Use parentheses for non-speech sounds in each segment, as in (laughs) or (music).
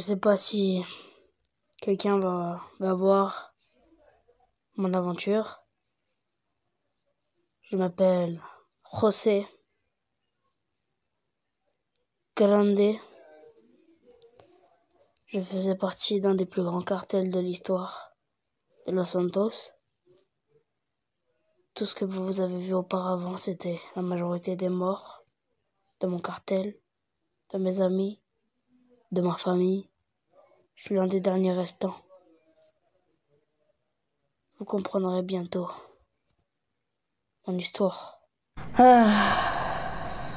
sais pas si quelqu'un va voir mon aventure. Je m'appelle José Grande. Je faisais partie d'un des plus grands cartels de l'histoire de Los Santos. Tout ce que vous avez vu auparavant, c'était la majorité des morts de mon cartel, de mes amis, de ma famille. Je suis l'un des derniers restants. Vous comprendrez bientôt mon histoire. Ah.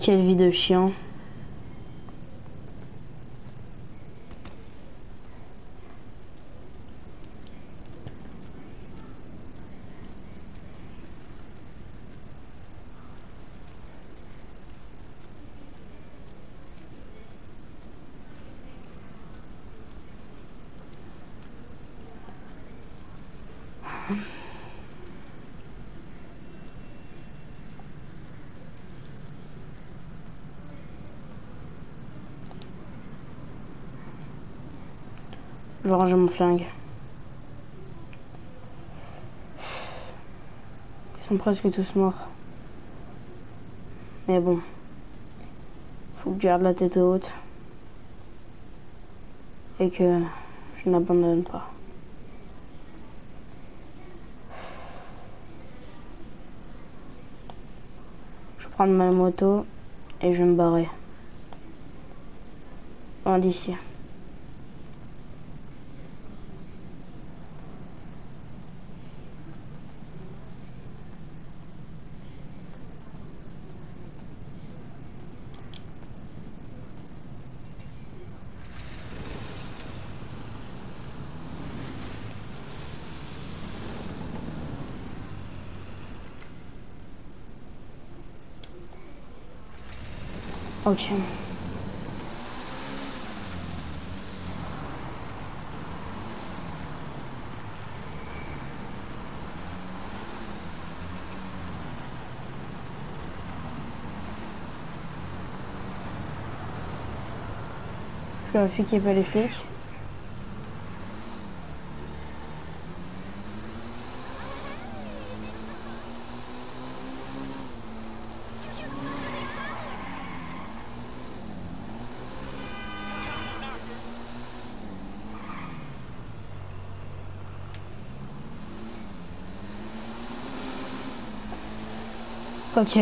Quelle vie de chien. Je vais ranger mon flingue. Ils sont presque tous morts. Mais bon. Faut que je garde la tête haute. Et que je n'abandonne pas. Je prendre ma moto et je vais me barrer. Loin d'ici. Ok. Je vérifie qu'il pas les flics. Ok.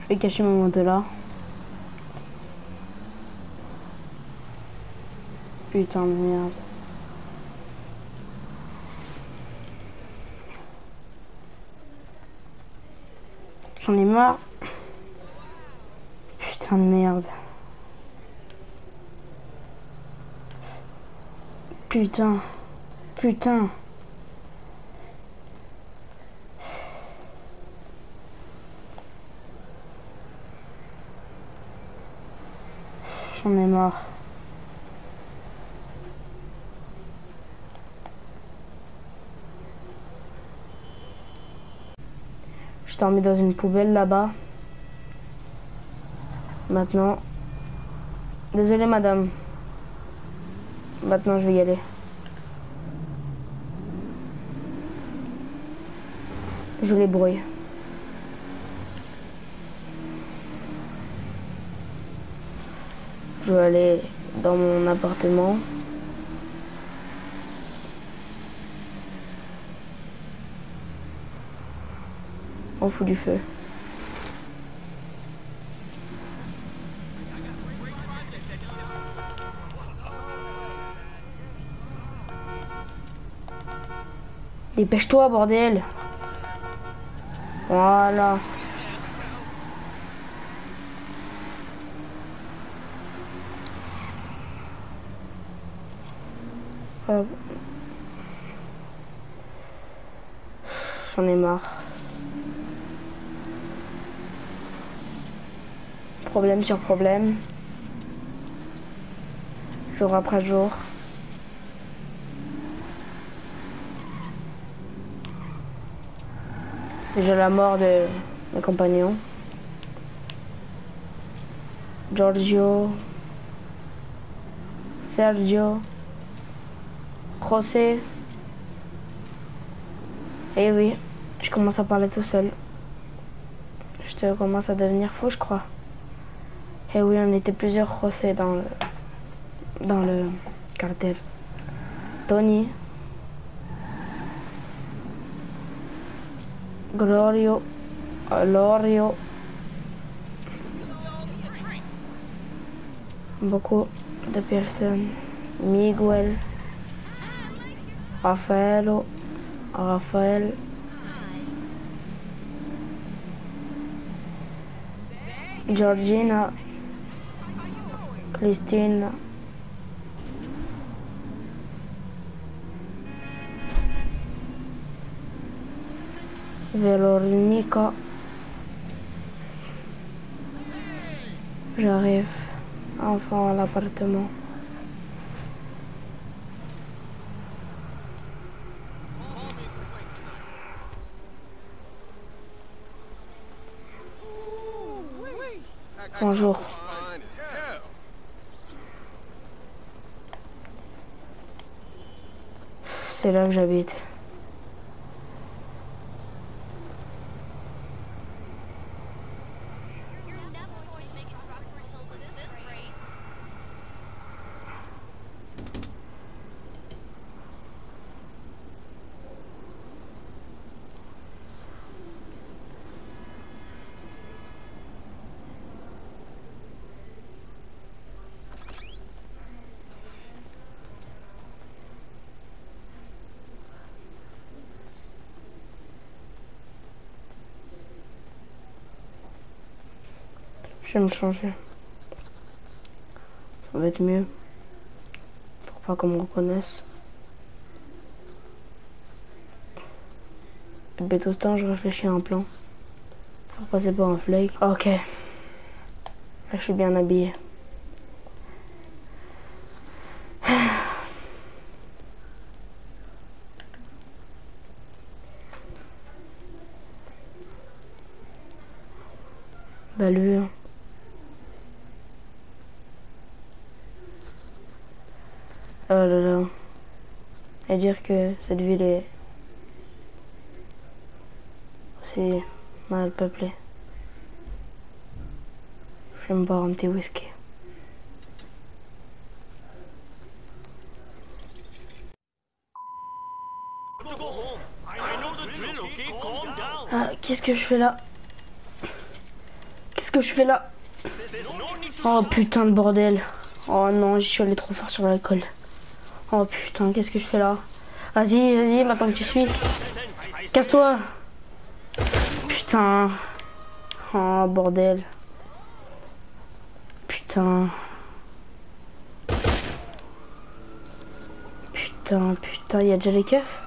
Je vais cacher mon là. Putain de merde. Putain de merde. Putain. Putain. J'en ai marre. Je dans une poubelle là-bas. Maintenant. Désolé madame. Maintenant je vais y aller. Je les brouille. Je vais aller dans mon appartement. On fout du feu. Dépêche-toi, bordel. Voilà. Hop. J'en ai marre. Problème sur problème. Jour après jour. Déjà la mort de mes compagnons. Giorgio, Sergio, José. Et oui, je commence à parler tout seul. Je te commence à devenir fou, je crois. Et oui, on était plusieurs José dans le, dans le cartel. Tony, Glorio, Lorio, beaucoup de personnes. Miguel, Rafaelo, Rafael, Georgina, Veronica. J'arrive enfin à l'appartement. Bonjour. C'est là que j'habite. Je vais me changer. Ça va être mieux. Pour pas qu'on me reconnaisse. Depuis tout ce temps, je réfléchis à un plan. Pour passer pour un flake. Ok. Là, je suis bien habillé. Belle vue. hein. Oh là là. Et dire que cette ville est aussi mal peuplée. Je vais me boire un petit whisky. Ah, qu'est-ce que je fais là? Qu'est-ce que je fais là? Oh putain de bordel. Oh non, je suis allé trop fort sur l'alcool. Oh putain, qu'est-ce que je fais là? Vas-y, vas-y, maintenant que tu suis. Casse-toi. Putain. Oh bordel. Putain. Putain, putain, il y a déjà les keufs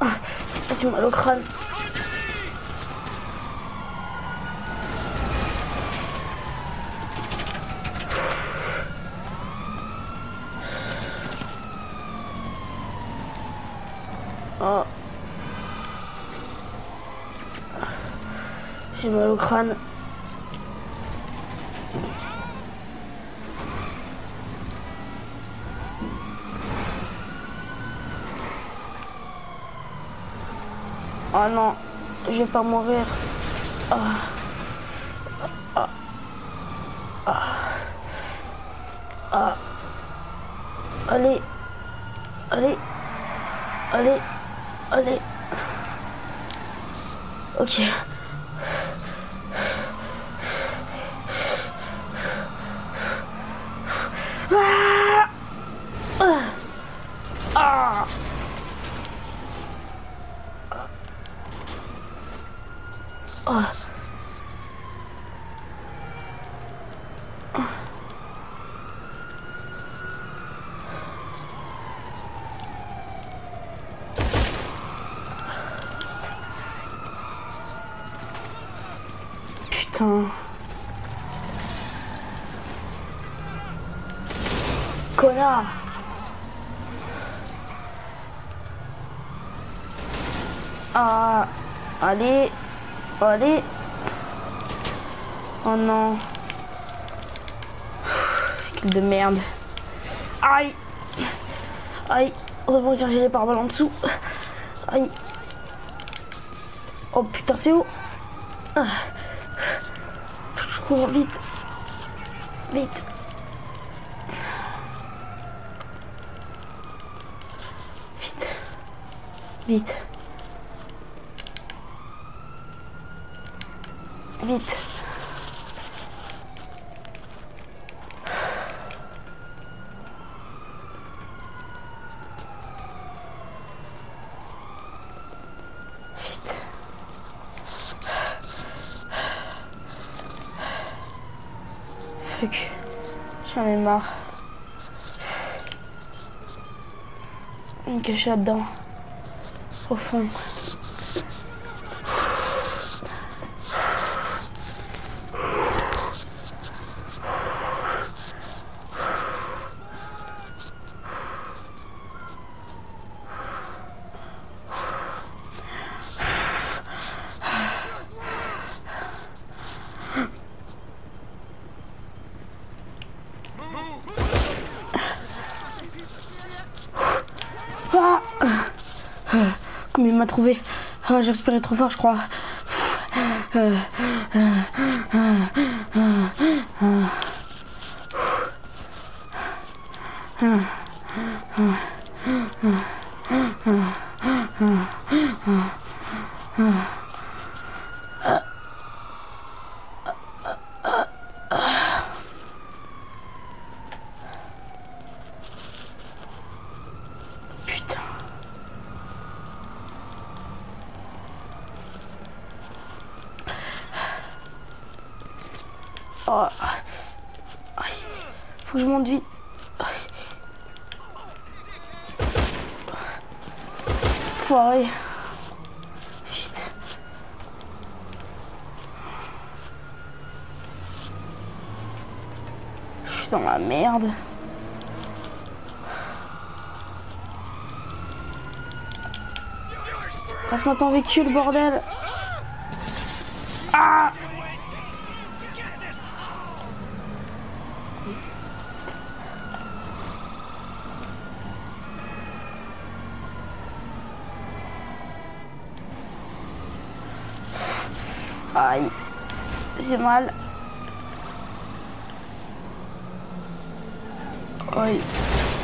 Ah, j'ai mal au crâne. Ah. J'ai mal au crâne. Oh non, je vais pas mourir. Ah. Ah. Ah. Ah. Allez. Allez. Allez. Allez. Ok. Putain. Connard. Ah, allez allez. Oh non. Quelle de merde. Aïe. Aïe. Heureusement que j'ai les pare-balles en dessous. Aïe. Oh putain, c'est où? Ah. Je cours. Vite. Vite. Vite. Vite. Vite. Fuck. J'en ai marre. Me cacher là-dedans. Au fond. Ah Comme il m'a trouvé. Ah, j'ai trop fort, je crois. Euh, euh, euh. Putain. Oh. Aïe. Faut que je monte vite. Aïe. Foiré. Vite. Je suis dans la merde. Passe-moi ton véhicule, bordel. Ah Aïe, j'ai mal. Aïe.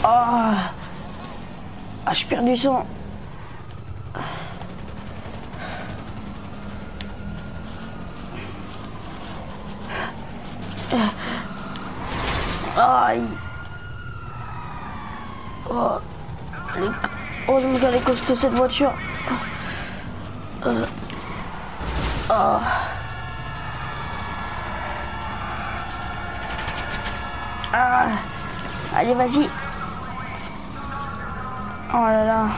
Ah, ah je perds du sang. Aïe. Oh. Les... Cette voiture. Euh. Oh. Ah. Allez, vas-y. Oh là là.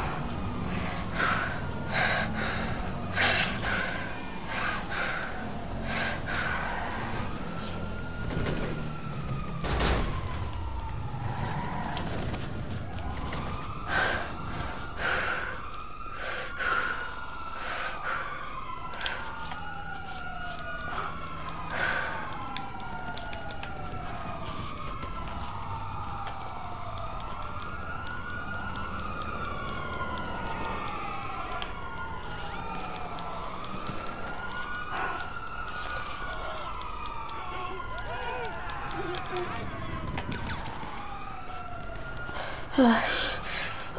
Aïe.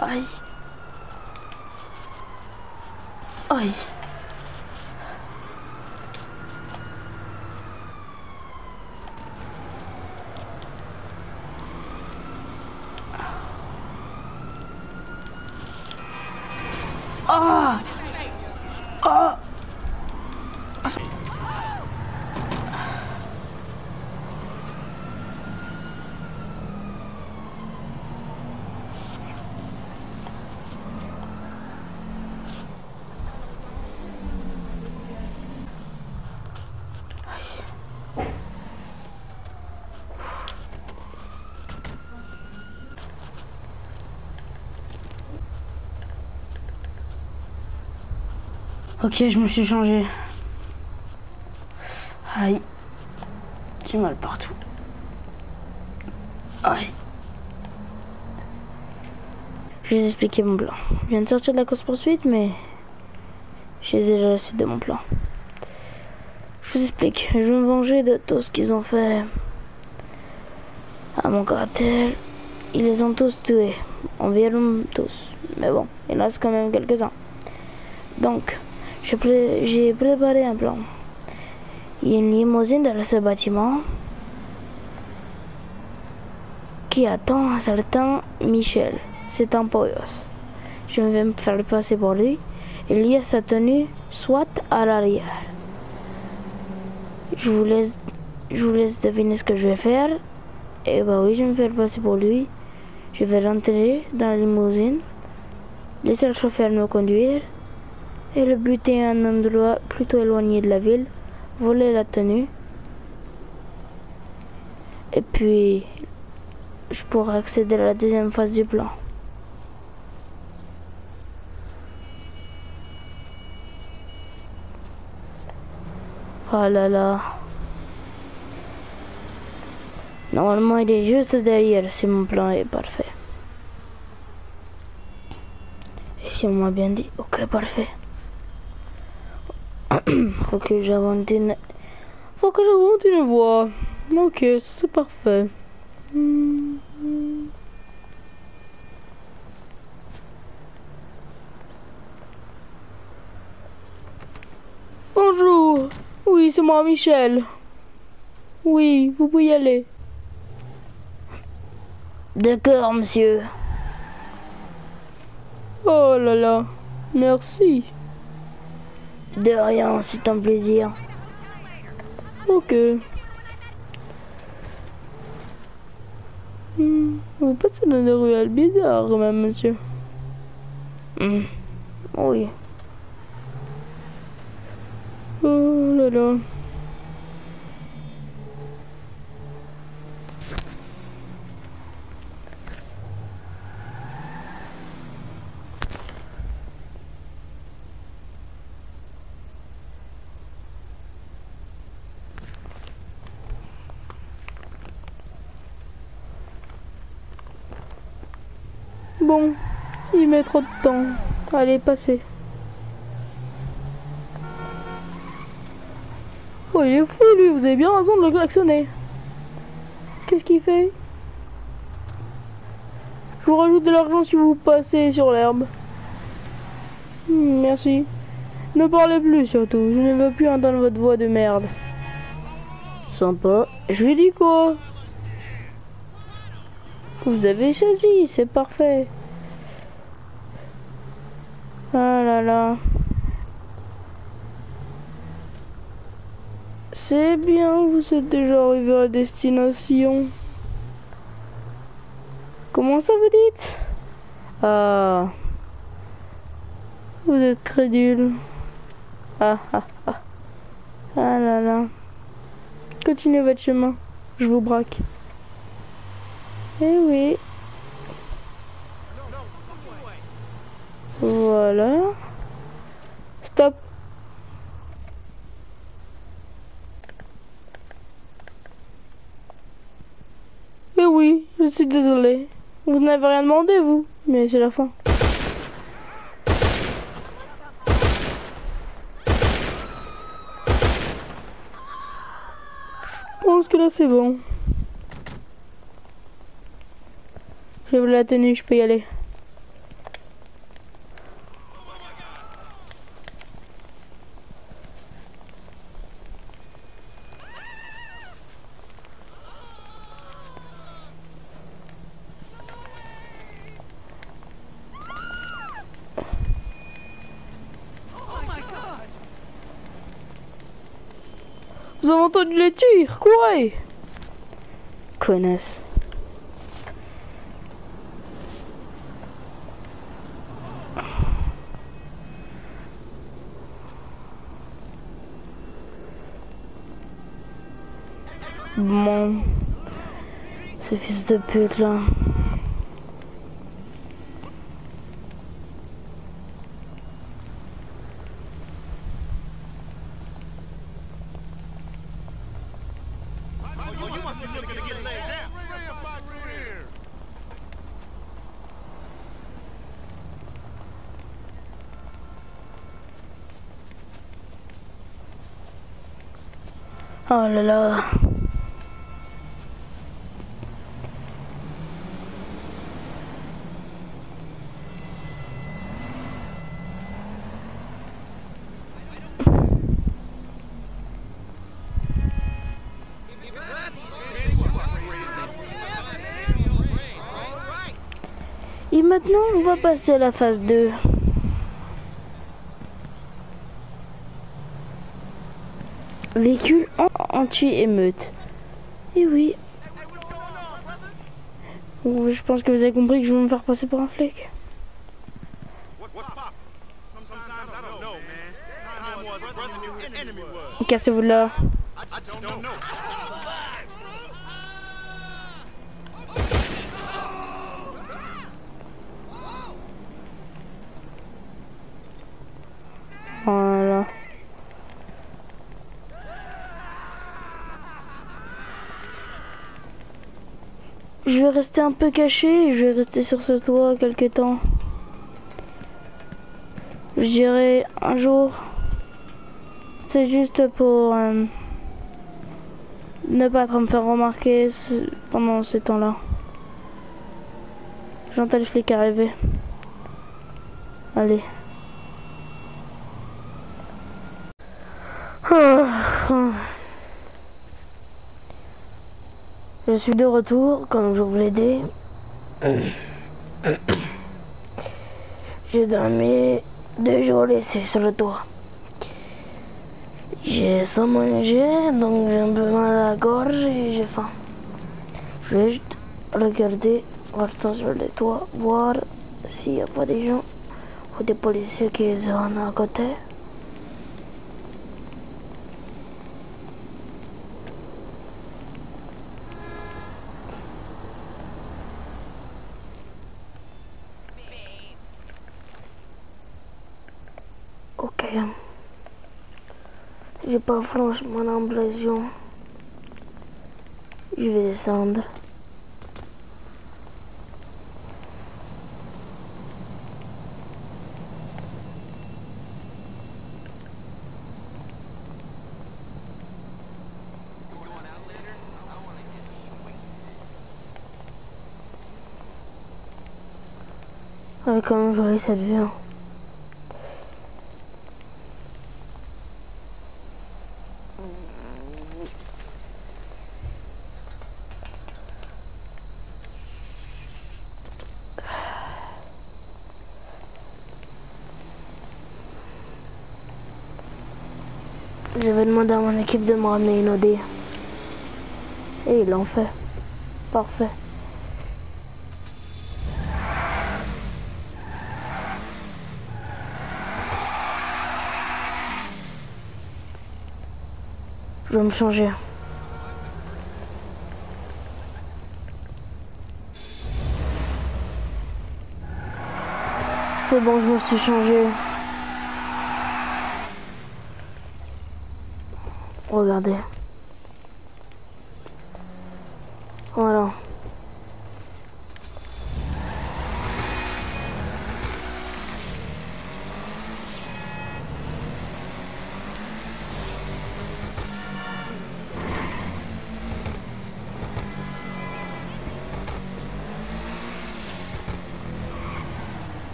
Aïe. Aïe. Ah Ah Ok, je me suis changé. Aïe. J'ai mal partout. Aïe. Je vais vous expliquer mon plan. Je viens de sortir de la course poursuite, mais j'ai déjà la suite de mon plan. Je vous explique. Je vais me venger de tout ce qu'ils ont fait à mon cartel. Ils les ont tous tués. Environ tous. Mais bon, il reste quand même quelques-uns. Donc, j'ai pré- j'ai préparé un plan. Il y a une limousine dans ce bâtiment qui attend un certain Michel. C'est un poyos. Je vais me faire passer pour lui. Il y a sa tenue soit à l'arrière. Je vous laisse, je vous laisse deviner ce que je vais faire. Et bah oui, je vais me faire passer pour lui. Je vais rentrer dans la limousine, laisser le chauffeur me conduire et le buter à un endroit plutôt éloigné de la ville, voler la tenue. Et puis, je pourrai accéder à la deuxième phase du plan. Oh là là. Normalement, il est juste derrière si mon plan est parfait. Et si on m'a bien dit, ok, parfait. Faut que j'invente une... Faut que j'invente une voix. Ok, c'est parfait. Bonjour. Oui, c'est moi, Michel. Oui, vous pouvez y aller. D'accord, monsieur. Oh là là, merci. De rien, c'est un plaisir. Ok. Hmm, vous passez dans des ruelles bizarres même, monsieur. Hmm, Oui. Oh là là. Bon, il met trop de temps. Allez, passez. Oh, il est fou, lui. Vous avez bien raison de le klaxonner. Qu'est-ce qu'il fait? Je vous rajoute de l'argent si vous passez sur l'herbe. Hmm, merci. Ne parlez plus, surtout. Je ne veux plus entendre votre voix de merde. Sympa. Je lui dis quoi? Vous avez choisi, c'est parfait. Ah C'est bien, vous êtes déjà arrivé à destination. Comment ça vous dites? Ah. Vous êtes crédule. Ah ah ah. Ah là là. Continuez votre chemin. Je vous braque. Eh oui. Voilà. Stop. Eh oui, je suis désolé. Vous n'avez rien demandé, vous. Mais c'est la fin. Je pense que là c'est bon. Je vais la tenue, je peux y aller. Vous avez entendu les tirs Courez Connasse. Bon. Ces fils de pute là. Oh là là. Et maintenant, on va passer à la phase 2. Véhicule en- anti-émeute. Et oui. Bon, Je pense que vous avez compris que je vais me faire passer pour un flic. What's poppin'? Rester un peu caché je vais rester sur ce toit quelque temps. Je dirais un jour. C'est juste pour euh, ne pas trop me faire remarquer pendant ce temps-là. J'entends les flics arriver. Allez. Je suis de retour, comme je vous l'ai dit. J'ai dormi deux jours laissés sur le toit. J'ai sans manger, donc j'ai un peu mal à la gorge et j'ai faim. Je vais juste regarder, rester sur le toit, voir s'il n'y a pas des gens ou des policiers qui sont à côté. Ok. J'ai pas franchement l'impression. Je vais descendre. Ouais, comment j'aurais cette vue. hein. J'avais demandé à mon équipe de me ramener une OD. Et ils l'ont fait. Parfait. Je vais me changer. C'est bon, je me suis changé. Regardez.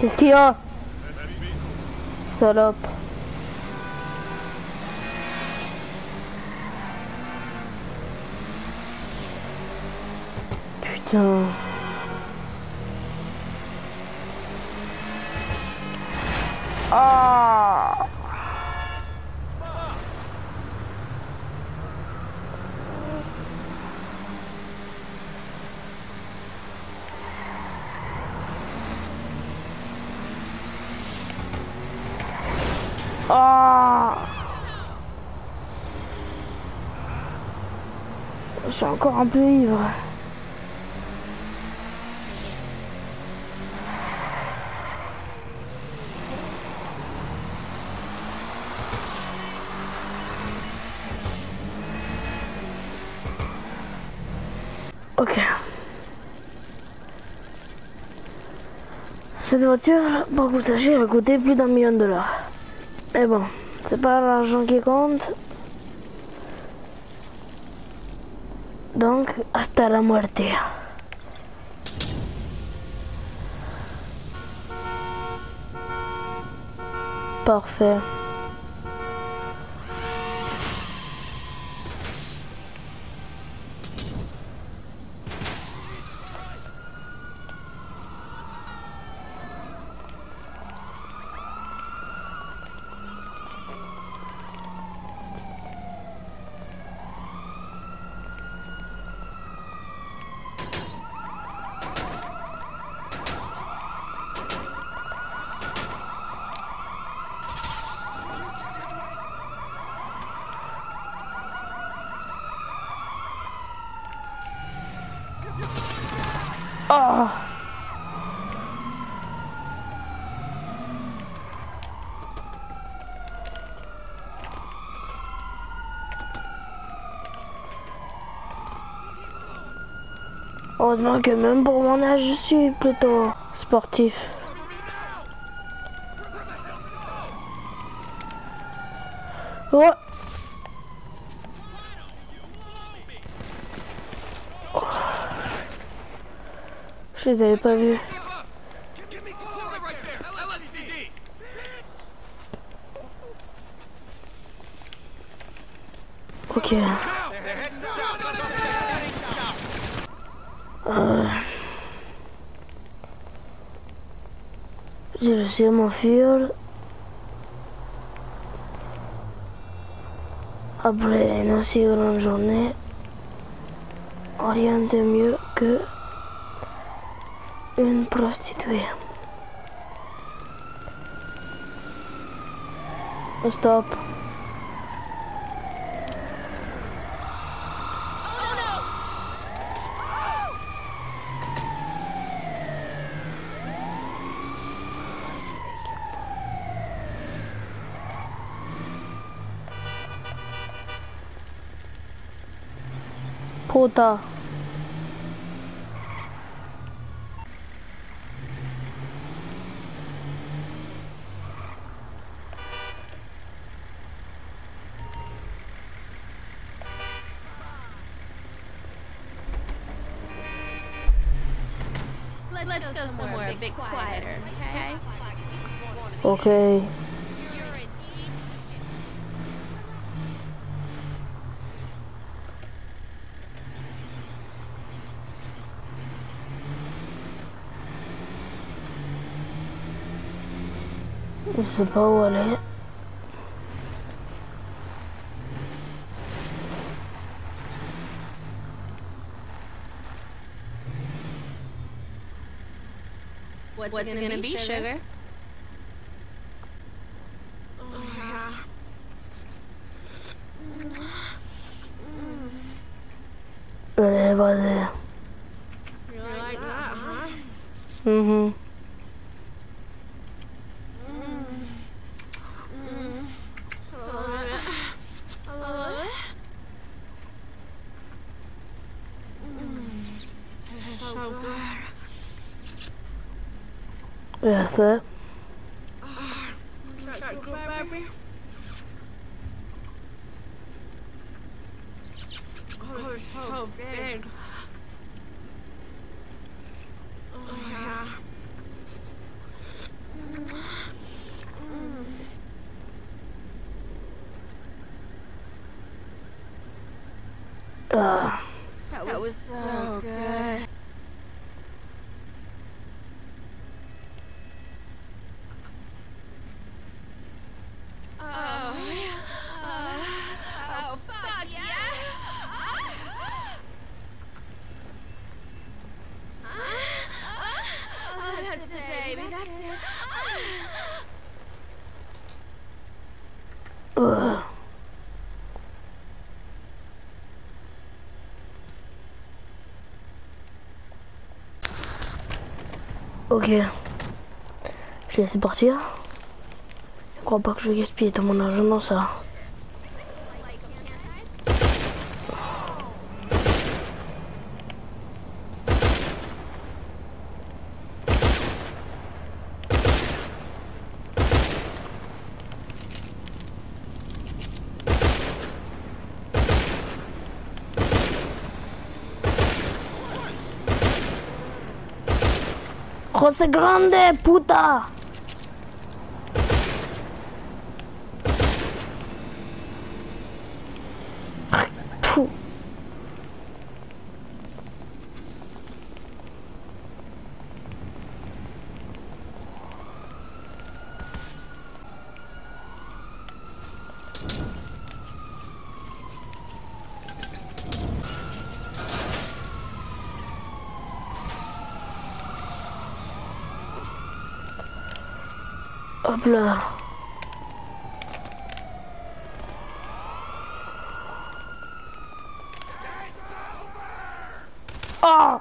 Qu'est-ce qu'il y a? Salope. Putain. encore un peu ivre. Ok. Cette voiture, pour que vous sachiez, elle a coûté plus d'un million de dollars. Mais bon, c'est pas l'argent qui compte, Donc, hasta la muerte. Parfait. Heureusement que même pour mon âge, je suis plutôt sportif. Oh Je les avais pas vus. Ok. Euh... Réussi à m'enfuir. Après une aussi grande journée, rien de mieux que une prostituée. Stop. Let's, Let's go somewhere a bit quieter, okay? Okay. Je sais pas où aller. What's, it gonna, be, sugar? Allez, Marker Ok. Je vais laisser partir. Je crois pas que je gaspille tout mon argent dans ça. José Grande, puta Hop là. Oh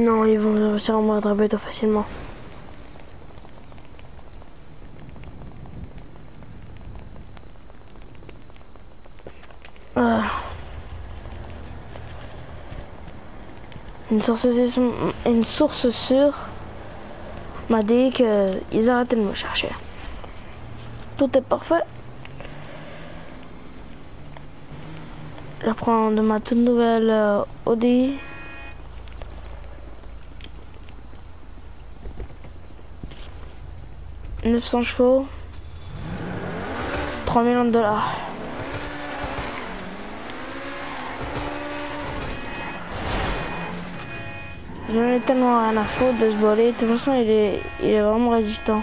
Non, ils vont réussir à me rattraper trop facilement. Ah. Une source, une source sûre m'a dit qu'ils arrêtaient de me chercher. Tout est parfait. Je prends de ma toute nouvelle euh, Audi. « 900 chevaux, 3 millions de dollars. J'en ai tellement rien à foutre de ce voler. De toute façon, il est, il est vraiment résistant.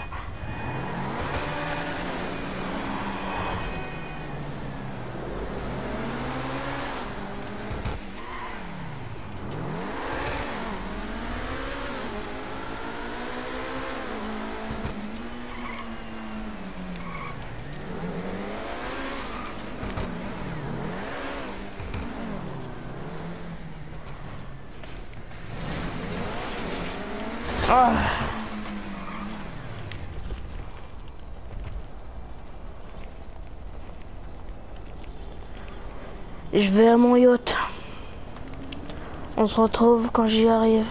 Je vais à mon yacht. On se retrouve quand j'y arrive.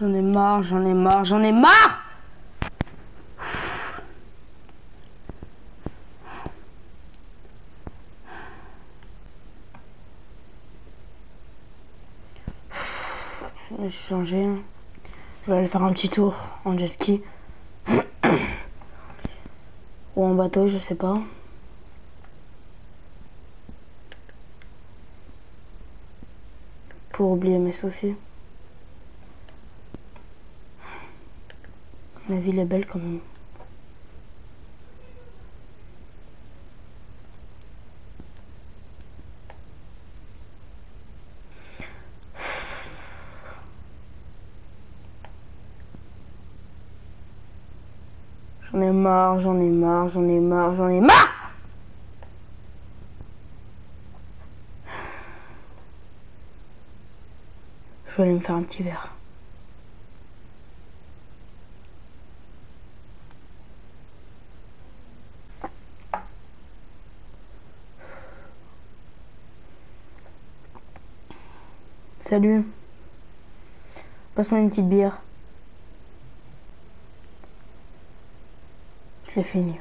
J'en ai marre, j'en ai marre, j'en ai marre Je vais changer. Je vais aller faire un petit tour en jet ski. (clears throat) Ou en bateau, je sais pas. Pour oublier mes soucis. La ville est belle quand même. J'en ai marre, j'en ai marre, j'en ai marre, j'en ai marre Je vais aller me faire un petit verre. Salut. Passe-moi une petite bière. Je l'ai fini.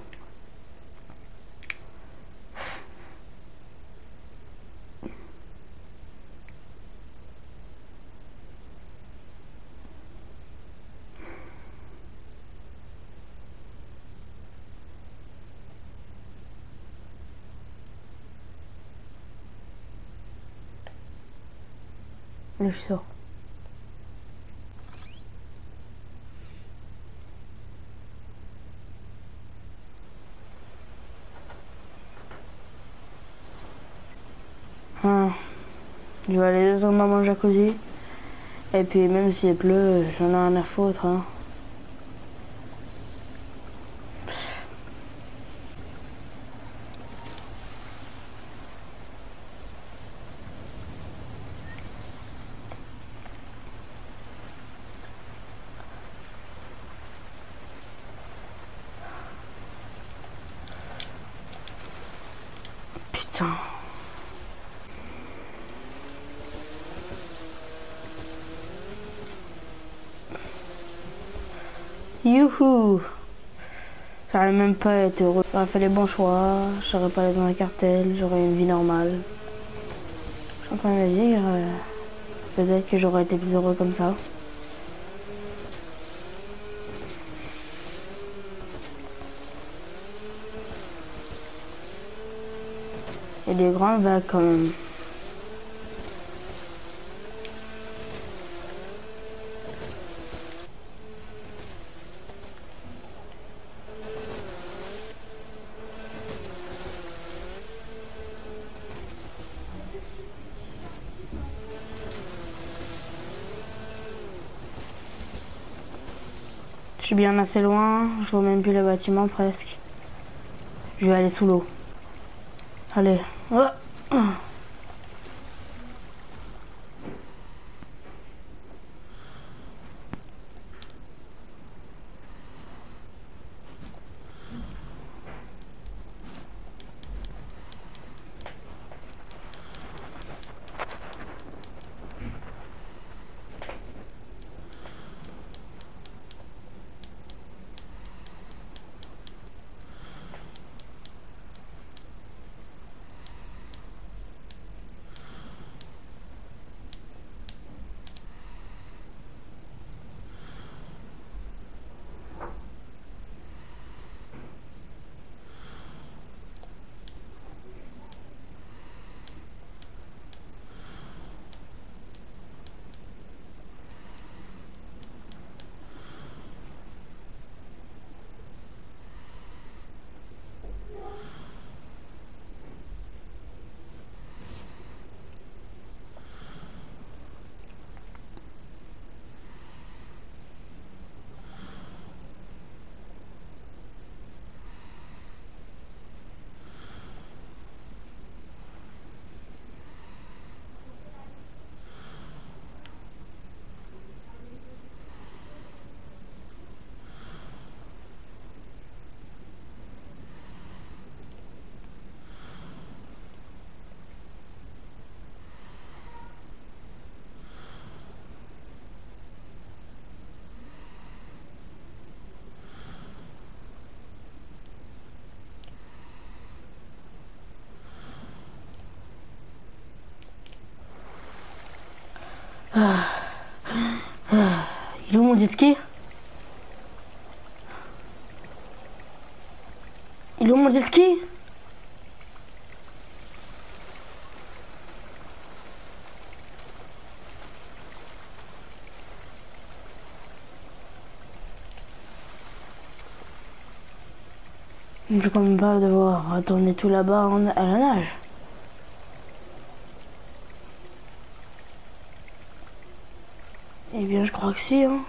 Le sort. Ah. Je vais aller descendre dans mon jacuzzi. Et puis même s'il pleut, j'en ai rien à foutre. Hein. Pas été heureux. J'aurais fait les bons choix, j'aurais pas été dans un cartel, j'aurais une vie normale. Je suis en train de me dire, euh, peut-être que j'aurais été plus heureux comme ça. Il y a des grandes vagues quand même. Bien assez loin, je vois même plus le bâtiment presque. Je vais aller sous l'eau. Allez. Oh. Il est où mon jet Il est où mon jet ski Je même pas devoir retourner tout là-bas à la nage. Eh bien, je crois que si, hein.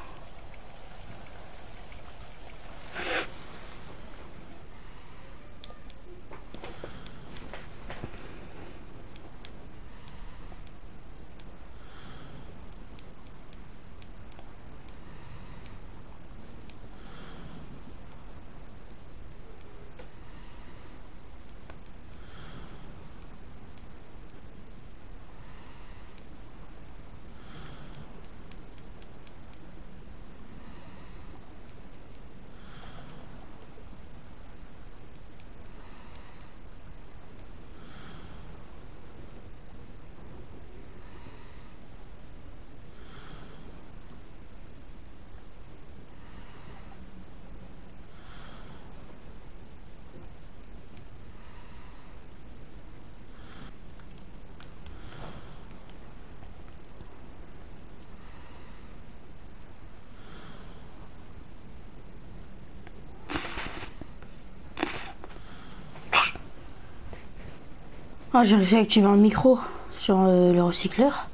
Ah, j'ai réussi à activer un micro. Sur euh, le recycleur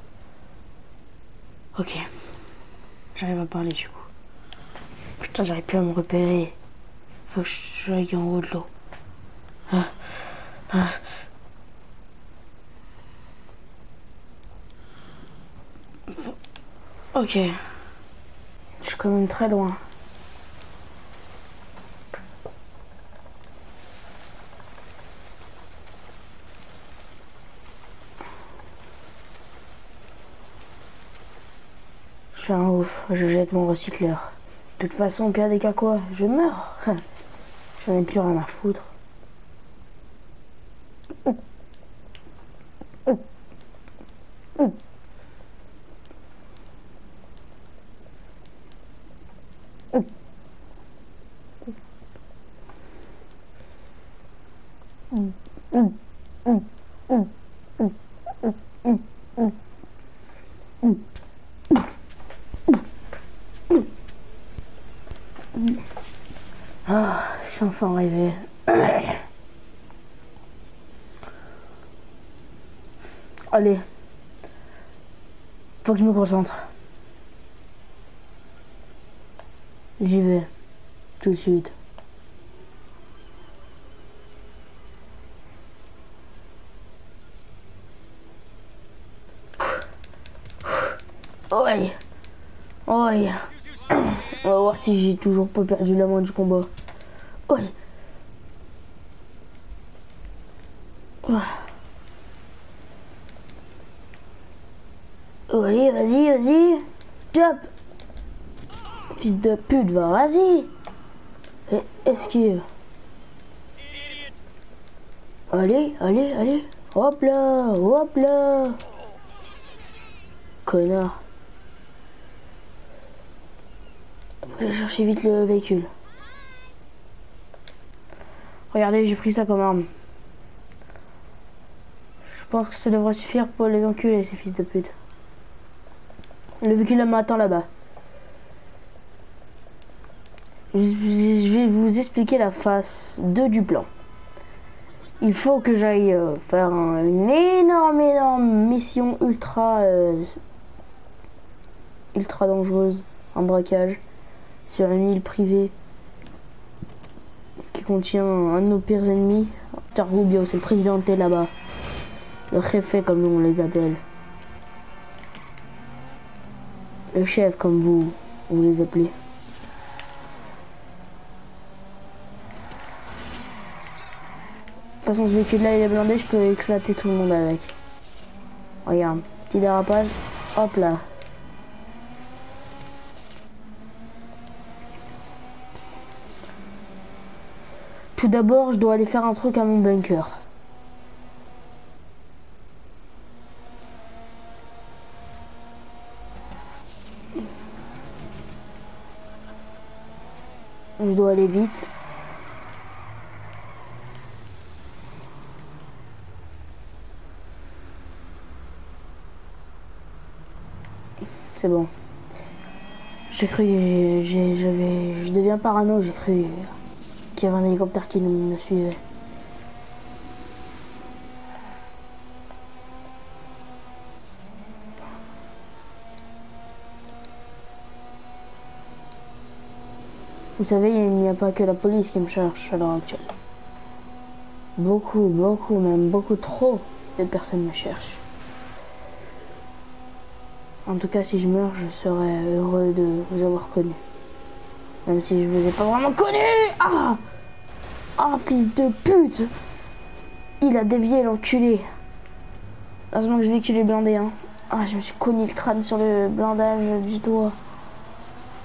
Ok. J'arrive à parler du coup. Putain, j'arrive plus à me repérer. Faut que j'aille en haut de l'eau. Ah. Ah. Ok. Je suis quand même très loin. Je suis un ouf, je jette mon recycleur. De toute façon, pire des cas quoi, je meurs. (laughs) J'en ai plus rien à foutre. Ah, je suis enfin arrivé. Allez. Faut je me concentre. J'y vais. Tout de suite. Oi. Oi. (coughs) On va voir si j'ai toujours pas perdu la main du combat. Oi. Ah. Oh, allez, vas-y, vas-y. Jump. Fils vas-y. Eh, Esquive. Allez, allez, allez. Hop là, hop là. Connard. Allez chercher vite le véhicule. Regardez, j'ai pris ça comme arme. Je pense que ça devrait suffire pour les enculer, ces fils de pute. Le véhicule m'attend là-bas. Je vais vous expliquer la phase 2 du plan. Il faut que j'aille euh, faire un- une énorme, énorme mission ultra, euh, ultra dangereuse, un braquage sur une île privée qui contient un de nos pires ennemis. Peter Rubio, c'est le président là-bas. Le jefe comme nous on les appelle. Le chef comme vous, vous les appelez. Toute façon, ce véhicule-là, il est blindé, je peux éclater tout le monde avec. Regarde, petit dérapage, hop là. Tout d'abord, je dois aller faire un truc à mon bunker. Je dois aller vite. Bon. J'ai cru, j'avais, je deviens parano, j'ai cru qu'il y avait un hélicoptère qui me suivait. Vous savez, il n'y a pas que la police qui me cherche à l'heure actuelle. Beaucoup, beaucoup, même beaucoup trop de personnes me cherchent. En tout cas, si je meurs, je serai heureux de vous avoir connu. Même si je vous ai pas vraiment connu Ah Ah, fils de pute Il a dévié, l'enculé. Heureusement que je véhicule est blindé, hein. Ah, je me suis cogné le crâne sur le blindage du toit.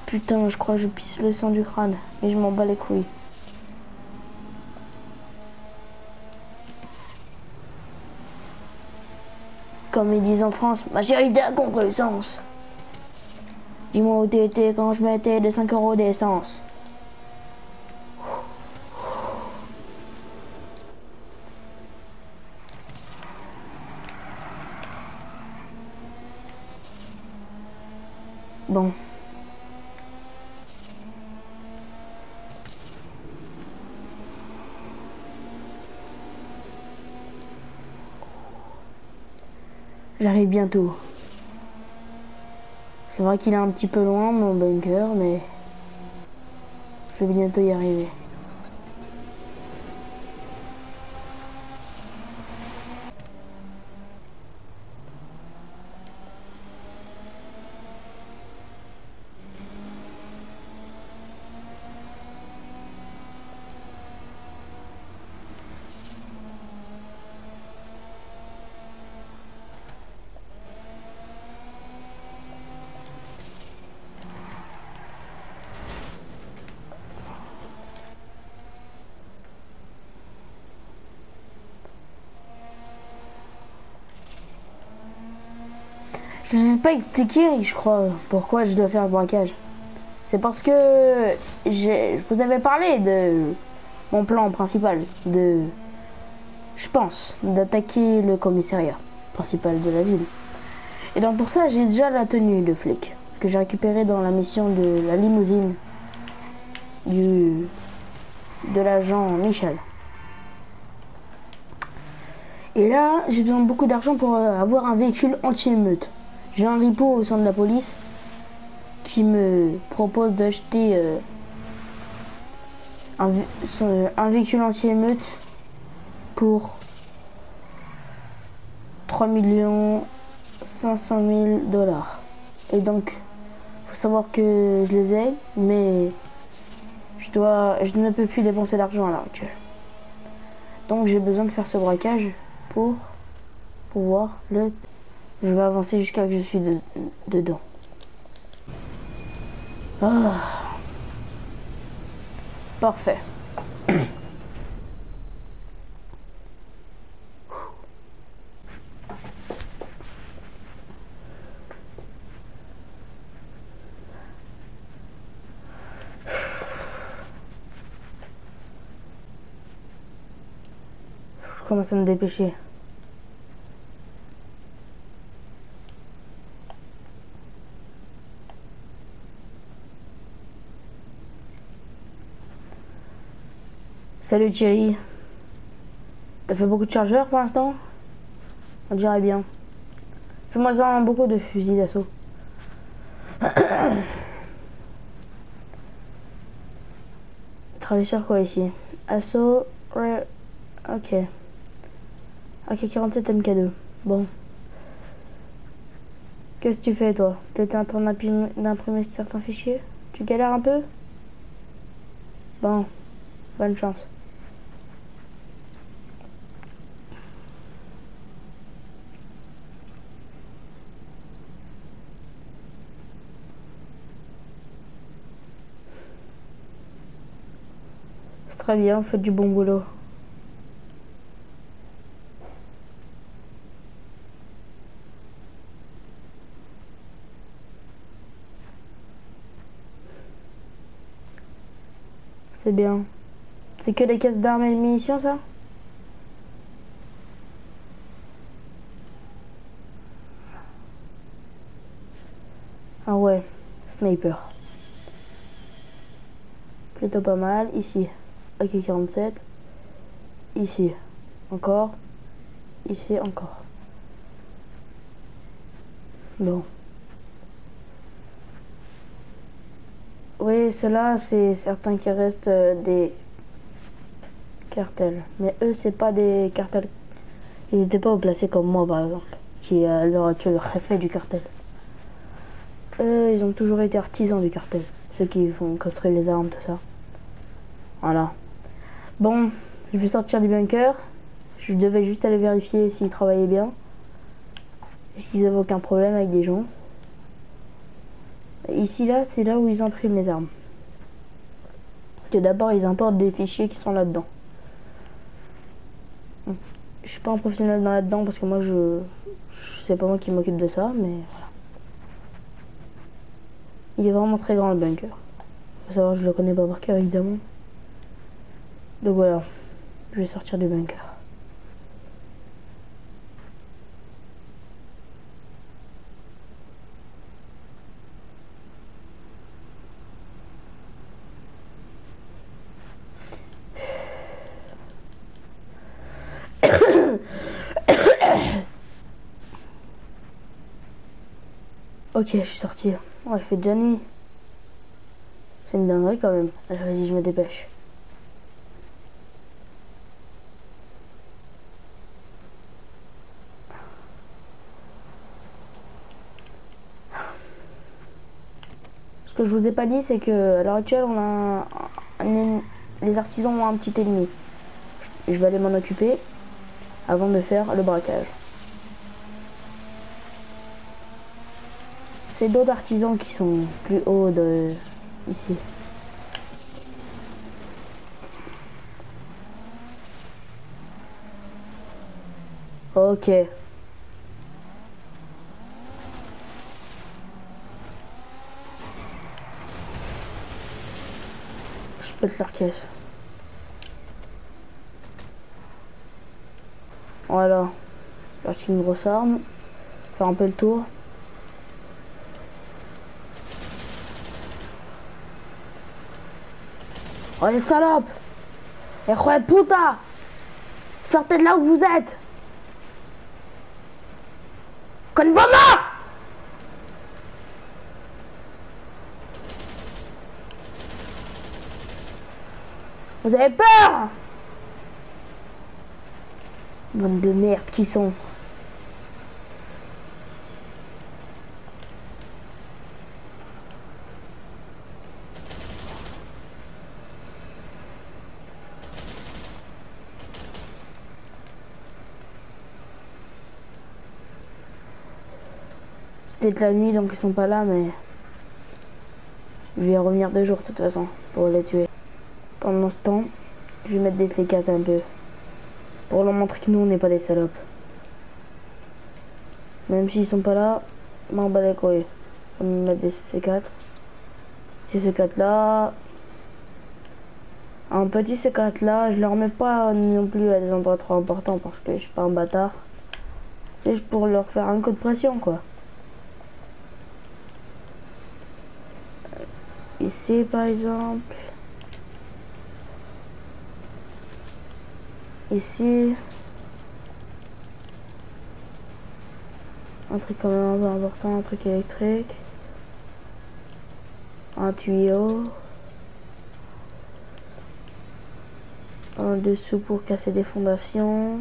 Putain, je crois que je pisse le sang du crâne. Mais je m'en bats les couilles. Comme ils disent en France, ma chérie de la contre-essence. Dis-moi où t'étais quand je mettais des 5 euros d'essence. Bon. Bientôt. C'est vrai qu'il est un petit peu loin mon bunker, mais je vais bientôt y arriver. Pas expliqué, je crois, pourquoi je dois faire le braquage. C'est parce que je vous avais parlé de mon plan principal, de, je pense, d'attaquer le commissariat principal de la ville. Et donc pour ça, j'ai déjà la tenue de flic que j'ai récupérée dans la mission de la limousine du de l'agent Michel. Et là, j'ai besoin de beaucoup d'argent pour euh, avoir un véhicule anti-émeute. J'ai un ripo au sein de la police qui me propose d'acheter euh, un, véhicule anti-émeute pour 3 millions 500 000 dollars. Et donc, faut savoir que je les ai, mais je dois, je ne peux plus dépenser d'argent à l'heure actuelle. Donc j'ai besoin de faire ce braquage pour pouvoir le je vais avancer jusqu'à que je suis de- dedans. Ah. Parfait. Je commence à me dépêcher. Salut Thierry. T'as fait beaucoup de chargeurs pour l'instant? On dirait bien. Fais-moi en beaucoup de fusils d'assaut. (coughs) Travaille sur quoi ici? Assaut. ouais, Ok. AK-47 MK2. Bon. Qu'est-ce que tu fais toi? T'étais en train d'imprimer certains fichiers? Tu galères un peu? Bon. Bonne chance. Bien, faites du bon boulot. C'est bien. C'est que des caisses d'armes et de munitions, ça? Ah ouais, sniper. Plutôt pas mal. Ici, AK-47. Ici, encore. Ici, encore. Bon. Oui, ceux-là, c'est certains qui restent euh, des cartels. Mais eux, c'est pas des cartels. Ils n'étaient pas placés comme moi, par exemple, qui à l'heure actuelle le préfet du cartel. Eux, ils ont toujours été artisans du cartel. Ceux qui font construire les armes, tout ça. Voilà. Bon, je vais sortir du bunker. Je devais juste aller vérifier s'ils travaillaient bien. S'ils avaient aucun problème avec des gens. Ici, là, c'est là où ils impriment les armes. Que d'abord, ils importent des fichiers qui sont là-dedans. Je suis pas un professionnel dans là-dedans parce que moi, je, c'est pas moi qui m'occupe de ça, mais voilà. Il est vraiment très grand le bunker. Faut savoir, je le connais pas par cœur évidemment. Donc voilà, je vais sortir du bunker. (coughs) Ok, je suis sorti. Ouais, il fait déjà nuit. C'est une dinguerie quand même. Vas-y, je me dépêche. Que je vous ai pas dit, c'est que à l'heure actuelle, on a un- les artisans ont un petit ennemi. Je vais aller m'en occuper avant de faire le braquage. C'est d'autres artisans qui sont plus hauts de ici. Ok. Pète leur caisse. Voilà. J'ai une grosse arme. Faire un peu le tour. Oh les salopes Eh joder de puta Sortez de là où vous êtes Con vamos Vous avez peur Bande de merde qui sont. C'était la nuit donc ils sont pas là mais je vais revenir deux jours de toute façon pour les tuer. Pendant ce temps, je vais mettre des C4 un peu. Pour leur montrer que nous on n'est pas des salopes. Même s'ils sont pas là, m'en bats les couilles. On va mettre des C4. Ces C4 là. Un petit C4 là, je leur mets pas non plus à des endroits trop importants parce que je suis pas un bâtard. C'est pour leur faire un coup de pression quoi. Ici par exemple. Ici. Un truc quand même un peu important, un truc électrique. Un tuyau. Un dessous pour casser des fondations.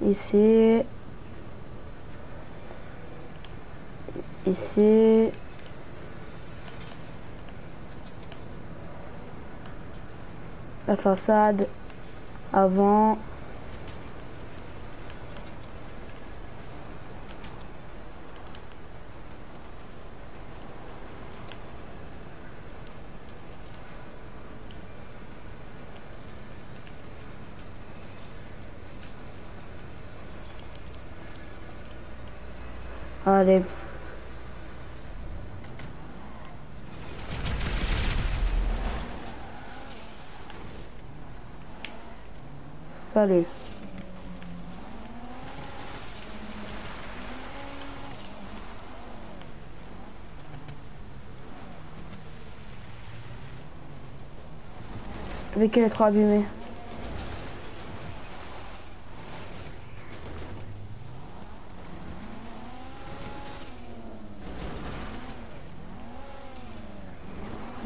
Ici. Ici. La façade avant. Allez. Salut. Le véhicule est trop.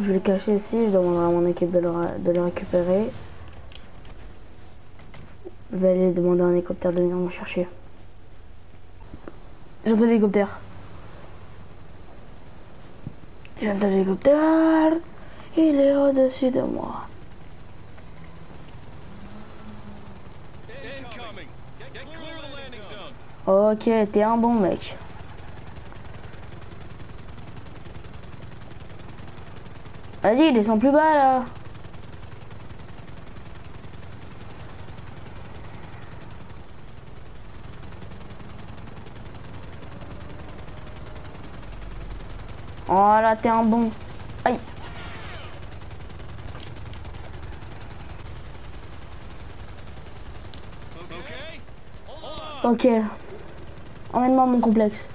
Je vais le ici, je demanderai à mon équipe de le, de le récupérer. Je vais aller demander à un hélicoptère de venir me chercher. J'entends l'hélicoptère. J'entends l'hélicoptère. Il est au-dessus de moi. Ok, t'es un bon mec. Vas-y, descends plus bas là. Voilà, t'es un bon. Aïe. Ok. Emmène-moi mon complexe.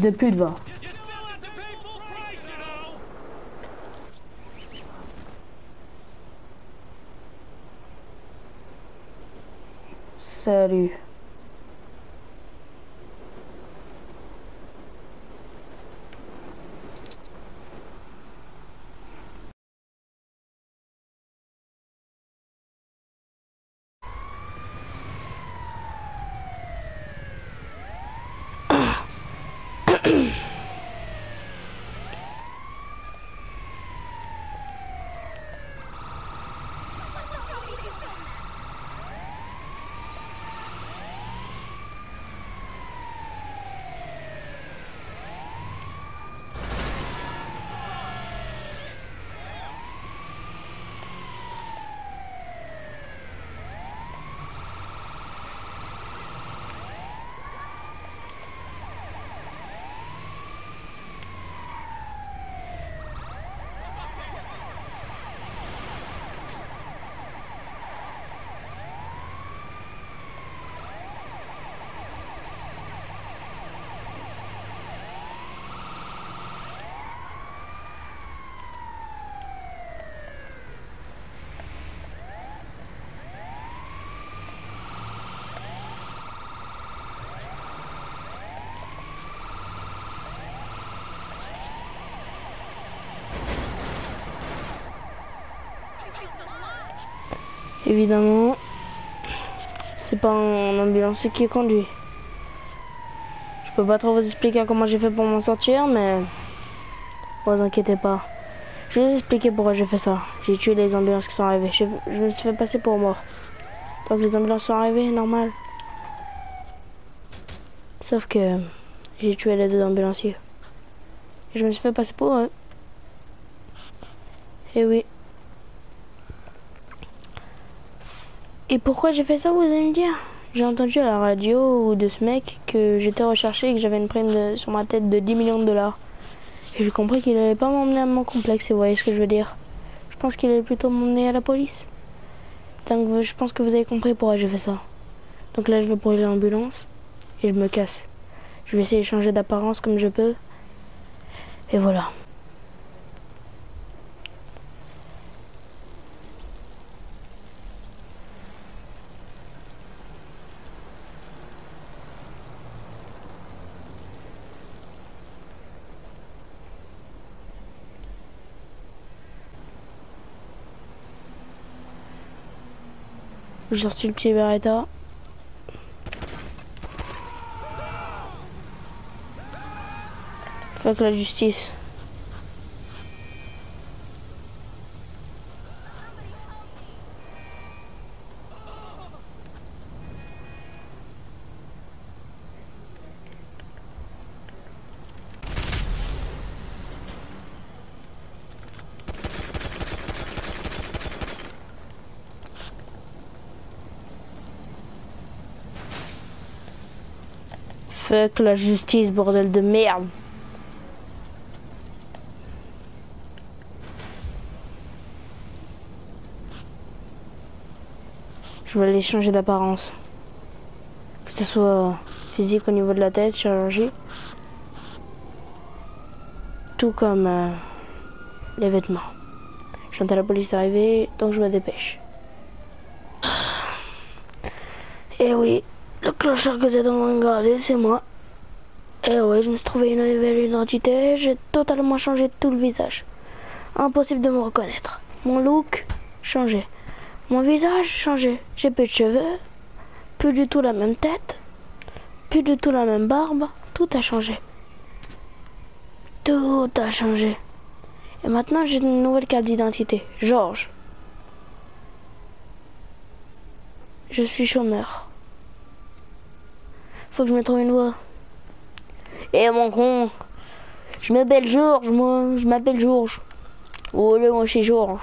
De pute, va. Évidemment, c'est pas un ambulancier qui conduit. Je peux pas trop vous expliquer comment j'ai fait pour m'en sortir, mais vous inquiétez pas. Je vais vous expliquer pourquoi j'ai fait ça. J'ai tué les ambulances qui sont arrivées. Je, me suis fait passer pour mort. Tant que les ambulances sont arrivées, normal. Sauf que j'ai tué les deux ambulanciers. Je me suis fait passer pour eux. Et oui. Et pourquoi j'ai fait ça, vous allez me dire? J'ai entendu à la radio de ce mec que j'étais recherché et que j'avais une prime sur ma tête de 10 millions de dollars. Et j'ai compris qu'il allait pas m'emmener à mon complexe, et vous voyez ce que je veux dire? Je pense qu'il allait plutôt m'emmener à la police. Donc je pense que vous avez compris pourquoi j'ai fait ça. Donc là, je vais pour l'ambulance et je me casse. Je vais essayer de changer d'apparence comme je peux. Et voilà. J'ai sorti le pied Beretta. Fuck la justice. Fuck la justice, bordel de merde. Je vais aller changer d'apparence. Que ce soit physique au niveau de la tête, chirurgie. Tout comme euh, les vêtements. J'entends la police arriver, donc je me dépêche. Et oui, clochard que vous êtes en regarder, c'est moi. Et oui, je me suis trouvé une nouvelle identité, j'ai totalement changé tout le visage. Impossible de me reconnaître. Mon look, changé. Mon visage, changé. J'ai plus de cheveux, plus du tout la même tête, plus du tout la même barbe. Tout a changé. Tout a changé. Et maintenant, j'ai une nouvelle carte d'identité. Georges. Je suis chômeur. Faut que je me trouve une voie. Eh mon con, je m'appelle Georges, moi, je m'appelle Georges. Oh là, moi suis Georges.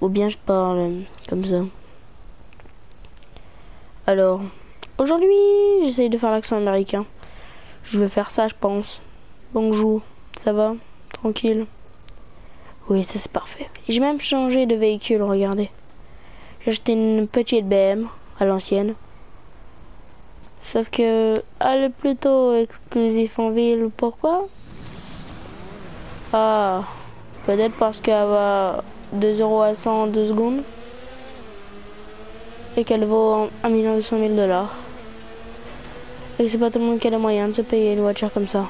Ou bien je parle euh, comme ça. Alors, aujourd'hui, j'essaye de faire l'accent américain. Je vais faire ça, je pense. Bonjour, ça va? Tranquille? Oui, ça c'est parfait. J'ai même changé de véhicule, regardez. J'ai acheté une petite BM à l'ancienne. Sauf que elle est plutôt exclusif en ville. Pourquoi? Ah, peut-être parce qu'elle va 2 euros à 100 en 2 secondes. Et qu'elle vaut 1 million 200 000 dollars. Et que c'est pas tout le monde qui a les moyens de se payer une voiture comme ça.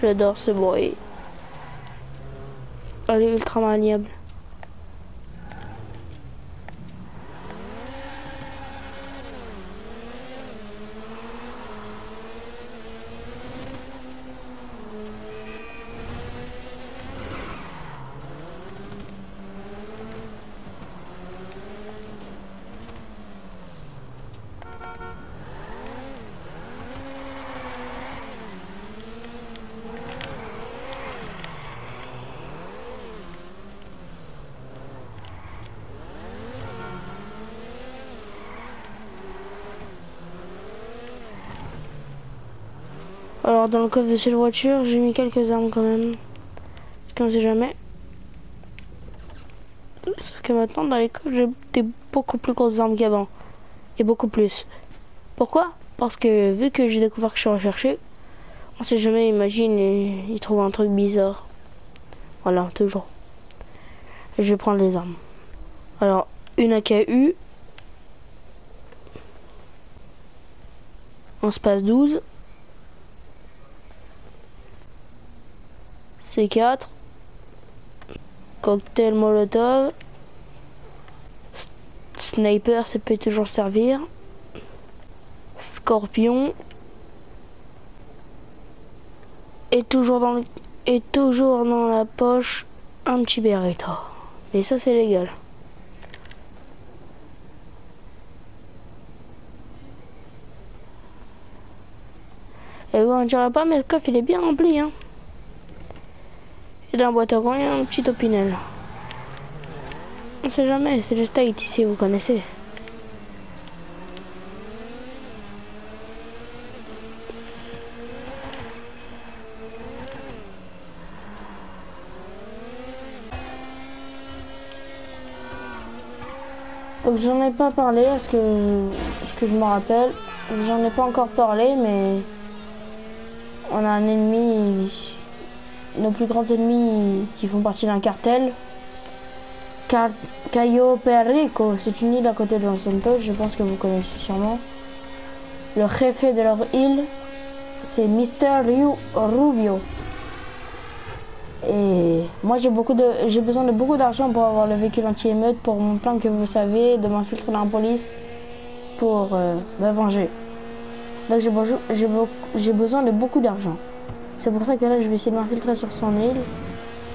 J'adore ce bruit. Elle est ultra maniable. Alors dans le coffre de cette voiture, j'ai mis quelques armes quand même. Parce qu'on sait jamais. Sauf que maintenant dans les coffres, j'ai des beaucoup plus grosses armes qu'avant. Et beaucoup plus. Pourquoi? Parce que vu que j'ai découvert que je suis recherché, on sait jamais, imagine, il trouve un truc bizarre. Voilà, toujours. Je vais prendre les armes. Alors, une AKU. On se passe 12. C4. Cocktail Molotov. Sniper, ça peut toujours servir. Scorpion. Et toujours dans le... Et toujours dans la poche, un petit Beretta. Et ça, c'est légal. Et bon, on dirait pas, mais le coffre, il est bien rempli, hein. Et dans la boîte à il y a un petit opinel. On sait jamais, c'est le State ici, vous connaissez. Donc j'en ai pas parlé, à ce que, que je me rappelle. J'en ai pas encore parlé, mais on a un ennemi, nos plus grands ennemis qui font partie d'un cartel. Car Cayo Perico, c'est une île à côté de Los je pense que vous connaissez sûrement. Le jefe de leur île, c'est Mr. Ru- Rubio. Et moi j'ai beaucoup de j'ai besoin de beaucoup d'argent pour avoir le véhicule anti-émeute pour mon plan que vous savez de m'infiltrer dans la police pour euh, me venger. Donc j'ai besoin de beaucoup d'argent. C'est pour ça que là je vais essayer de m'infiltrer sur son île.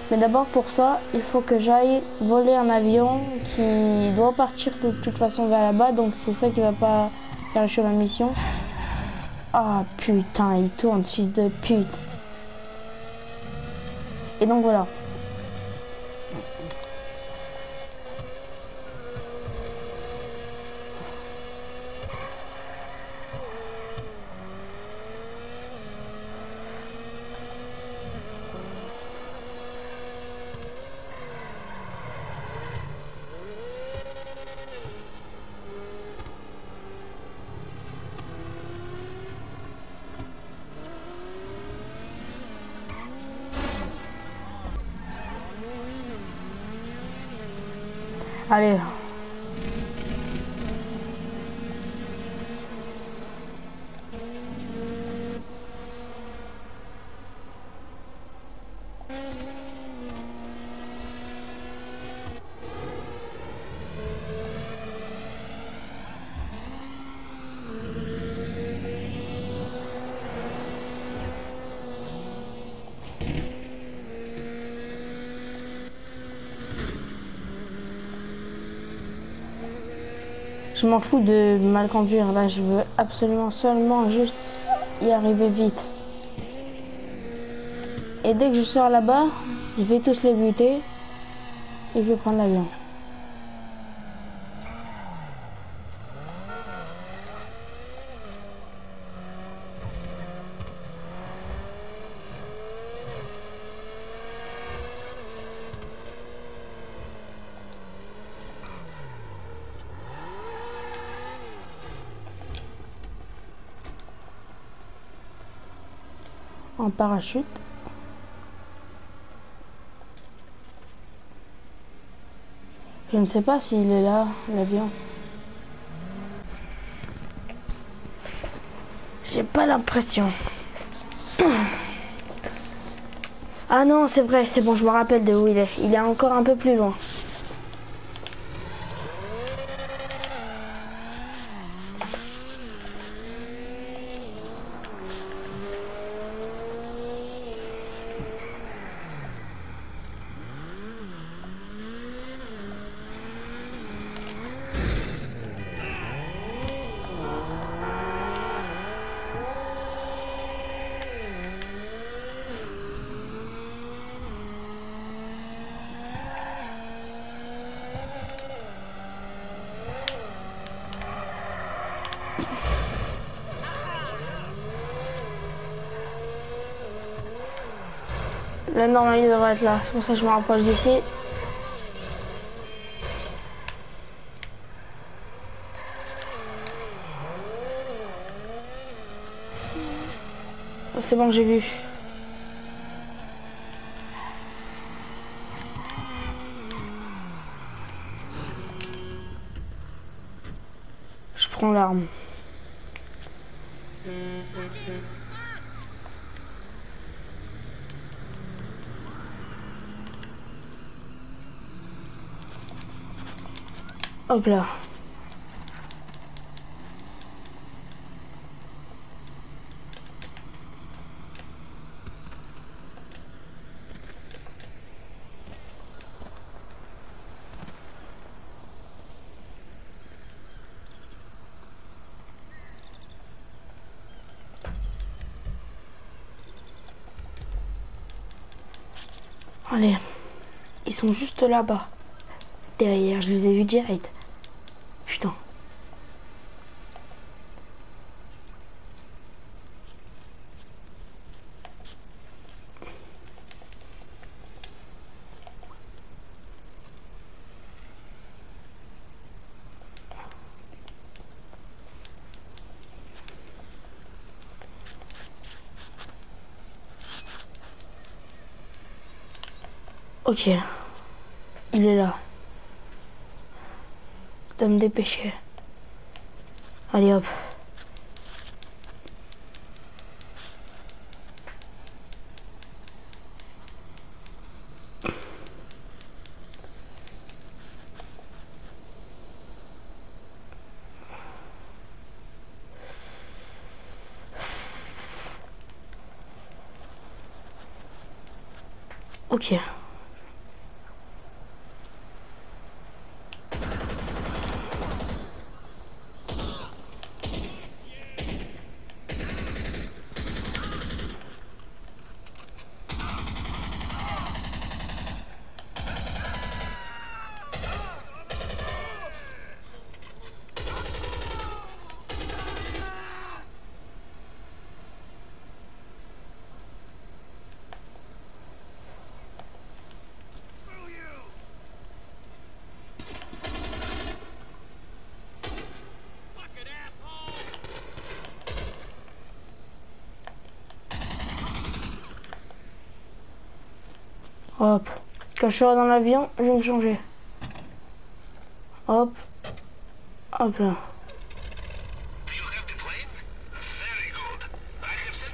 Mais d'abord pour ça, il faut que j'aille voler un avion qui doit partir de toute façon vers là-bas. Donc c'est ça qui va pas faire sur ma mission. Ah putain, il tourne, fils de pute. Et donc voilà. Allez. M'en fous de mal conduire. Là, je veux absolument seulement juste y arriver vite. Et dès que je sors là-bas, je vais tous les buter et je vais prendre l'avion. Parachute. Je ne sais pas s'il est là, l'avion. J'ai pas l'impression. Ah non, c'est vrai, c'est bon, je me rappelle de où il est. Il est encore un peu plus loin. Là, il devrait être là. C'est pour ça que je me rapproche d'ici. C'est bon, j'ai vu. Je prends l'arme. Hop là. Allez, ils sont juste là-bas. Derrière, je les ai vus direct. Putain. Ok. Il est là. De me dépêcher. Allez hop. Ok. Hop. Je serai dans l'avion, je vais me changer. Hop. Hop là.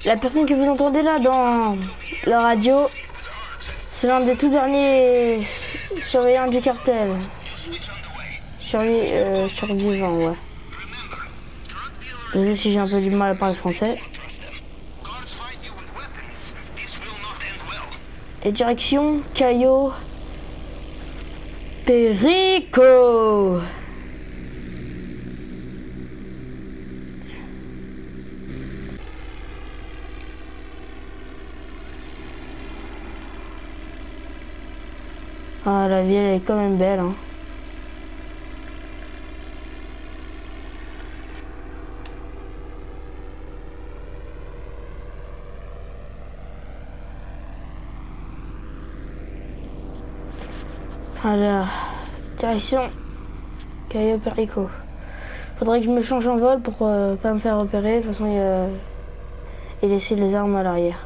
La personne que vous entendez là dans la radio, c'est l'un des tout derniers surveillants du cartel. Survi euh, survivant, ouais. Désolé si j'ai un peu du mal à parler français. Et direction Cayo Perico. Ah, la ville est quand même belle. Hein. à la direction Cayo Perico. Faudrait que je me change en vol pour euh, pas me faire repérer. De toute façon, il, euh, et laisser les armes à l'arrière.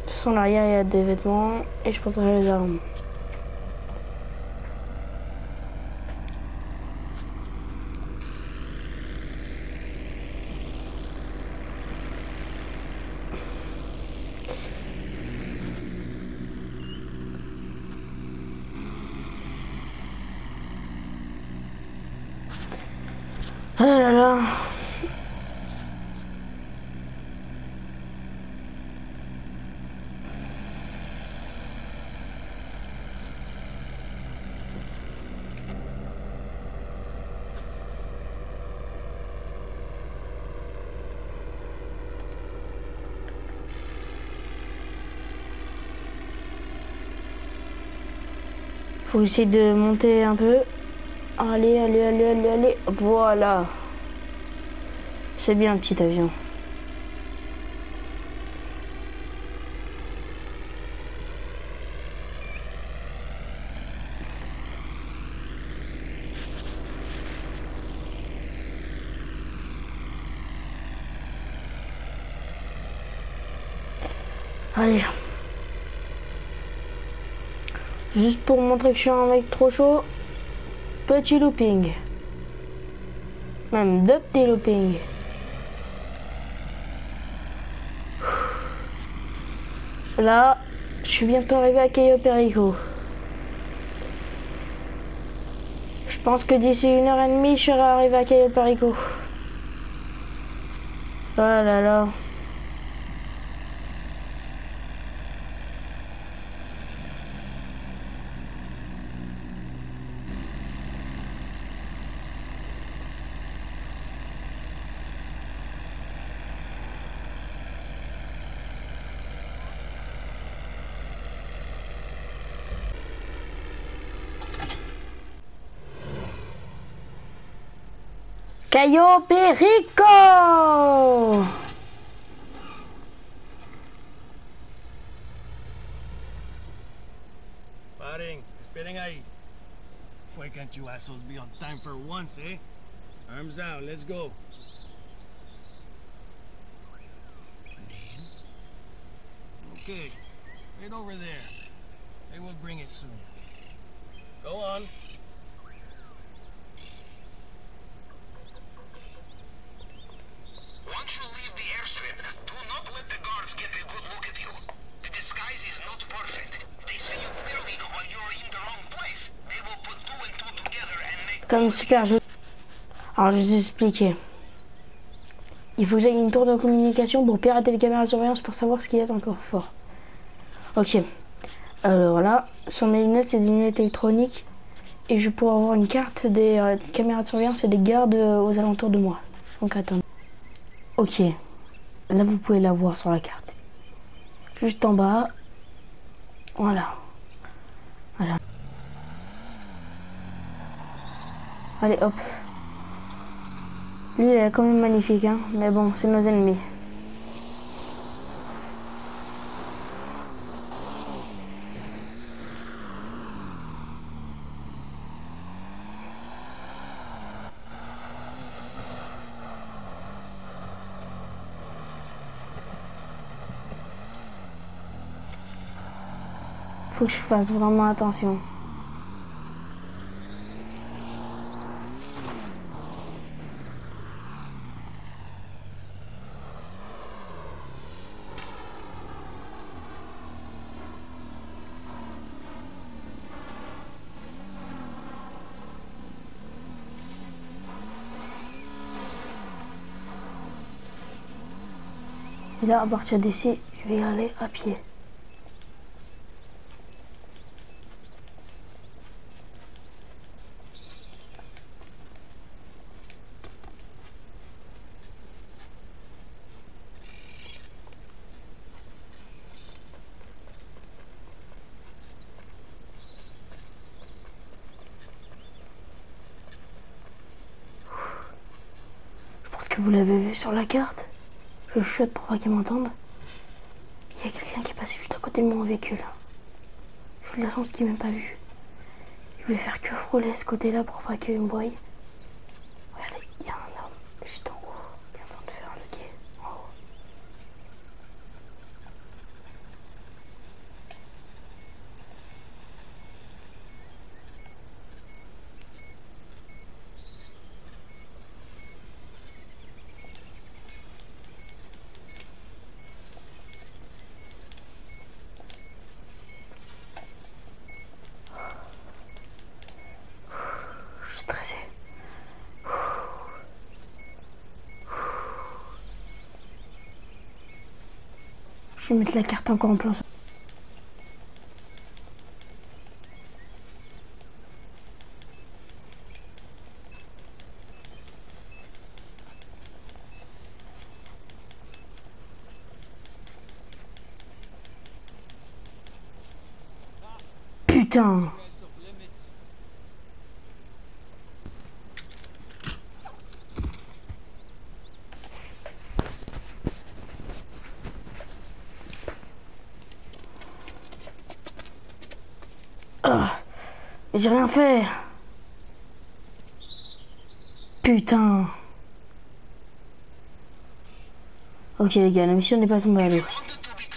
De toute façon, à l'arrière, il y a des vêtements et je porterai les armes. De monter un peu. Allez, allez, allez, allez, allez. Voilà. C'est bien, petit avion. Allez. Juste pour montrer que je suis un mec trop chaud. Petit looping. Même deux petits loopings. Là, je suis bientôt arrivé à Cayo Perico. Je pense que d'ici une heure et demie, je serai arrivé à Cayo Perico. Oh là là. Cayo Perico! Paren, esperen ahí. Why can't you assholes be on time for once, eh? Arms out, let's go. Okay, right over there. They will bring it soon. Go on. Super jeu. Alors je vais vous expliquer. Il faut que j'aille une tour de communication pour pirater les caméras de surveillance pour savoir ce qu'il y a dans le coffre-fort. Ok. Alors là, sur mes lunettes, c'est des lunettes électroniques. Et je pourrais avoir une carte des euh, caméras de surveillance et des gardes euh, aux alentours de moi. Donc attendez. Ok. Là, vous pouvez la voir sur la carte. Juste en bas. Voilà. Allez, hop. Lui, il est quand même magnifique, hein. Mais bon, c'est nos ennemis. Faut que je fasse vraiment attention. Et là, à partir d'ici, je vais y aller à pied. Je pense que vous l'avez vu sur la carte. Je chuchote pour pas qu'ils m'entendent. Il y a quelqu'un qui est passé juste à côté de mon véhicule. J'ai eu de la chance qu'il m'ait pas vu. Je vais faire que frôler ce côté-là pour pas qu'il me voie. Regardez, il y a un homme juste en haut qui est en train de faire le quai. En haut. Je vais mettre la carte encore en plan. Putain Ah, mais j'ai rien fait. Putain. Ok les gars, la mission n'est pas tombée à l'eau.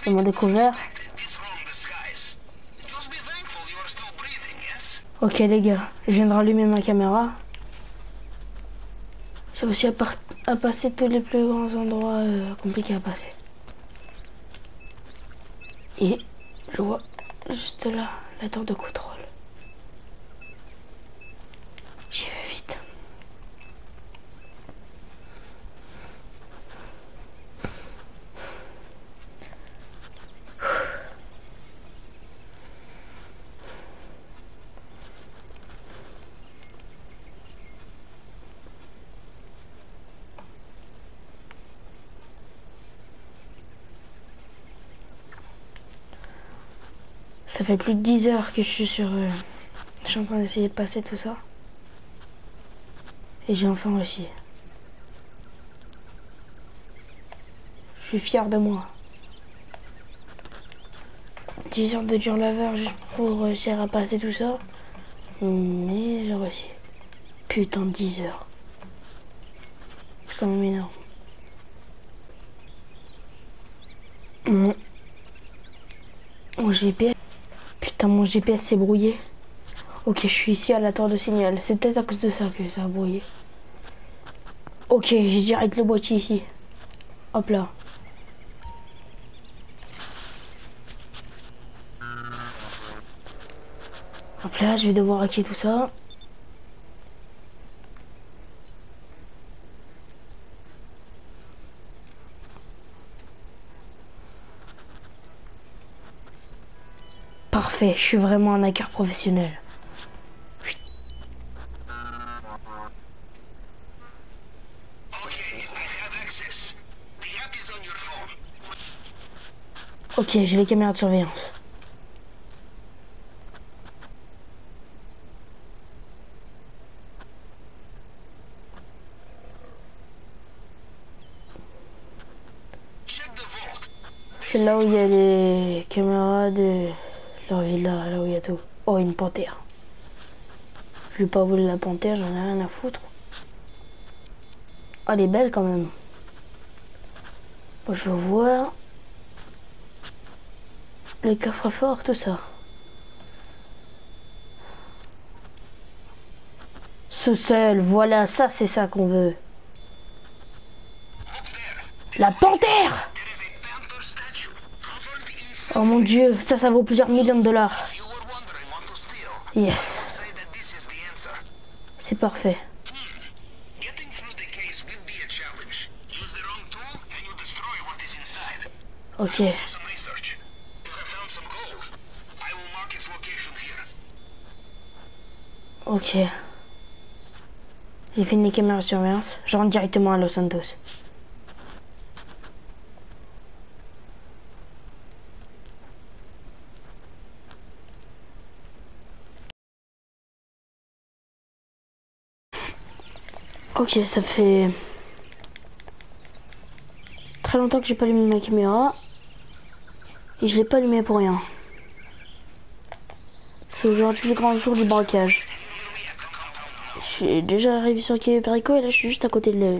M'ont treated découvert. Ok les gars, je viens de rallumer ma caméra. J'ai réussi à, à passer tous les plus grands endroits euh, compliqués à passer. Et je vois juste là la tour de contrôle. J'y vais vite. Ça fait plus de 10 heures que je suis sur... euh, Je suis en train d'essayer de passer tout ça. Et j'ai enfin réussi. Je suis fier de moi. 10 heures de dur laveur juste pour réussir à passer tout ça. Mais j'ai réussi. Putain, 10 heures. C'est quand même énorme. Mon, mon GPS. Mon GPS s'est brouillé. Ok, je suis ici à la tour de signal. C'est peut-être à cause de ça que ça a brouillé. Ok, j'ai direct le boîtier ici. Hop là. Hop là, je vais devoir hacker tout ça. Je suis vraiment un hacker professionnel. Ok, j'ai les caméras de surveillance. C'est là où il y a les caméras de leur villa, là où il y a tout. Oh, une panthère. Je vais pas voler la panthère, j'en ai rien à foutre. Ah, elle est belle quand même. Je veux voir les coffres forts, tout ça. Sous-sol, voilà, ça c'est ça qu'on veut. La panthère Oh mon dieu, ça, ça vaut plusieurs millions de dollars. Yes, c'est parfait. Inside. Ok. Ok. J'ai fini les caméras de surveillance. Je rentre directement à Los Santos. Ok, ça fait très longtemps que j'ai pas allumé ma caméra. Et je l'ai pas allumé pour rien. C'est aujourd'hui le grand jour du braquage. J'ai déjà arrivé sur Quai Perico et là je suis juste à côté de la,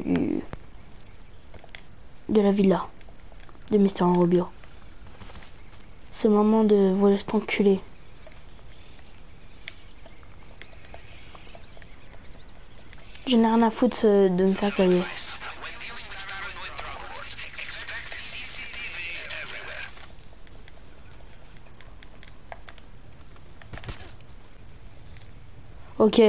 de la villa de Mister Rubio. C'est le moment de voler cet enculé. Je n'ai rien à foutre euh, de me faire everywhere. Ok.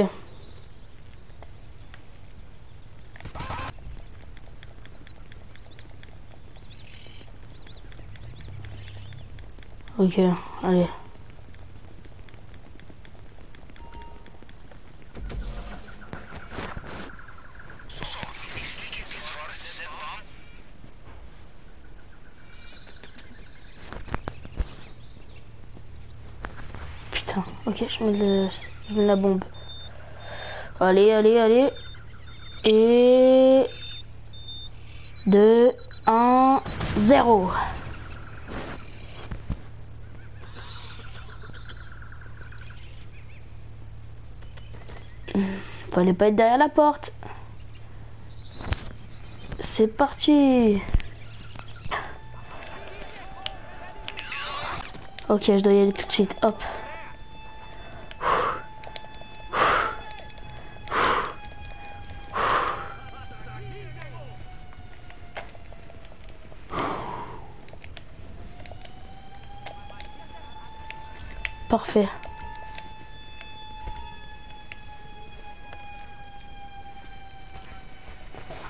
Ok, allez. Le, la bombe. Allez, allez, allez. Et... 2, 1, 0. Fallait pas être derrière la porte. C'est parti. Ok, je dois y aller tout de suite. Hop.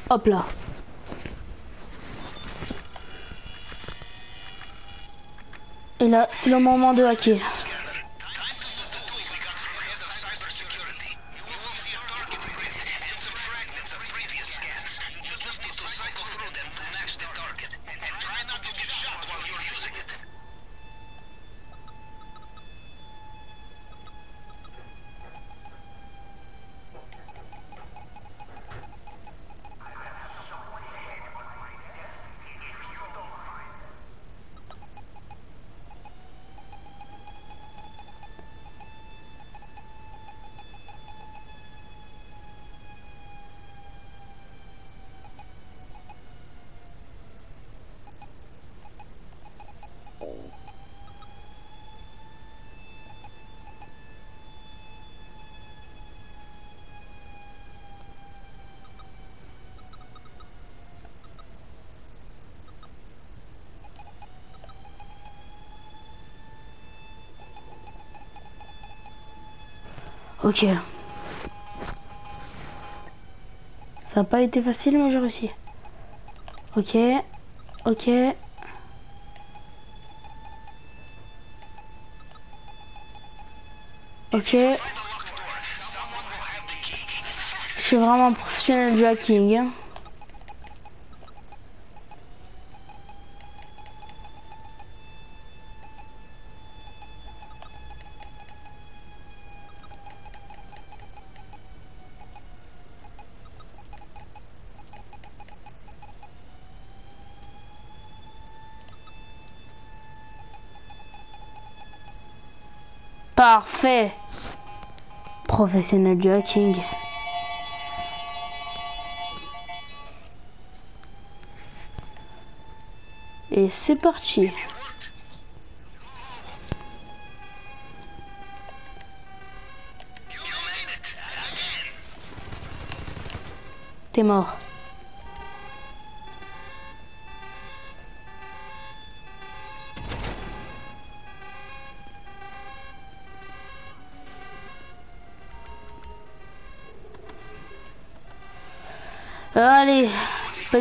Hop là. Et là, c'est le moment de hacker. Ok. Ça n'a pas été facile, mais j'ai réussi. Ok. Ok. Ok. Je suis vraiment professionnel du hacking. Parfait. Professionnel du hacking. Et c'est parti. T'es mort.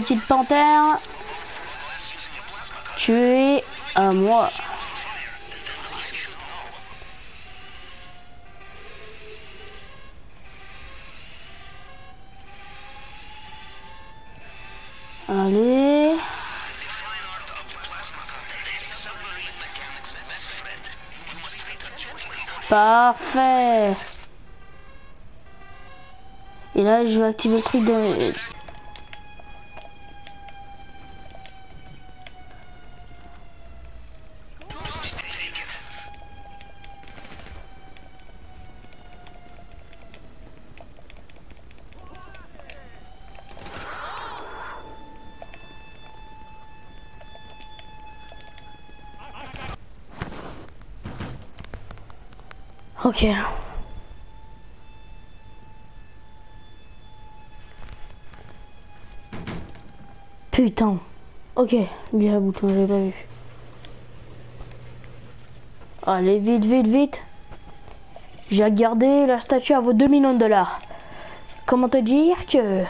Petite panthère. Tu es à moi. Allez. Parfait. Et là, je vais activer le truc de... Ok. Putain. Ok, bien bouton, j'ai pas vu. Allez, vite, vite, vite. J'ai regardé, la statue à vaut 2 millions de dollars. Comment te dire que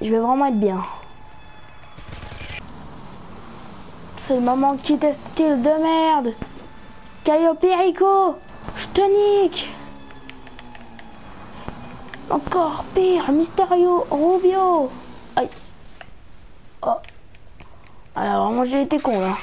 je vais vraiment être bien. C'est le moment qui était style de merde. Caio Perico Nique Encore pire Mysterio Rubio. Aïe. Oh. Alors vraiment j'ai été con là.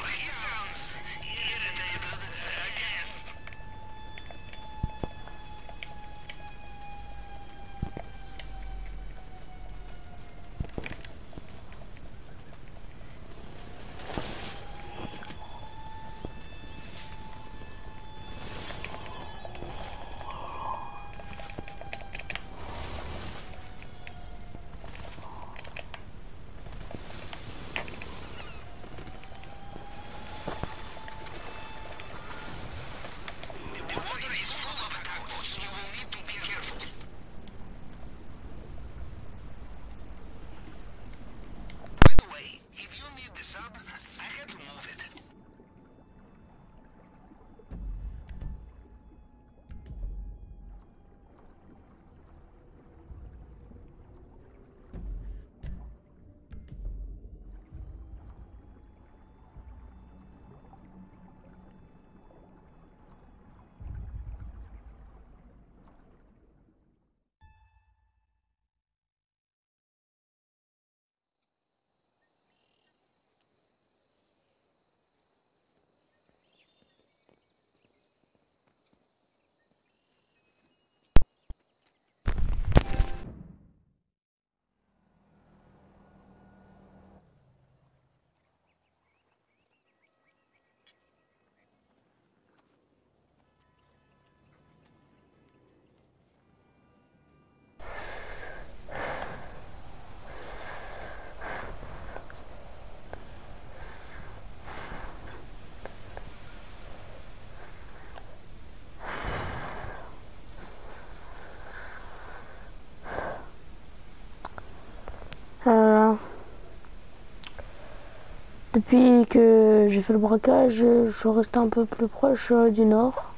Depuis que j'ai fait le braquage, je suis resté un peu plus proche euh, du nord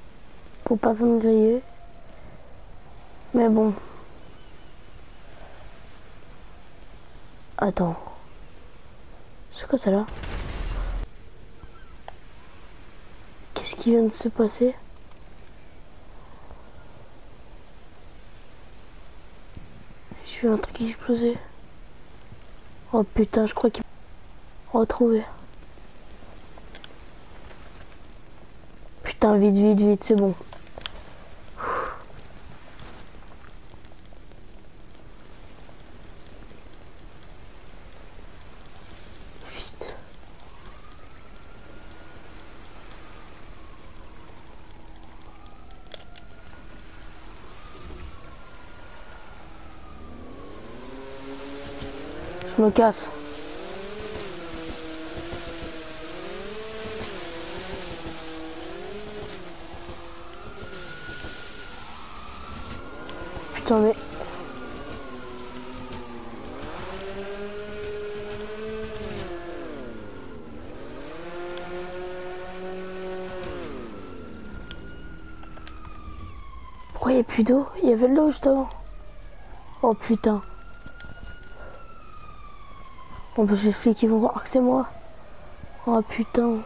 pour pas me griller. Mais bon. Attends. C'est quoi ça là? Qu'est-ce qui vient de se passer? J'ai vu un truc exploser. Oh putain, je crois qu'il retrouvé. Vite, vite, vite, c'est bon. Je me casse. Putain mais... Pourquoi il n'y a plus d'eau Oh putain. Bon bah les flics ils vont voir que c'est moi. Oh putain.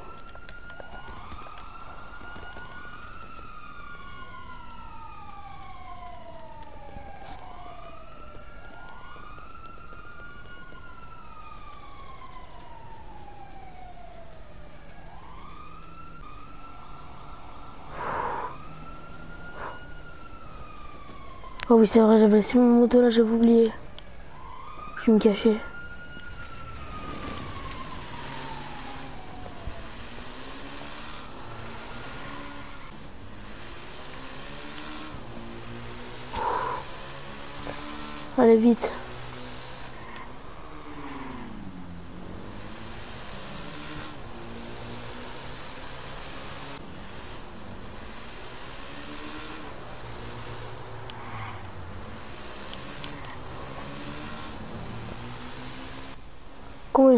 Oh oui c'est vrai j'avais laissé mon moto là j'avais oublié. Je vais me cacher. Allez vite.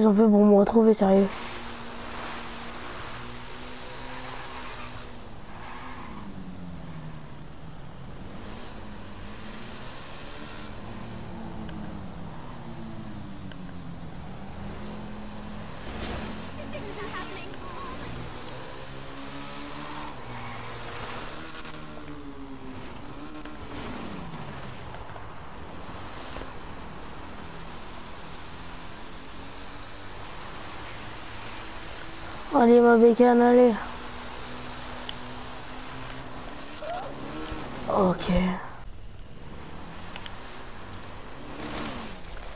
Ont fait pour me retrouver sérieux Allez, allez. Ok.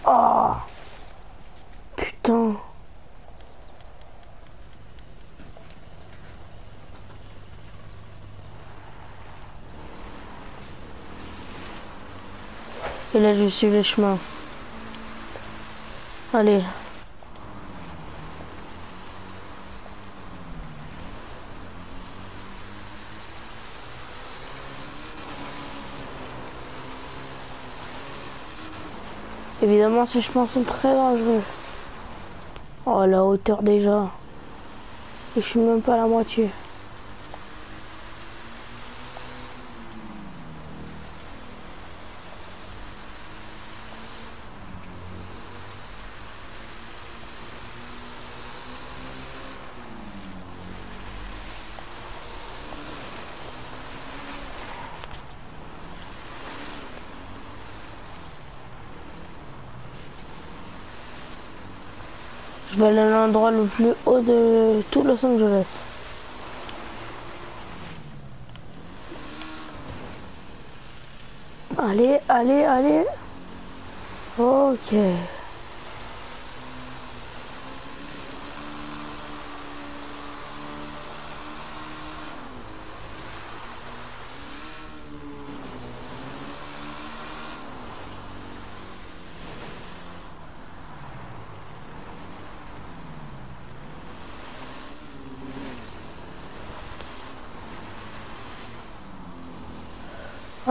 Oh Putain. Et là, je suis le chemin. Allez. Évidemment, ces chemins sont très dangereux. Oh, la hauteur déjà. Et je suis même pas à la moitié. L'endroit le plus haut de tout Los Angeles. Allez, allez, allez. Ok.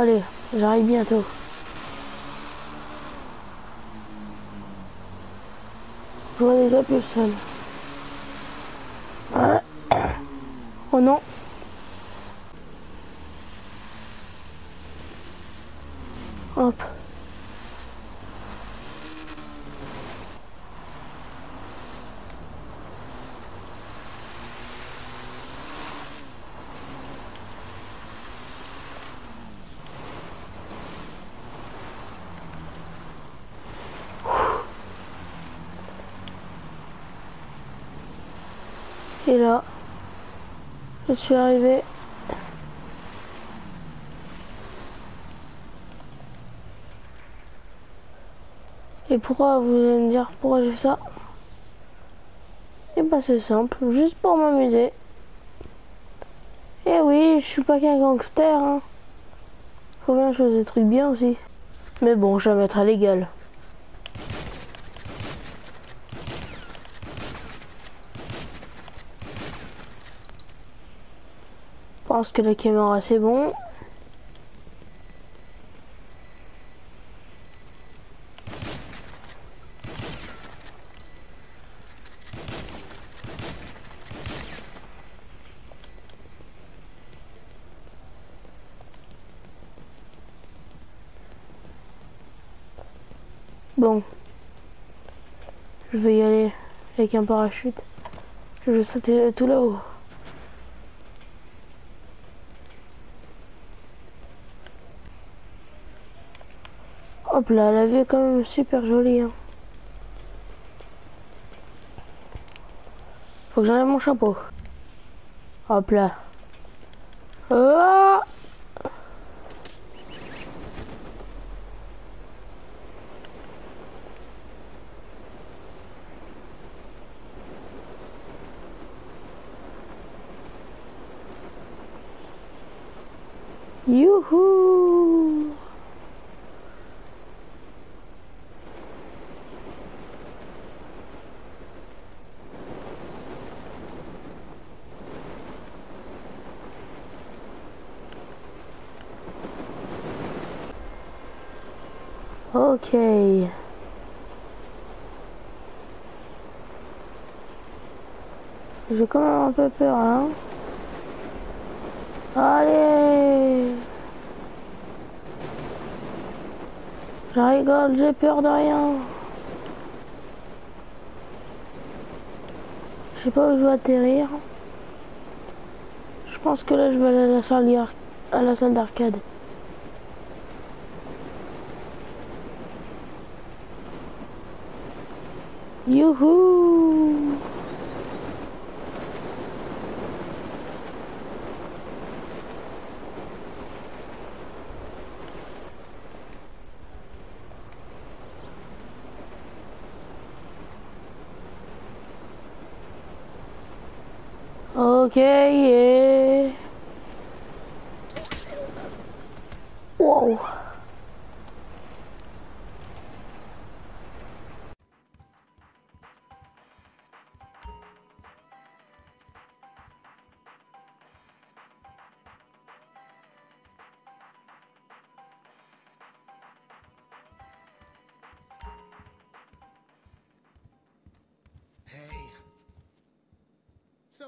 Allez, j'arrive bientôt. Je vois déjà plus seul. Oh non. Hop. Et là, je suis arrivé. Et pourquoi vous allez me dire pourquoi j'ai ça? Et bah c'est simple, juste pour m'amuser. Et oui, je suis pas qu'un gangster. Hein. Faut bien fasse des trucs bien aussi. Mais bon, mettre à l'égal. Pense que la caméra c'est bon. Bon. Je vais y aller avec un parachute. Je vais sauter tout là-haut. Hop là, la vue est quand même super jolie. Hein. Faut que j'enlève mon chapeau. Hop là. Oh Youhou Ok. J'ai quand même un peu peur, hein. Allez Je rigole, j'ai peur de rien. Je sais pas où je vais atterrir. Je pense que là je vais aller à la salle d'ar- à la salle d'arcade.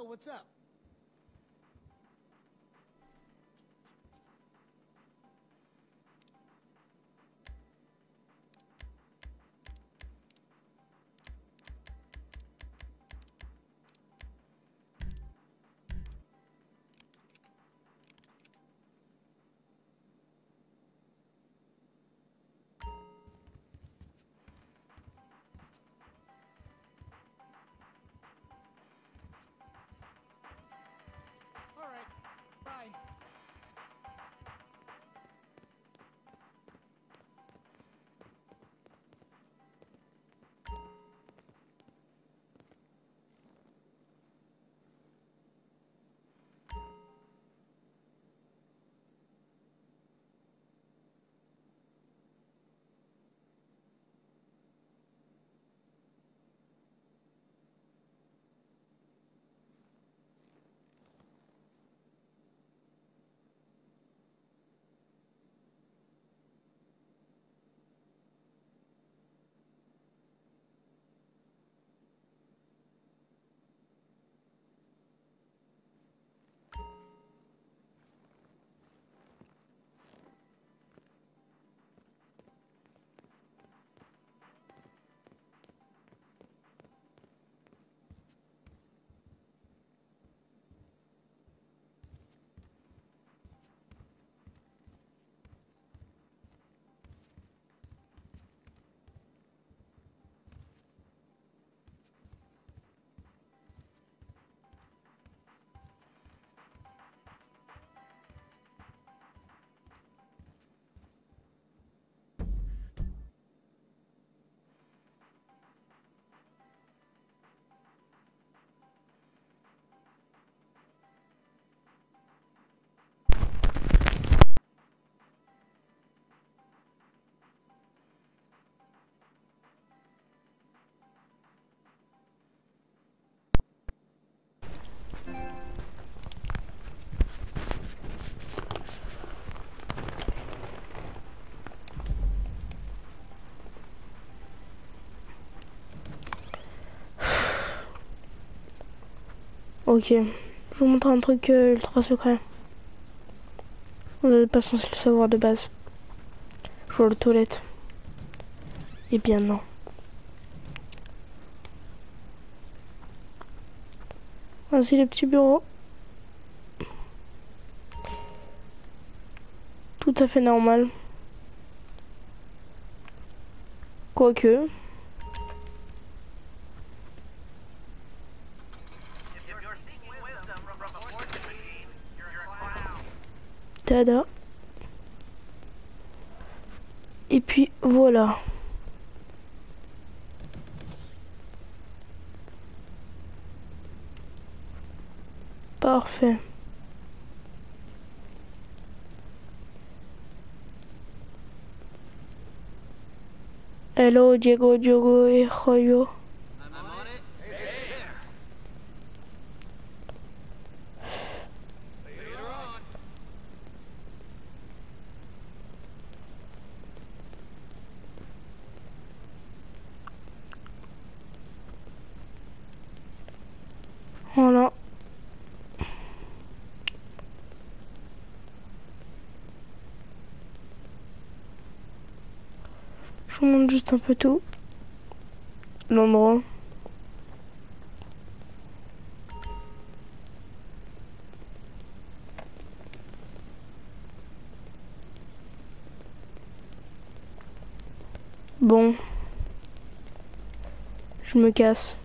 What's up? Ok. Je vous montre un truc euh, ultra secret. Vous n'êtes pas censé le savoir de base. Vais aux toilettes. Eh bien non. Voici le petit bureau. Tout à fait normal. Quoique. Et puis voilà. Parfait. Hello Diego Diogo et Joyo. I'm on it. Hey there. Later on. Voilà. Je vous montre juste un peu tout. L'endroit. Bon. Je me casse.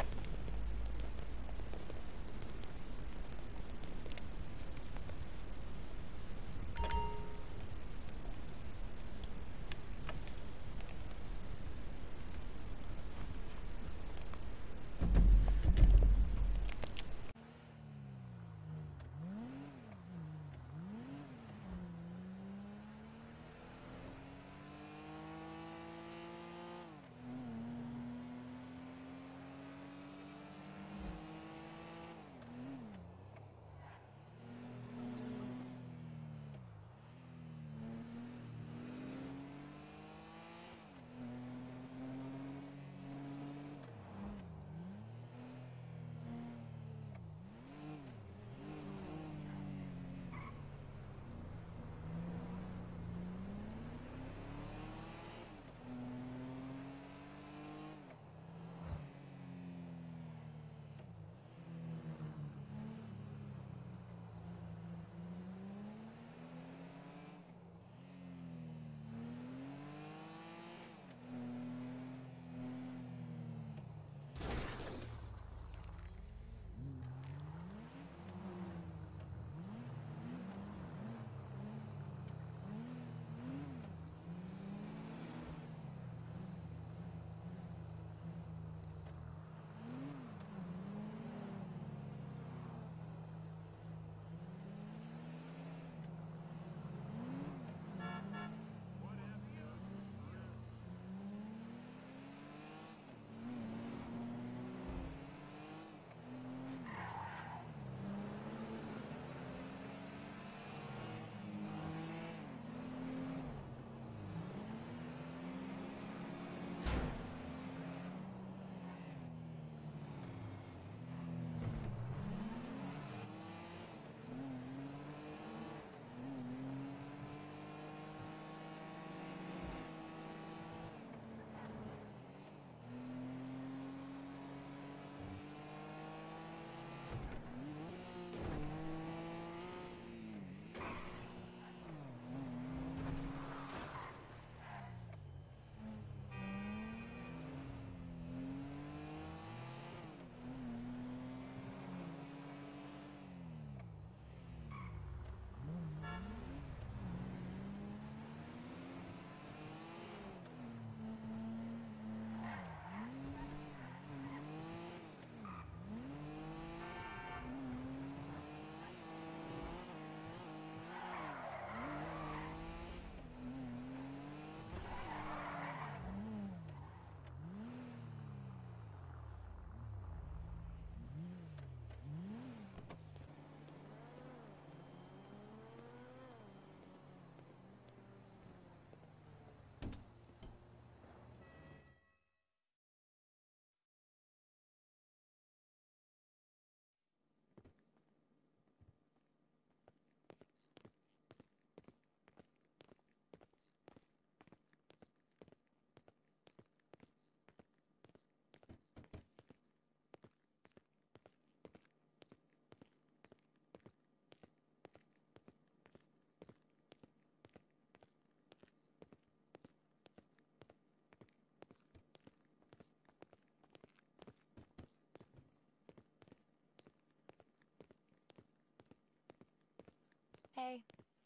Hey.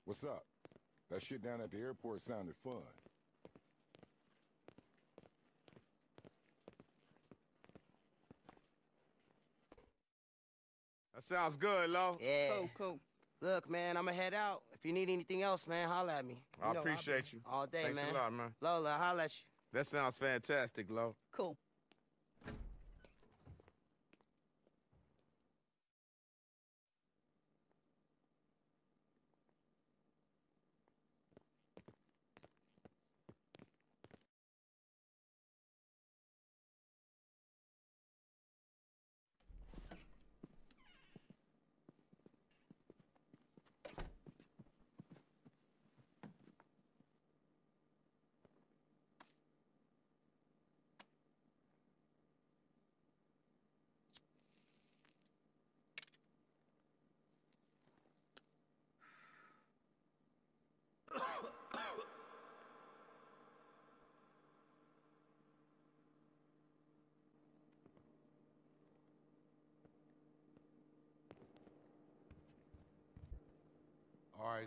What's up? That shit down at the airport sounded fun. That sounds good, Lo. Yeah. Cool, cool. Look, man, I'ma head out. If you need anything else, man, holla at me. I You I'll be appreciate you. All day, Thanks man. a lot, man. Lola, holla at you. That sounds fantastic, Lo.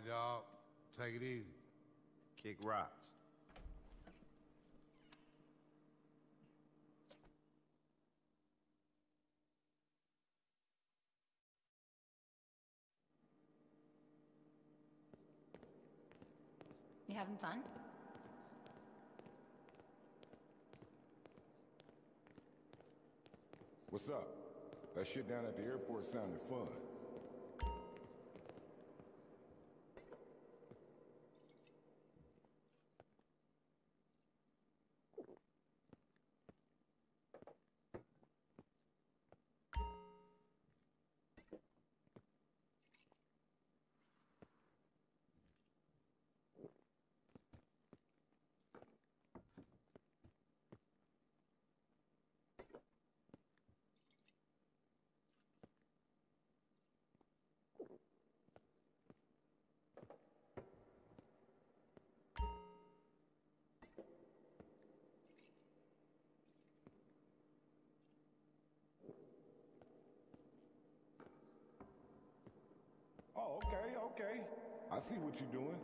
Right, dog. Take it easy. Kick rocks. You having fun? What's up? That shit down at the airport sounded fun. Oh, okay, okay. I see what you're doing.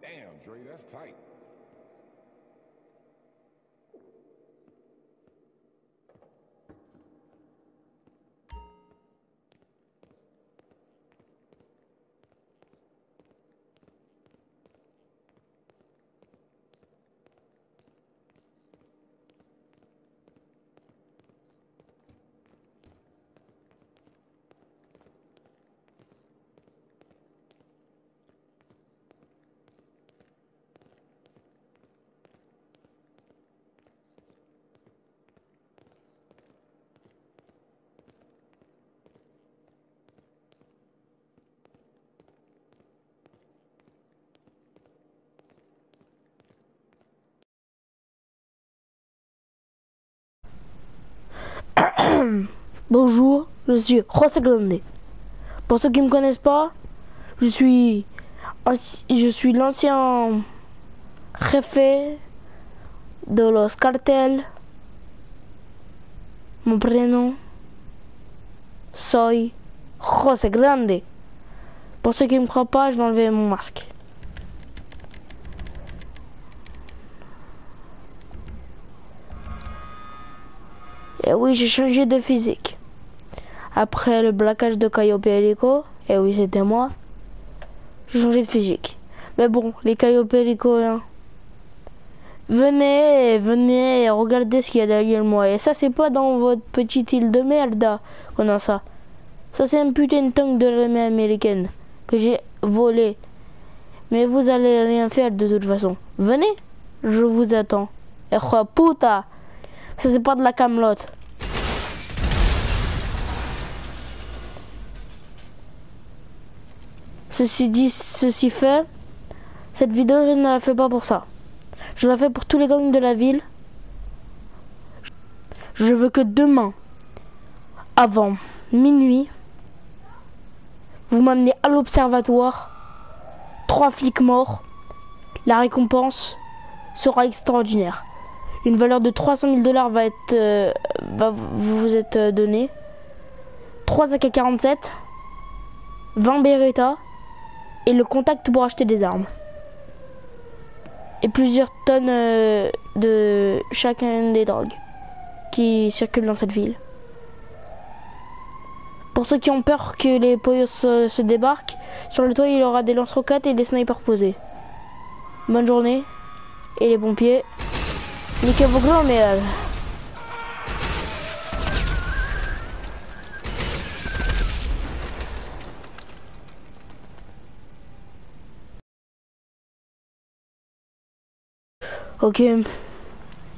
Damn, Dre, that's tight. (clears throat) Bonjour, je suis José Grande. Pour ceux qui ne me connaissent pas, je suis, je suis l'ancien jefe de los cartels. Mon prénom, soy José Grande. Pour ceux qui ne me croient pas, je vais enlever mon masque. Et oui, j'ai changé de physique. Après le blacage de Caio Perico, et oui, c'était moi, j'ai changé de physique. Mais bon, les Caio Perico, hein, venez, venez regardez ce qu'il y a derrière moi. Et ça, c'est pas dans votre petite île de merde là, qu'on a ça. Ça, c'est un putain de tank de l'armée américaine que j'ai volé. Mais vous allez rien faire de toute façon. Venez, je vous attends. Et puta, c'est pas de la camelote. Ceci dit, ceci fait, cette vidéo je ne la fais pas pour ça. Je la fais pour tous les gangs de la ville. Je veux que demain, avant minuit, vous m'amenez à l'observatoire. Trois flics morts. La récompense sera extraordinaire. Une valeur de 300 000 dollars va être euh, va vous être euh, donnée. 3 AK-47, 20 Beretta et le contact pour acheter des armes. Et plusieurs tonnes euh, de chacun des drogues qui circulent dans cette ville. Pour ceux qui ont peur que les pollos se, se débarquent, sur le toit il y aura des lance-roquettes et des snipers posés. Bonne journée. Et les pompiers. Niquez vos glands, mais... euh, Ok.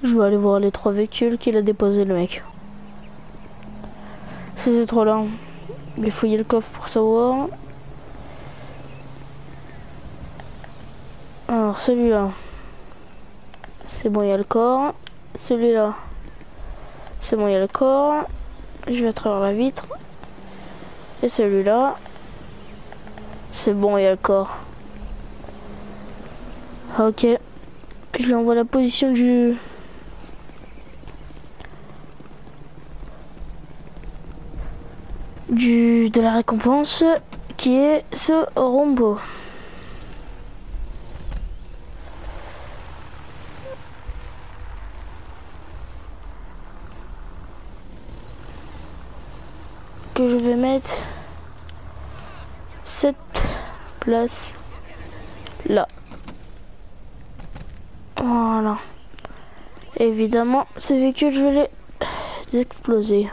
Je vais aller voir les trois véhicules qu'il a déposé le mec. C'est trop lent. Je vais fouiller le coffre pour savoir. Alors celui-là. C'est bon, il y a le corps. Celui-là. C'est bon, il y a le corps. Je vais à travers la vitre. Et celui-là. C'est bon, il y a le corps. Ok. Je lui envoie la position du... du de la récompense qui est ce rombo. Que je vais mettre cette place là. Voilà. Évidemment, ces véhicules, je vais les exploser.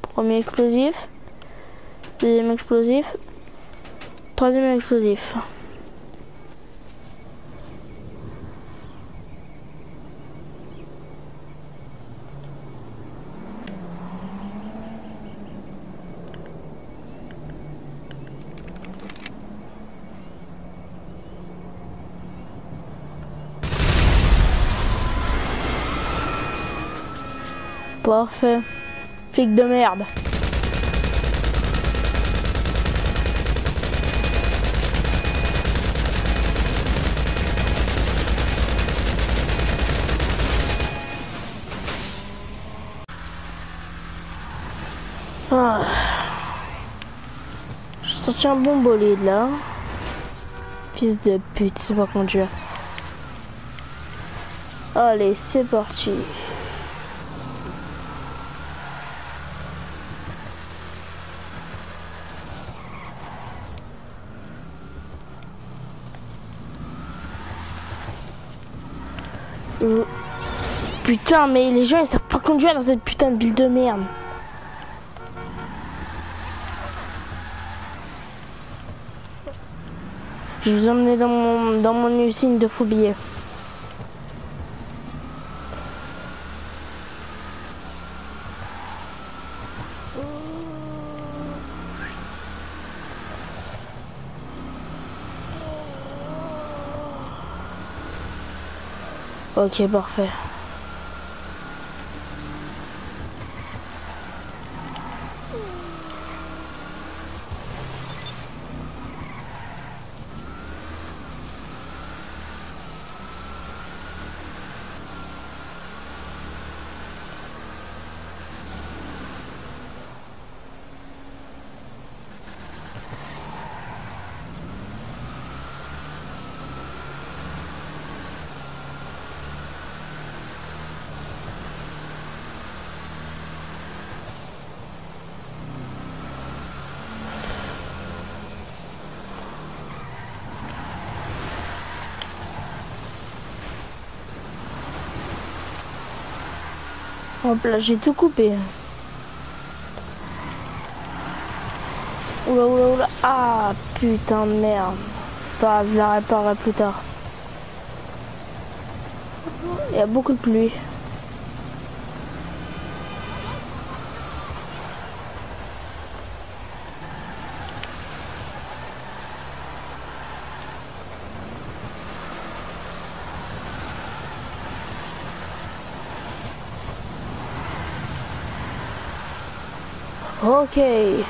Premier explosif. Deuxième explosif. Troisième explosif. Parfait. Flic de merde. Ah. J'ai sorti un bon bolide là. Fils de pute, c'est pas conduire. Allez, c'est parti. Putain, mais les gens ils savent pas conduire dans cette putain de ville de merde. Je vous emmener dans mon, dans mon usine de faux billets. Ok, parfait. Hop là, j'ai tout coupé. Oula, oula, oula. Ah, putain de merde. Pas je la réparerai plus tard. Il y a beaucoup de pluie. Okay.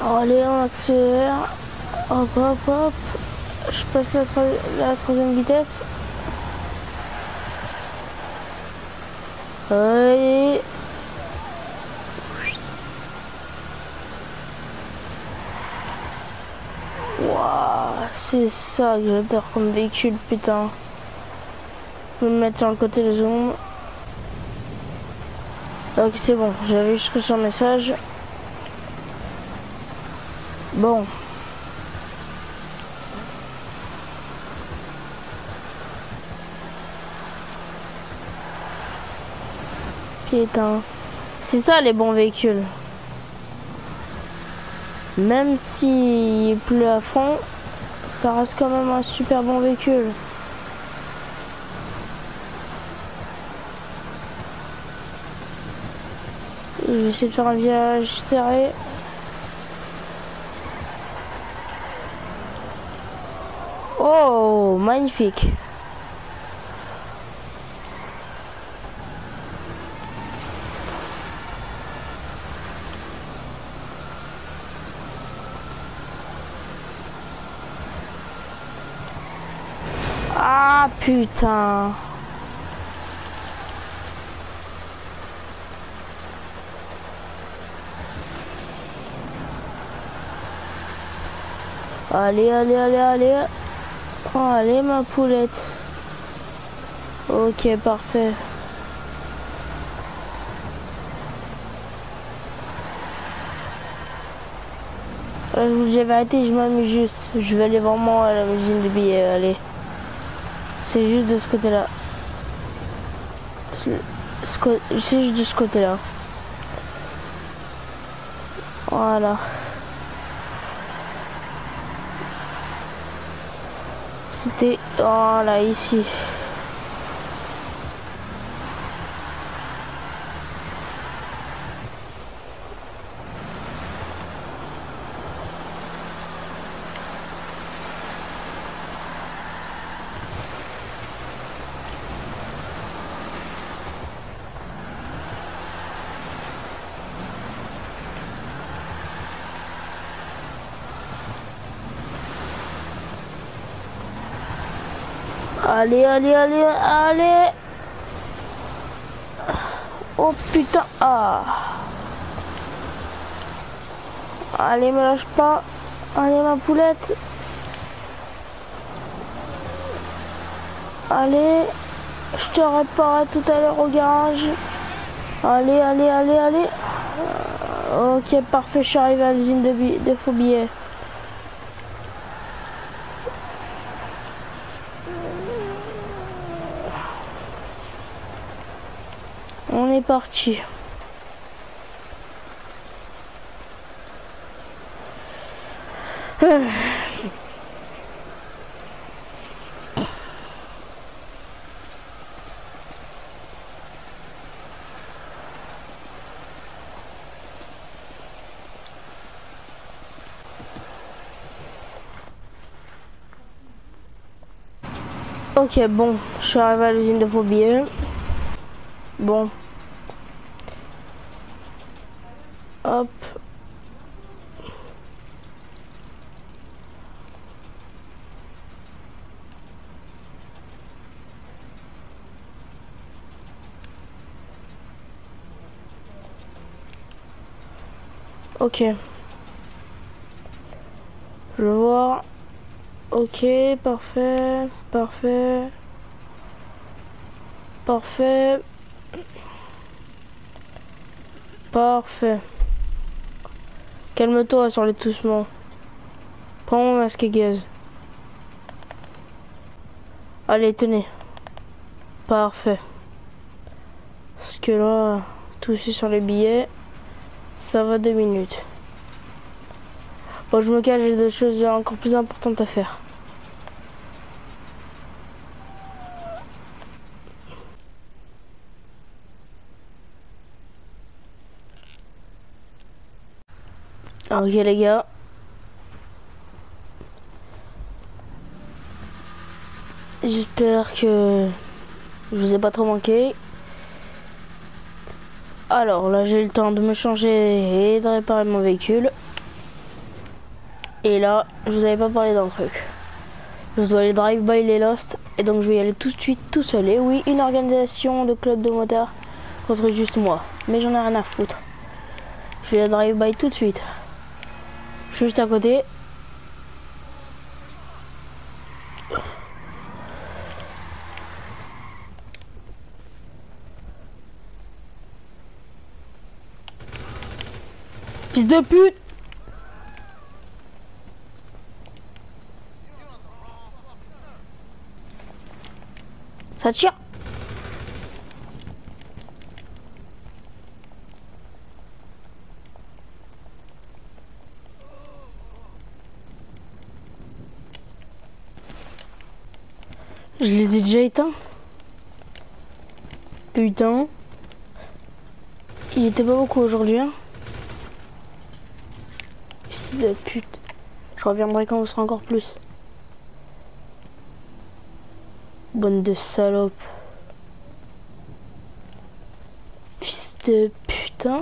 Oh, Allez, on tire. Hop, hop, hop. Passe la, la troisième vitesse. Waouh, c'est ça que j'adore comme véhicule, putain. Je vais me mettre sur le côté de zoom. Ok, c'est bon, j'avais juste son message. Bon. Putain. C'est ça les bons véhicules. Même s'il pleut à fond, ça reste quand même un super bon véhicule. Je vais essayer de faire un virage serré. Oh, magnifique. Ah putain. Allez, allez, allez, allez. Allez, ma poulette. Ok, parfait. Euh, la vérité, je m'amuse juste. Je vais aller vraiment à la machine de billets, allez. C'est juste de ce côté-là. C'est juste de ce côté-là. Voilà. C'était... Voilà, ici. Allez, allez, allez, allez. Oh putain. Ah. Allez, me lâche pas. Allez, ma poulette. Allez. Je te réparerai tout à l'heure au garage. Allez, allez, allez, allez. Ok, parfait. Je suis arrivé à l'usine de, de faux billets. Ok, bon, je suis arrivé à l'usine de faux billets. Bon. Hop. Ok. Je voir. Ok, parfait, parfait. Parfait. Parfait. Calme-toi sur les toussements. Prends mon masque à gaz. Allez, tenez. Parfait. Parce que là, tousser sur les billets, ça va deux minutes. Bon, je me cache, j'ai des choses encore plus importantes à faire. Ok les gars. J'espère que je vous ai pas trop manqué. Alors là j'ai le temps de me changer et de réparer mon véhicule. Et là, je vous avais pas parlé d'un truc. Je dois aller drive by les Lost. Et donc je vais y aller tout de suite tout seul. Et oui, une organisation de club de motards contre juste moi. Mais j'en ai rien à foutre. Je vais aller drive by tout de suite. Je suis juste à côté. De pute Ça tire Je les ai déjà éteints. Putain. Il était pas beaucoup aujourd'hui. Hein. De pute. Je reviendrai quand vous serez encore plus. Bonne de salope. Fils de putain.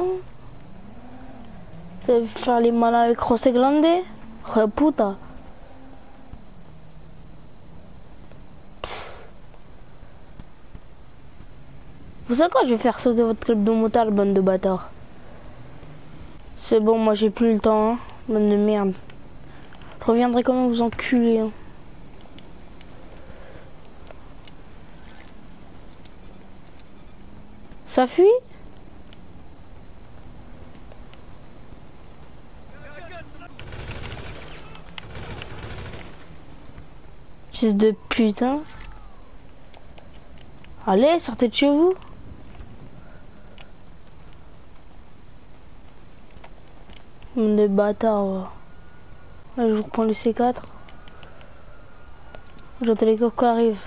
Vous allez faire les malins avec José Grande Re puta. Psst. Vous savez quoi Je vais faire sauter votre club de motard, bande de bâtards. C'est bon, moi j'ai plus le temps, hein. Bande de merde. Je reviendrai quand même vous enculer. Hein. Ça fuit? Fils de putain. Allez, sortez de chez vous. Des bâtards. Là, je vous prends le C4. J'entends les coques arrivent.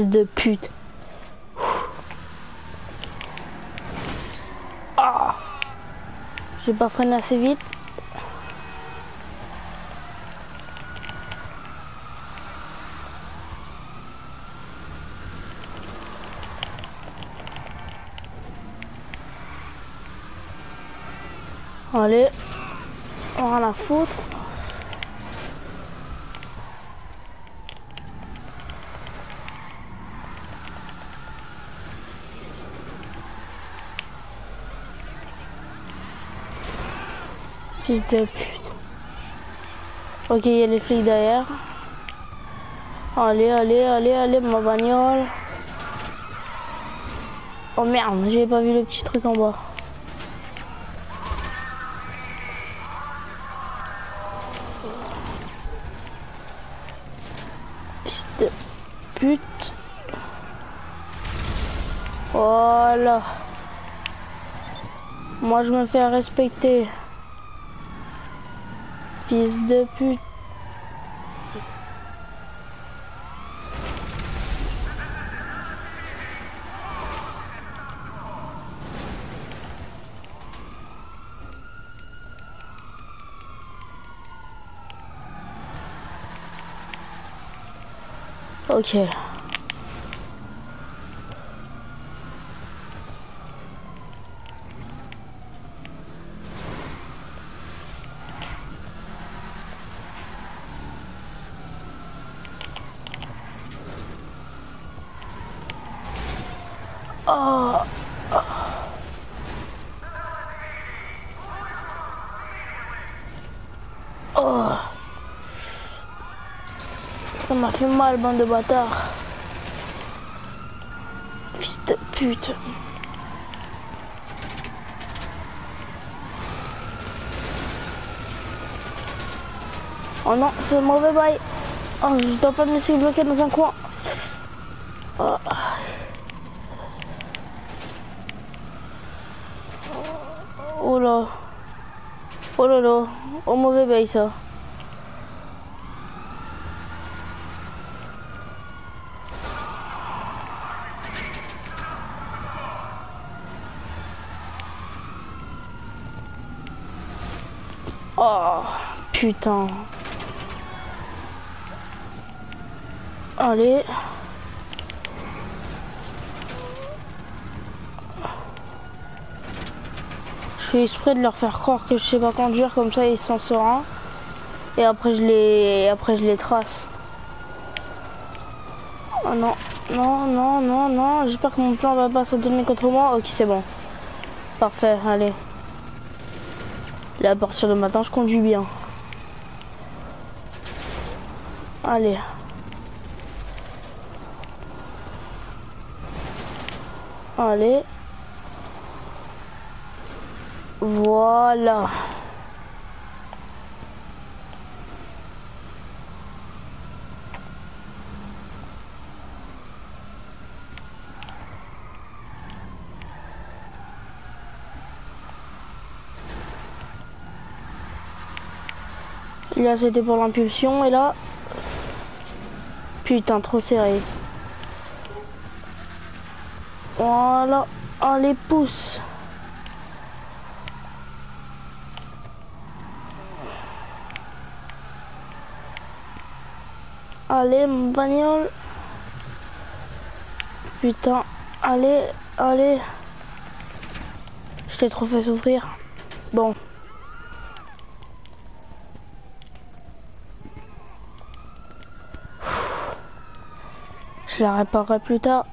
De pute. Ah J'ai pas freiné assez vite. Allez, on va la foutre. Fils de pute. Ok, il y a les flics derrière. Allez, allez, allez, allez, ma bagnole. Oh merde, j'ai pas vu le petit truc en bas. Fils de pute. Voilà. Moi, je me fais respecter. Fils de pute. Ok. Oh. Oh. Ça m'a fait mal, bande de bâtards. Fils de pute. Oh non, c'est mauvais bail. Oh, je dois pas me laisser bloquer dans un coin. Oh. Oh là. Oh là là, au mauvais bail ça. Oh, putain. Allez. Je fais exprès de leur faire croire que je sais pas conduire comme ça ils s'en sauront. Et après je les après je les trace. Oh non, non, non, non, non, j'espère que mon plan va pas se donner contre moi. Ok c'est bon. Parfait, allez. Là à partir de maintenant je conduis bien. Allez. Allez. Voilà. Là c'était pour l'impulsion et là... Putain trop serré. Voilà. Allez pousse. Allez, mon bagnole. Putain, allez, allez. Je t'ai trop fait souffrir. Bon. Je la réparerai plus tard.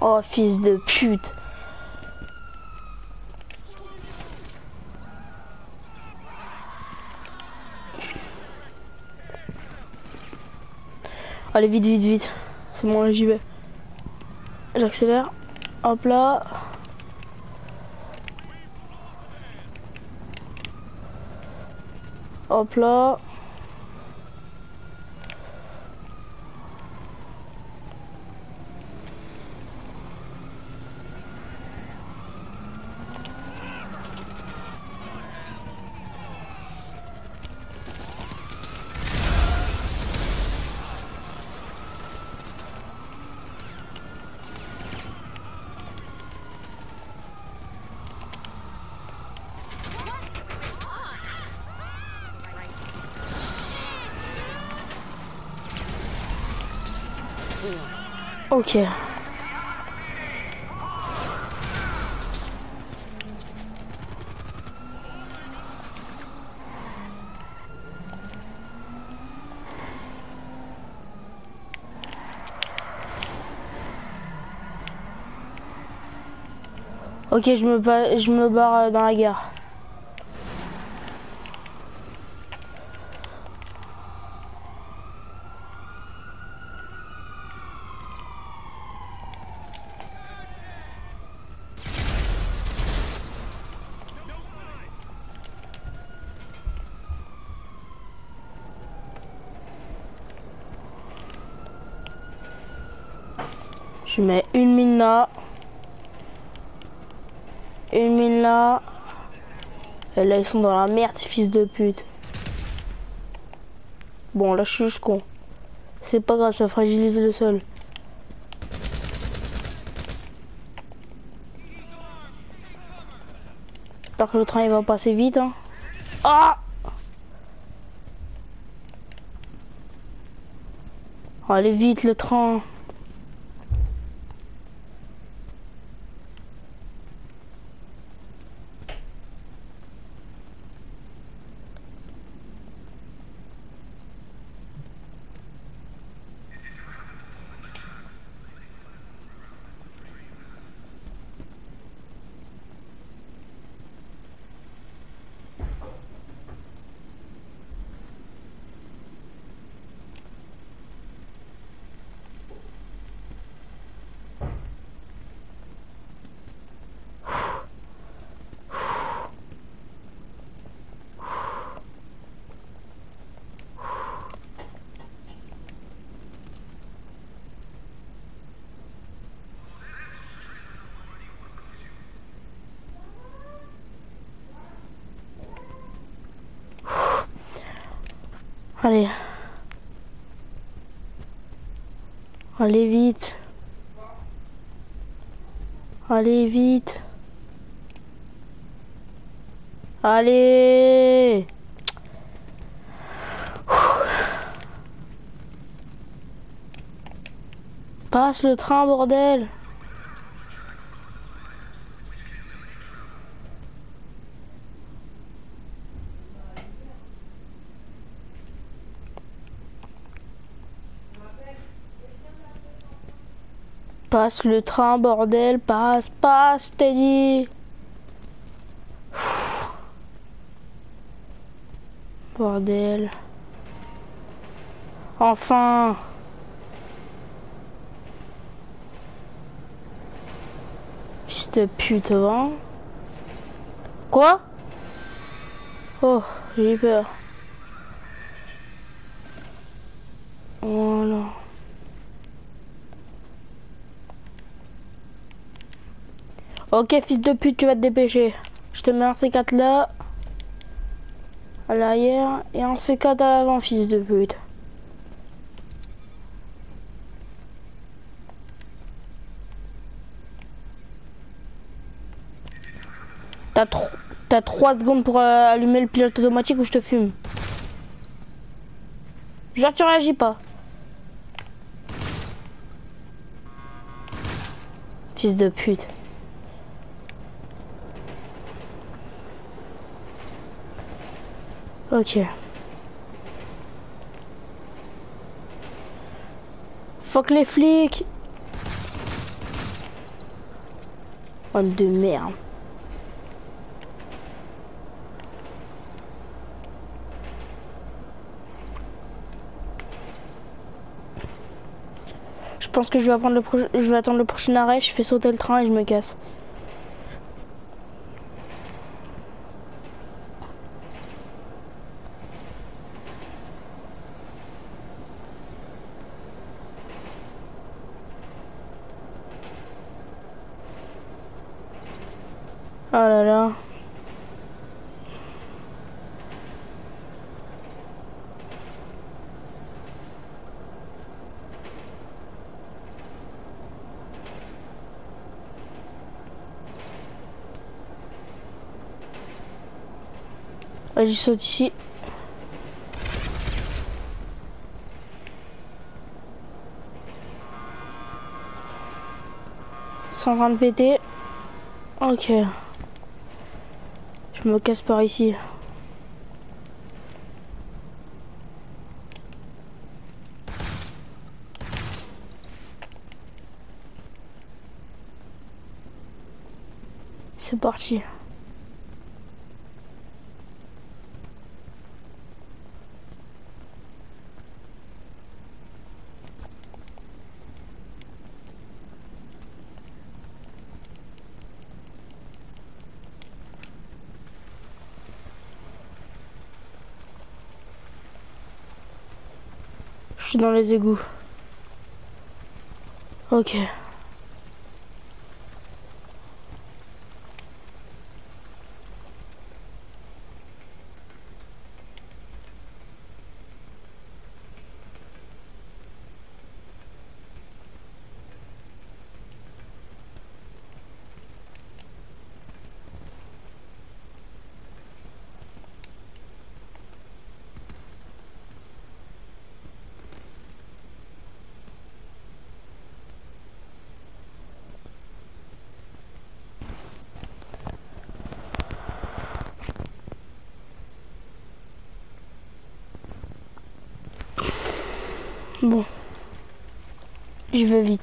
Oh, fils de pute. Allez, vite, vite, vite. C'est bon, j'y vais. J'accélère. Hop là. Hop là. Ok. Ok, je me, je me barre euh, dans la gare. Je mets une mine là. Une mine là. Et là, ils sont dans la merde, fils de pute. Bon, là, je suis juste con. C'est pas grave, ça fragilise le sol. J'espère que le train il va passer vite. Hein. Ah Allez vite le train. Allez. Allez vite. Allez vite. Allez. Passe le train, bordel. Passe le train, bordel, passe, passe, t'ai dit. Bordel. Enfin. Fils de pute, va. Quoi? Oh, j'ai eu peur. Voilà. Ok, fils de pute, tu vas te dépêcher. Je te mets un C4 là. À l'arrière. Et un C4 à l'avant, fils de pute. T'as tro- t'as 3 secondes pour euh, allumer le pilote automatique ou je te fume? Genre tu réagis pas. Fils de pute. Ok. Fuck les flics. Bande de merde. Je pense que je vais attendre le prochain arrêt, je fais sauter le train et je me casse. Oh là là. Vas-y, saute ici. Sans train de péter. Ok. Je me casse par ici. C'est parti. Dans les égouts. Ok. Bon. Je vais vite.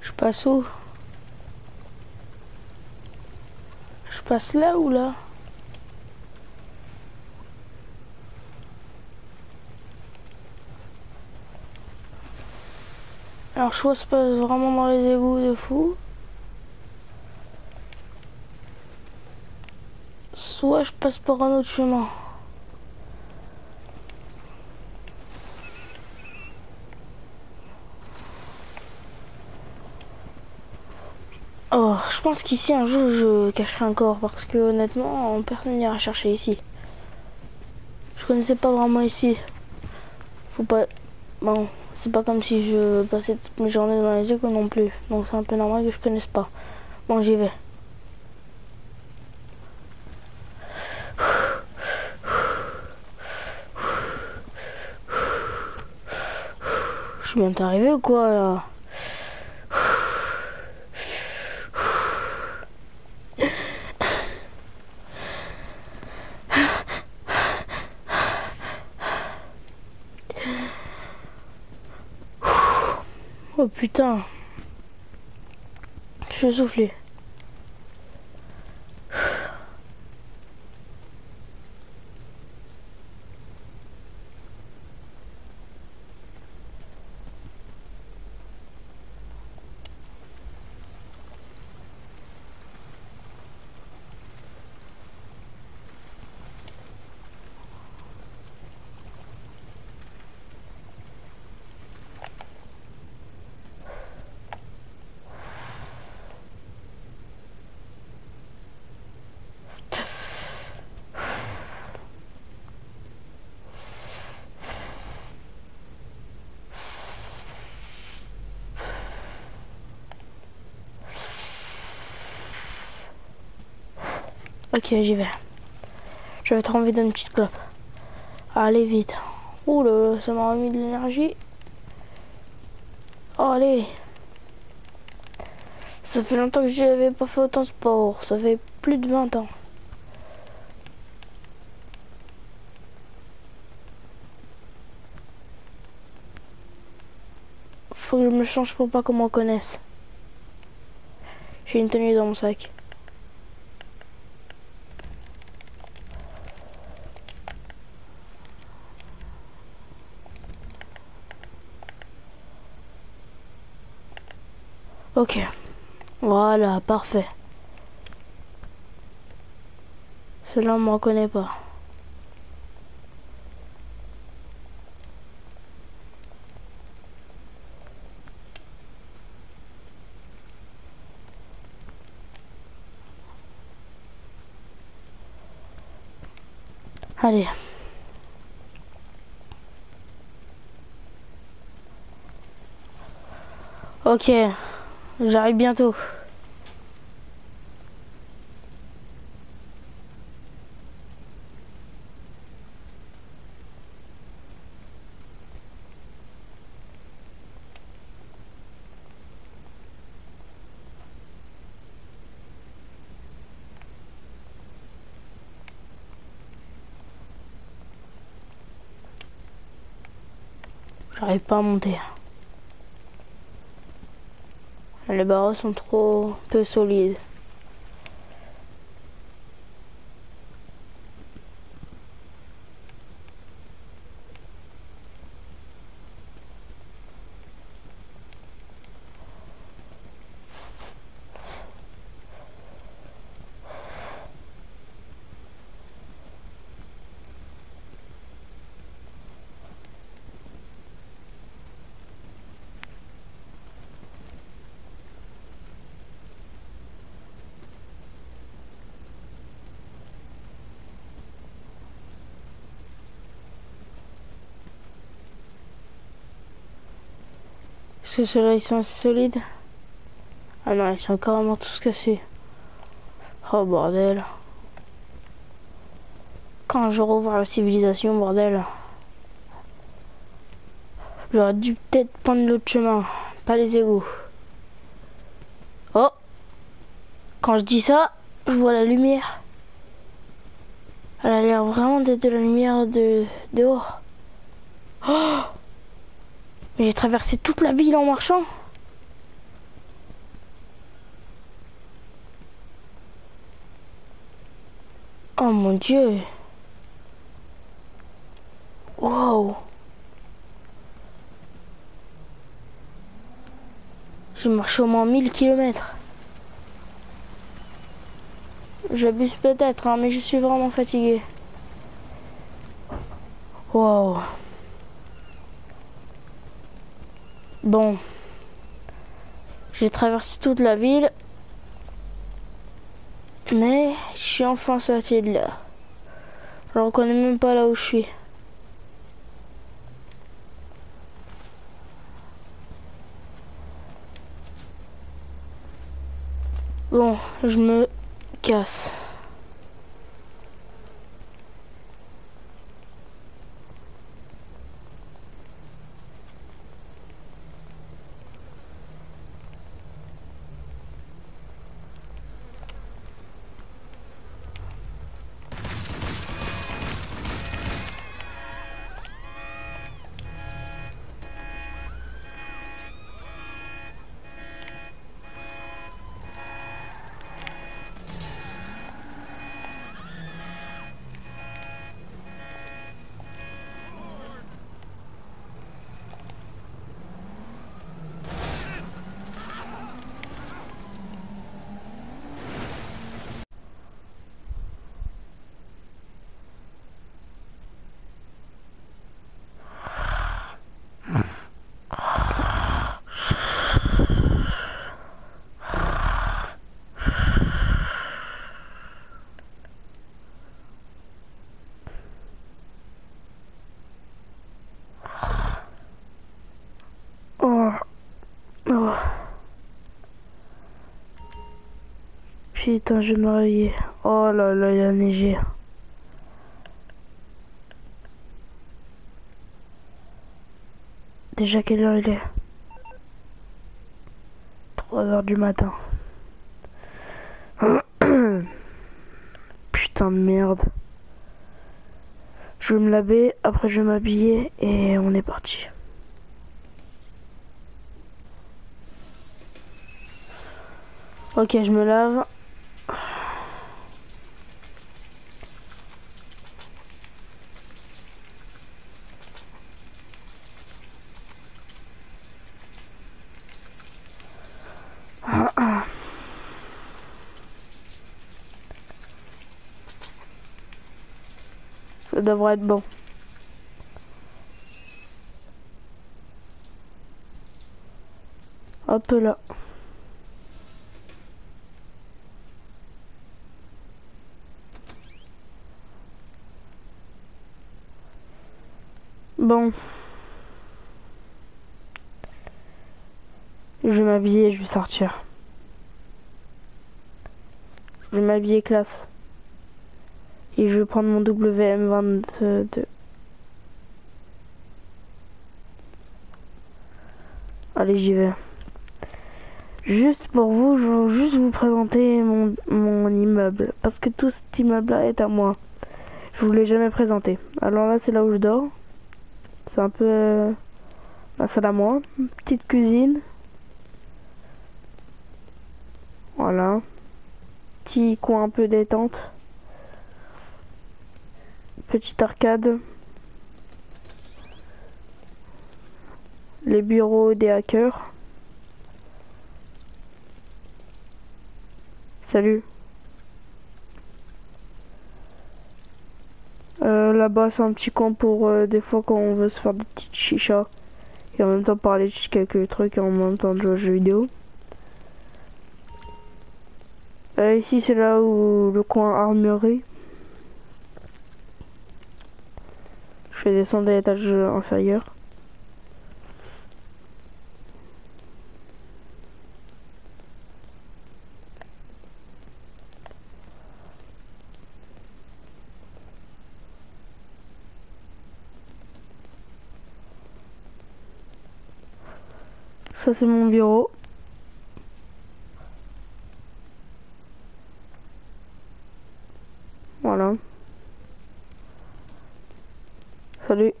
Je Je passe là ou là? Alors, soit se passe vraiment dans les égouts de fou. Soit je passe par un autre chemin. Oh, je pense qu'ici un jour je cacherai un corps parce que honnêtement personne n'ira chercher ici. Je connaissais pas vraiment ici. Faut pas. Bon, c'est pas comme si je passais toutes mes journées dans les écoles non plus. Donc c'est un peu normal que je connaisse pas. Bon, j'y vais. Je suis bien arrivé ou quoi là? Oh putain. Je vais souffler. J'y vais. Je vais te envie d'une petite clope. Allez, vite. Ouh là, ça m'a remis de l'énergie. Allez. Ça fait longtemps que je n'avais pas fait autant de sport. Ça fait plus de 20 ans. Faut que je me change pour pas qu'on me reconnaisse. J'ai une tenue dans mon sac. Ok. Voilà, parfait. Cela on me reconnaît pas. Allez. Ok. J'arrive bientôt. J'arrive pas à monter. Les barreaux sont trop peu solides. Que ceux-là ils sont assez solides Ah non, ils sont carrément tous cassés. Oh bordel. Quand je revois la civilisation, bordel. J'aurais dû peut-être prendre l'autre chemin, pas les égouts. Oh Quand je dis ça, je vois la lumière. Elle a l'air vraiment d'être de la lumière de dehors. Oh J'ai traversé toute la ville en marchant. Oh mon dieu. Wow. marché au moins 1000 km. J'abuse peut-être, hein, mais je suis vraiment fatigué. Wow. Bon. J'ai traversé toute la ville. Mais je suis enfin sorti de là. Je reconnais même pas là où je suis. Bon, je me casse. Putain, je vais me réveiller. Oh là là, il a neigé. Déjà quelle heure il est? 3 heures du matin. (coughs) Putain de merde. Je vais me laver, après je vais m'habiller et on est parti. Ok, je me lave. Ah, ah. Ça devrait être bon. Hop là. Bon. Je vais m'habiller je vais sortir. Je vais m'habiller classe. Et je vais prendre mon WM22. Allez, j'y vais. Juste pour vous, je veux juste vous présenter mon, mon immeuble. Parce que tout cet immeuble-là est à moi. Je vous l'ai jamais présenté. Alors là, c'est là où je dors. C'est un peu euh, la salle à moi. Petite cuisine. Voilà. Petit coin un peu détente. Petite arcade. Les bureaux des hackers. Salut. Euh, Là-bas, c'est un petit coin pour euh, des fois quand on veut se faire des petites chichas. Et en même temps parler de quelques trucs et en même temps de jouer aux jeux vidéo. Euh, ici, c'est là où le coin armurerie. Je vais descendre à l'étage inférieur. Ça c'est mon bureau. Voilà. Salut.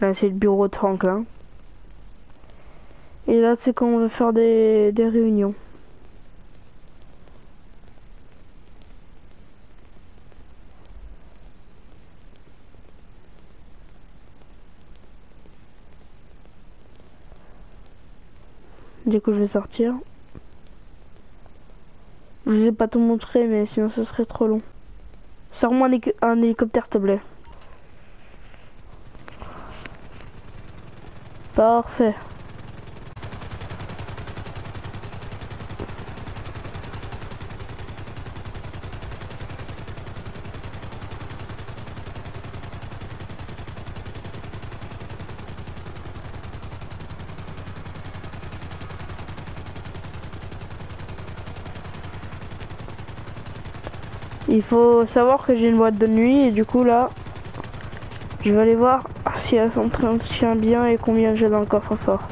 Là c'est le bureau de Franklin. Et là c'est quand veut faire des réunions. Du coup, je vais sortir. Je vous pas tout montré, mais sinon ce serait trop long. Sors-moi un, un hélicoptère, s'il te plaît. Parfait. Il faut savoir que j'ai une boîte de nuit et du coup là, je vais aller voir si elle s'entretient bien et combien j'ai dans le coffre-fort.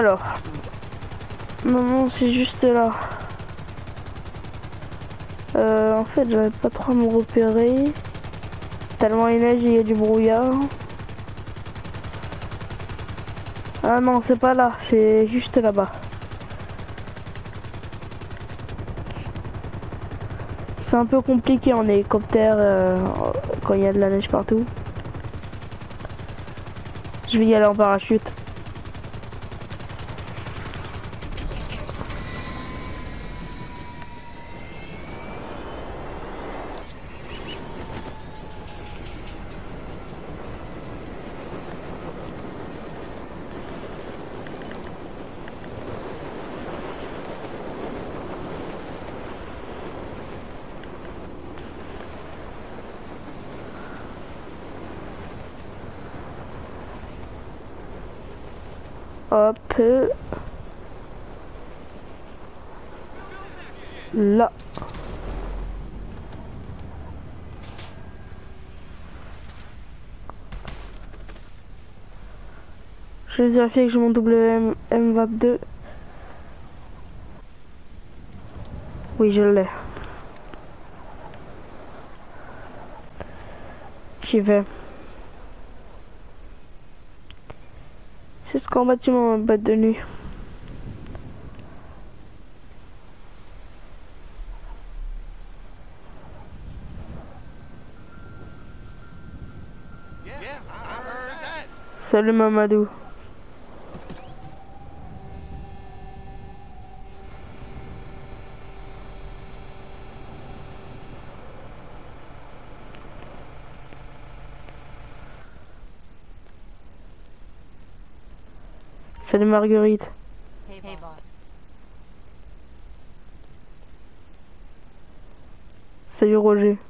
Alors, maman, c'est juste là. Euh, en fait, j'avais pas trop à me repérer. Tellement il neige, il y a du brouillard. Ah non, c'est pas là, c'est juste là-bas. C'est un peu compliqué en hélicoptère euh, quand il y a de la neige partout. Je vais y aller en parachute. Hop. Là. Je vais vérifier que j'ai mon WM M22. Oui, je l'ai. J'y vais. C'est ce qu'en bâtiment, boîte de nuit. Salut Mamadou. Salut Marguerite. Hey, boss. Salut Roger.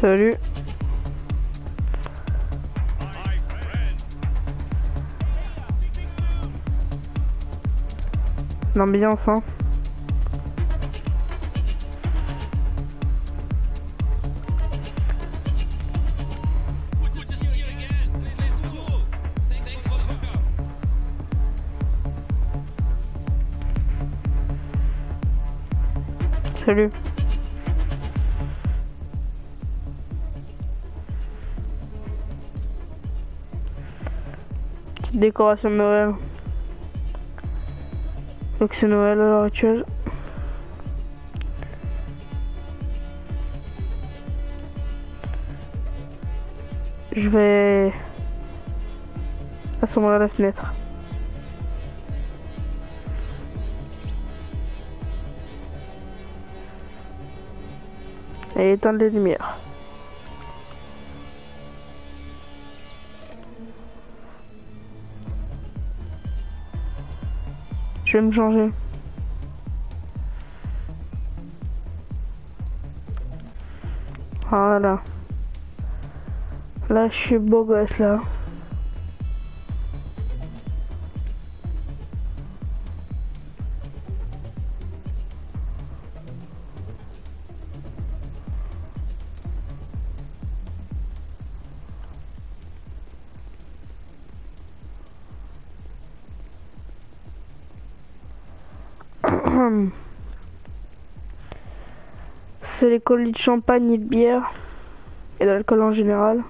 Salut. L'ambiance, hein. Salut. Décoration de Noël. Donc c'est Noël à l'heure actuelle. Je vais assommer la fenêtre. Et éteindre les lumières. Je vais me changer. Voilà. Là, je suis beau gosse, là. De champagne et de bière. Et d'alcool en général.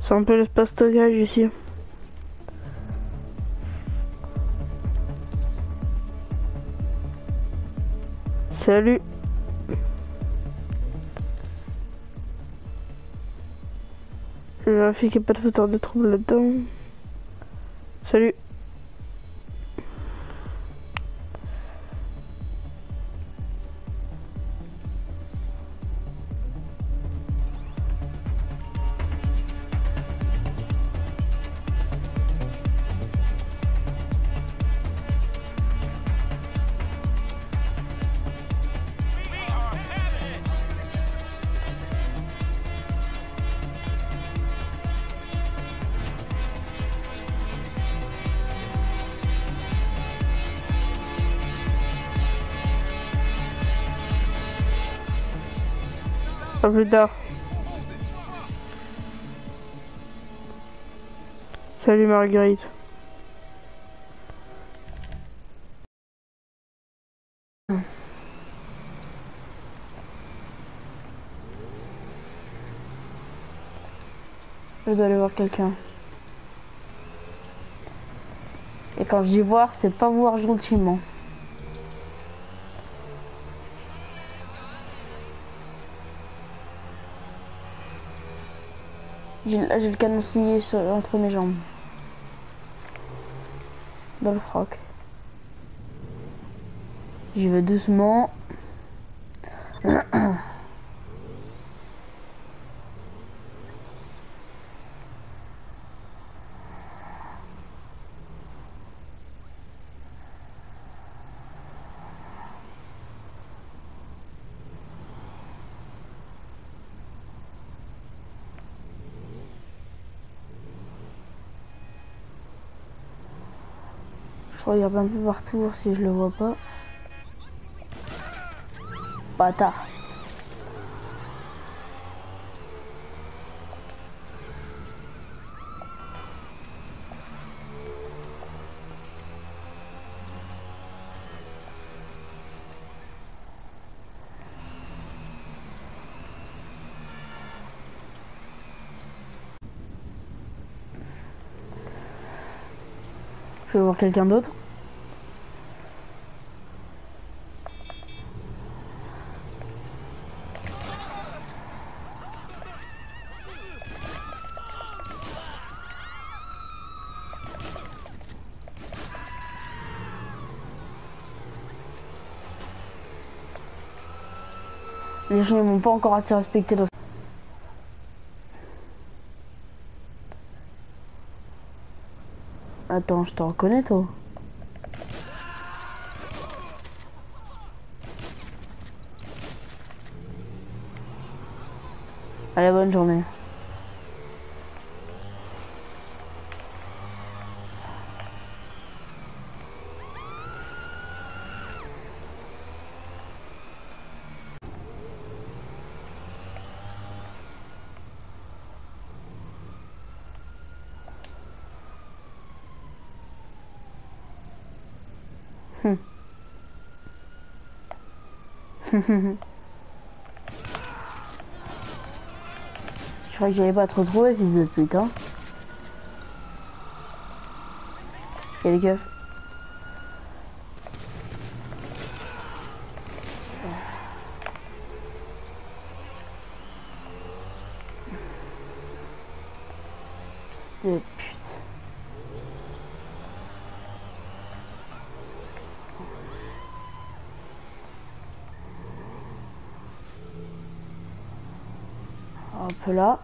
C'est un peu l'espace stockage ici. Salut. Je vérifie qu'il n'y a pas de facteur de trouble là-dedans. Salut. Salut Marguerite. Je dois aller voir quelqu'un. Et quand je dis voir, c'est pas voir gentiment. J'ai le canon signé sur- entre mes jambes. Dans le froc. J'y vais doucement. Je regarde un peu partout si je le vois pas. Bâtard. Voir quelqu'un d'autre. Les gens ils m'ont pas encore assez respecté dans Attends, je te reconnais toi. Allez, bonne journée. Je crois que j'allais pas te retrouver, fils de pute, hein. Y'a les keufs. Fils de pute. un peu là.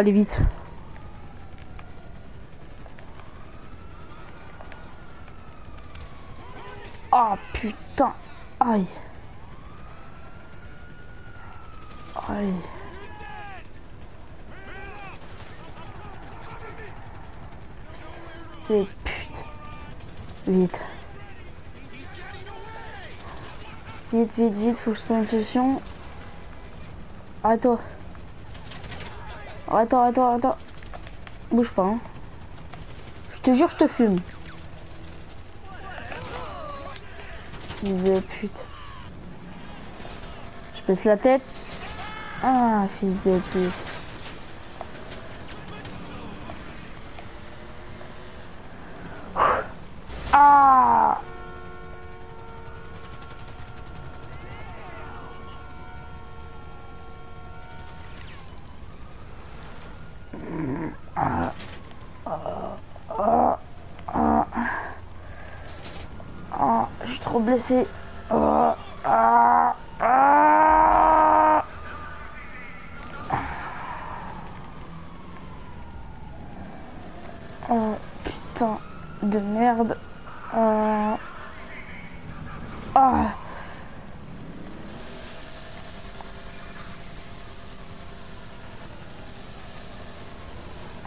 Allez vite. Ah putain. Aïe. Aïe. Pute. Vite. Vite, vite, vite, faut que je trouve une solution. Arrête-toi. Arrête-toi, arrête-toi, arrête-toi. Bouge pas, hein. Je te jure, je te fume. Fils de pute. Je baisse la tête. Ah, fils de pute. Ah Ah, ah, ah, ah. Ah, je suis trop blessé. Ah, ah, ah. Oh putain de merde. Ah. Ah.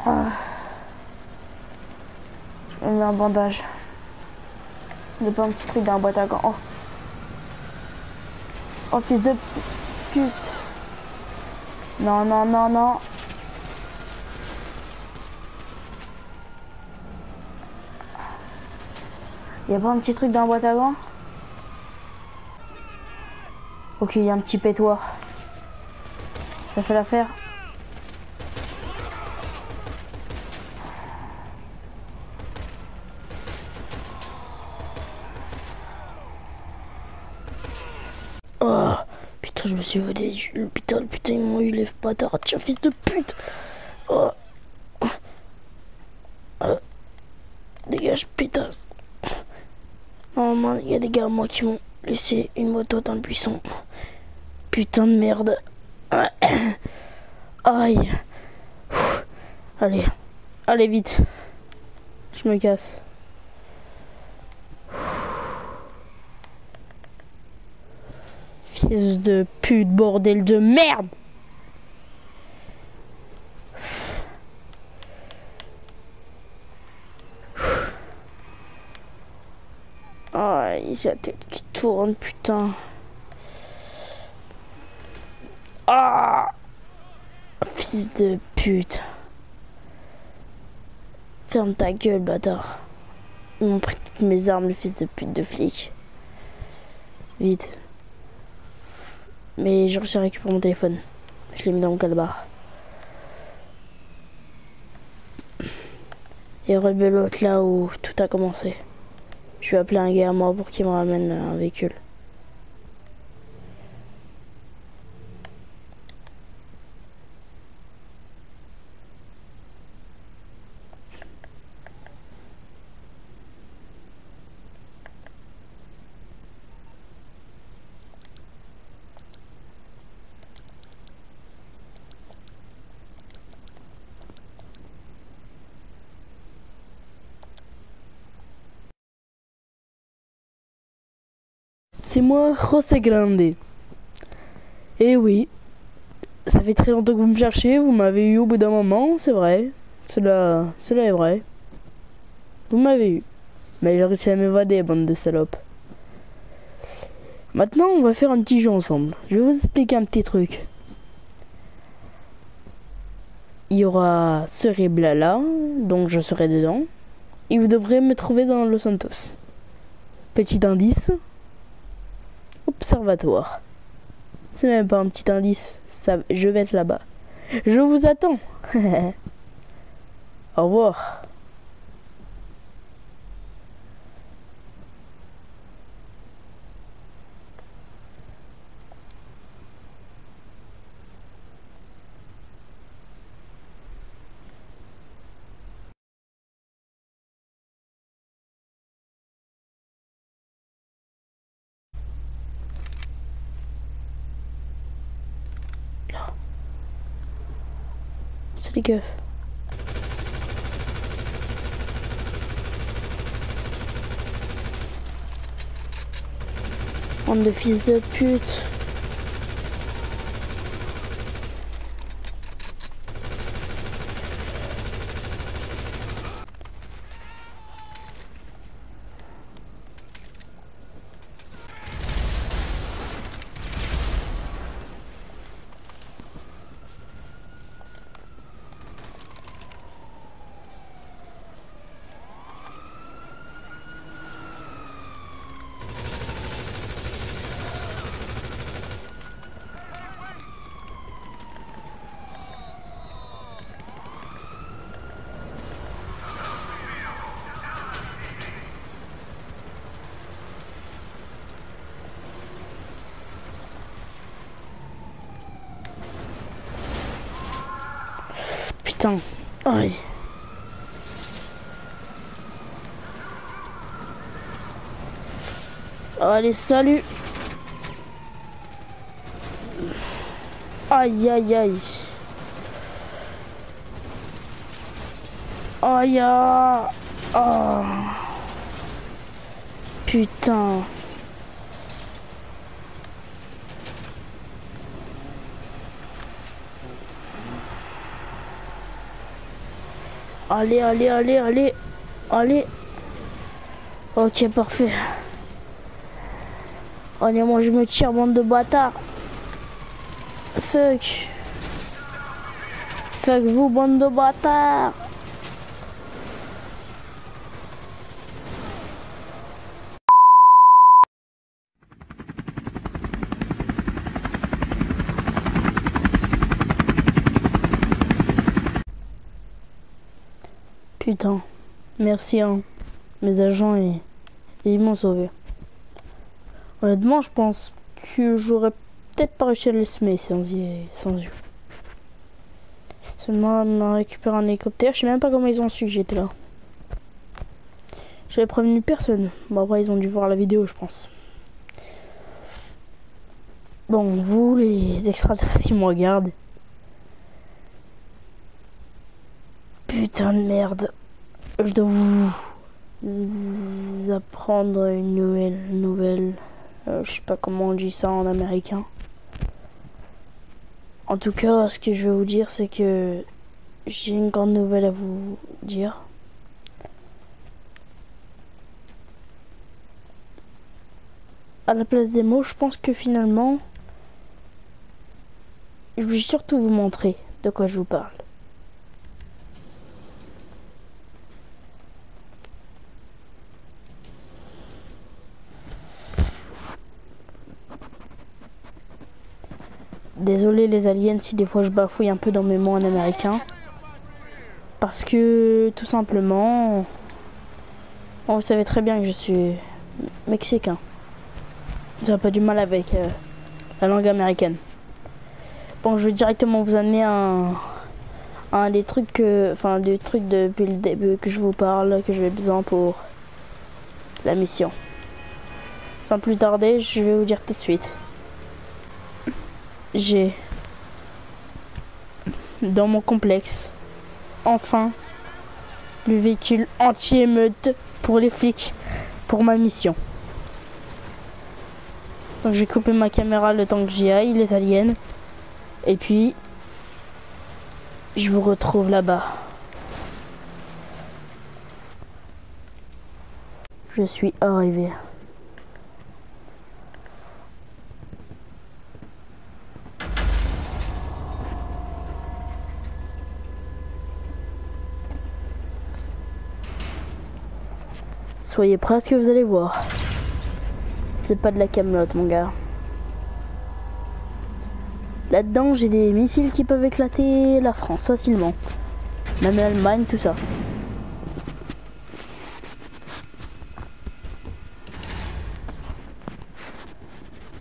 Ah. Je me mets un bandage. Il n'y a pas un petit truc dans la boîte à gants. Oh. Oh, fils de pute. Non, non, non, non. Il n'y a pas un petit truc dans la boîte à gants? Ok, il y a un petit pétoir. Ça fait l'affaire. Oh, putain, je me suis volé du l'hôpital. Putain, ils m'ont eu les bâtards. Tiens, fils de pute. Oh. Euh, Dégage, putain. Normalement, il y a des gars, moi, qui m'ont laissé une moto dans le buisson. Putain de merde. (coughs) Aïe. Allez. Allez, vite. Je me casse. Fils de pute, bordel de merde Aïe, j'ai la tête qui tourne, putain. Ah Fils de pute. Ferme ta gueule, bâtard. Ils m'ont pris toutes mes armes, le fils de pute de flic. Vite. Mais j'ai réussi à mon téléphone. Je l'ai mis dans mon calbar. Et l'autre là où tout a commencé. Je vais appeler un gars à moi pour qu'il me ramène un véhicule. C'est moi, José Grande. Eh oui, ça fait très longtemps que vous me cherchez, vous m'avez eu au bout d'un moment, c'est vrai. Cela, cela est vrai. Vous m'avez eu. Mais j'ai réussi à m'évader, bande de salopes. Maintenant, on va faire un petit jeu ensemble. Je vais vous expliquer un petit truc. Il y aura ce ribla là, donc je serai dedans. Et vous devrez me trouver dans Los Santos. Petit indice, observatoire. C'est même pas un petit indice. Ça, je vais être là-bas. Je vous attends. (laughs) Au revoir. Keufs. Bande de fils de pute. Putain. Aïe. Allez, salut. Aïe, aïe, aïe. Aïe, ah. Oh. Putain. Allez, allez, allez, allez. Allez. Ok, parfait. Allez, moi je me tire, bande de bâtards. Fuck. Fuck vous, bande de bâtards. Putain, merci hein. Mes agents, ils, ils m'ont sauvé. Honnêtement, je pense que j'aurais peut-être pas réussi à le semer sans, y- sans eux. Seulement, on a récupéré un hélicoptère. Je sais même pas comment ils ont su que j'étais là. J'avais prévenu personne. Bon, après, ils ont dû voir la vidéo, je pense. Bon, vous, les extraterrestres qui me regardent. Putain de merde. Je dois vous apprendre une nouvelle nouvelle. Euh, je sais pas comment on dit ça en américain. En tout cas, ce que je vais vous dire, c'est que j'ai une grande nouvelle à vous dire. À la place des mots, je pense que finalement, je vais surtout vous montrer de quoi je vous parle. Désolé les aliens si des fois je bafouille un peu dans mes mots en américain. Parce que tout simplement, vous savez très bien que je suis mexicain. J'ai pas du mal avec euh, la langue américaine. Bon, je vais directement vous amener un, un des trucs que, enfin des trucs depuis le début que je vous parle, que j'ai besoin pour la mission. Sans plus tarder, je vais vous dire tout de suite. J'ai dans mon complexe enfin le véhicule anti-émeute pour les flics pour ma mission. Donc j'ai coupé ma caméra le temps que j'y aille, les aliens. Et puis je vous retrouve là-bas. Je suis arrivé. Soyez prêts à ce que vous allez voir. C'est pas de la camelote, mon gars. Là-dedans, j'ai des missiles qui peuvent éclater la France facilement. Même l'Allemagne, tout ça.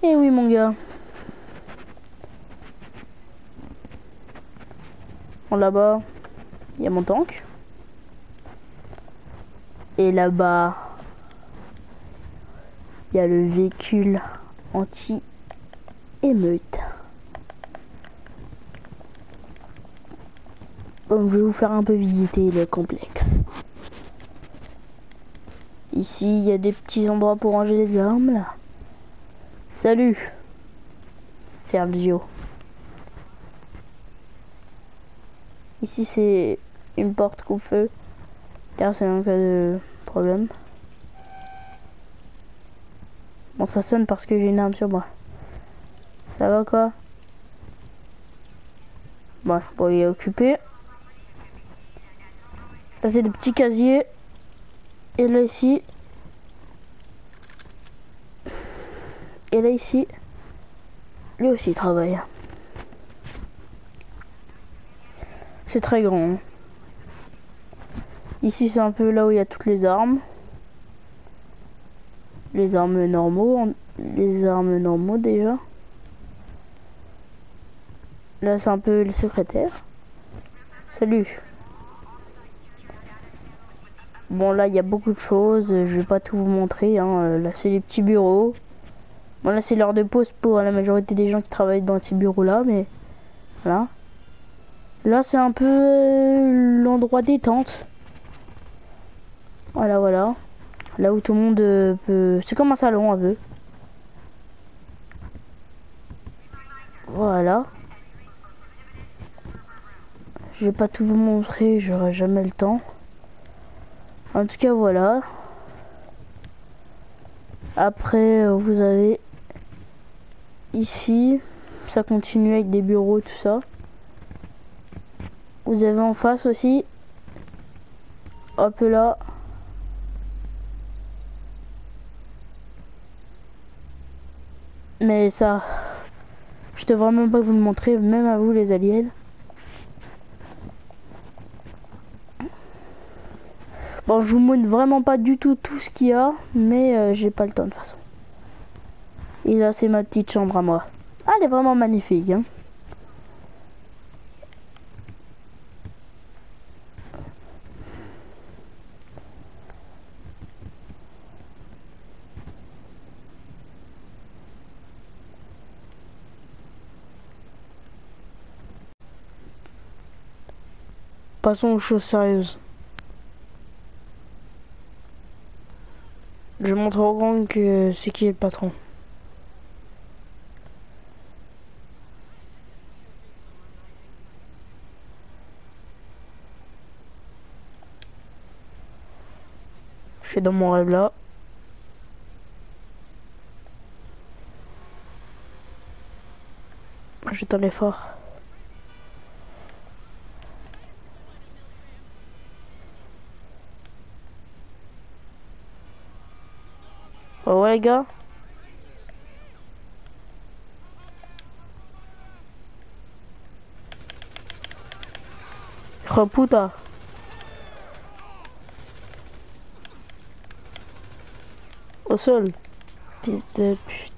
Eh oui, mon gars. Bon, là-bas, il y a mon tank. Et là-bas, il y a le véhicule anti-émeute. Donc, je vais vous faire un peu visiter le complexe. Ici, il y a des petits endroits pour ranger les armes. Salut Sergio. Ici c'est une porte coupe-feu car c'est un cas de problème. Bon ça sonne parce que j'ai une arme sur moi. Ça va quoi? Bon, bon il est occupé. Là c'est des petits casiers. Et là ici, Et là ici, lui aussi il travaille. C'est très grand. Ici c'est un peu là où il y a toutes les armes. Les armes normaux, les armes normaux déjà. Là c'est un peu le secrétaire. Salut. Bon là il y a beaucoup de choses, je vais pas tout vous montrer. Hein. Là c'est les petits bureaux. Bon là c'est l'heure de pause pour la majorité des gens qui travaillent dans ces bureaux là, mais voilà. Là c'est un peu euh, l'endroit détente. Voilà voilà. Là où tout le monde euh, peut... C'est comme un salon un peu. Voilà. Je vais pas tout vous montrer, j'aurai jamais le temps. En tout cas voilà. Après euh, vous avez ici, ça continue avec des bureaux, tout ça. Vous avez en face aussi, hop là, mais ça, je te vraiment pas vous le montrer, même à vous les aliens. Bon, je vous montre vraiment pas du tout tout ce qu'il y a, mais euh, j'ai pas le temps de toute façon. Et là, c'est ma petite chambre à moi. Ah, elle est vraiment magnifique. Hein. Passons aux choses sérieuses. Je montre au grand que c'est qui est le patron. Je suis dans mon rêve là. Dans l'effort. Oh ouais les gars. Reputa Au sol. Fils de pute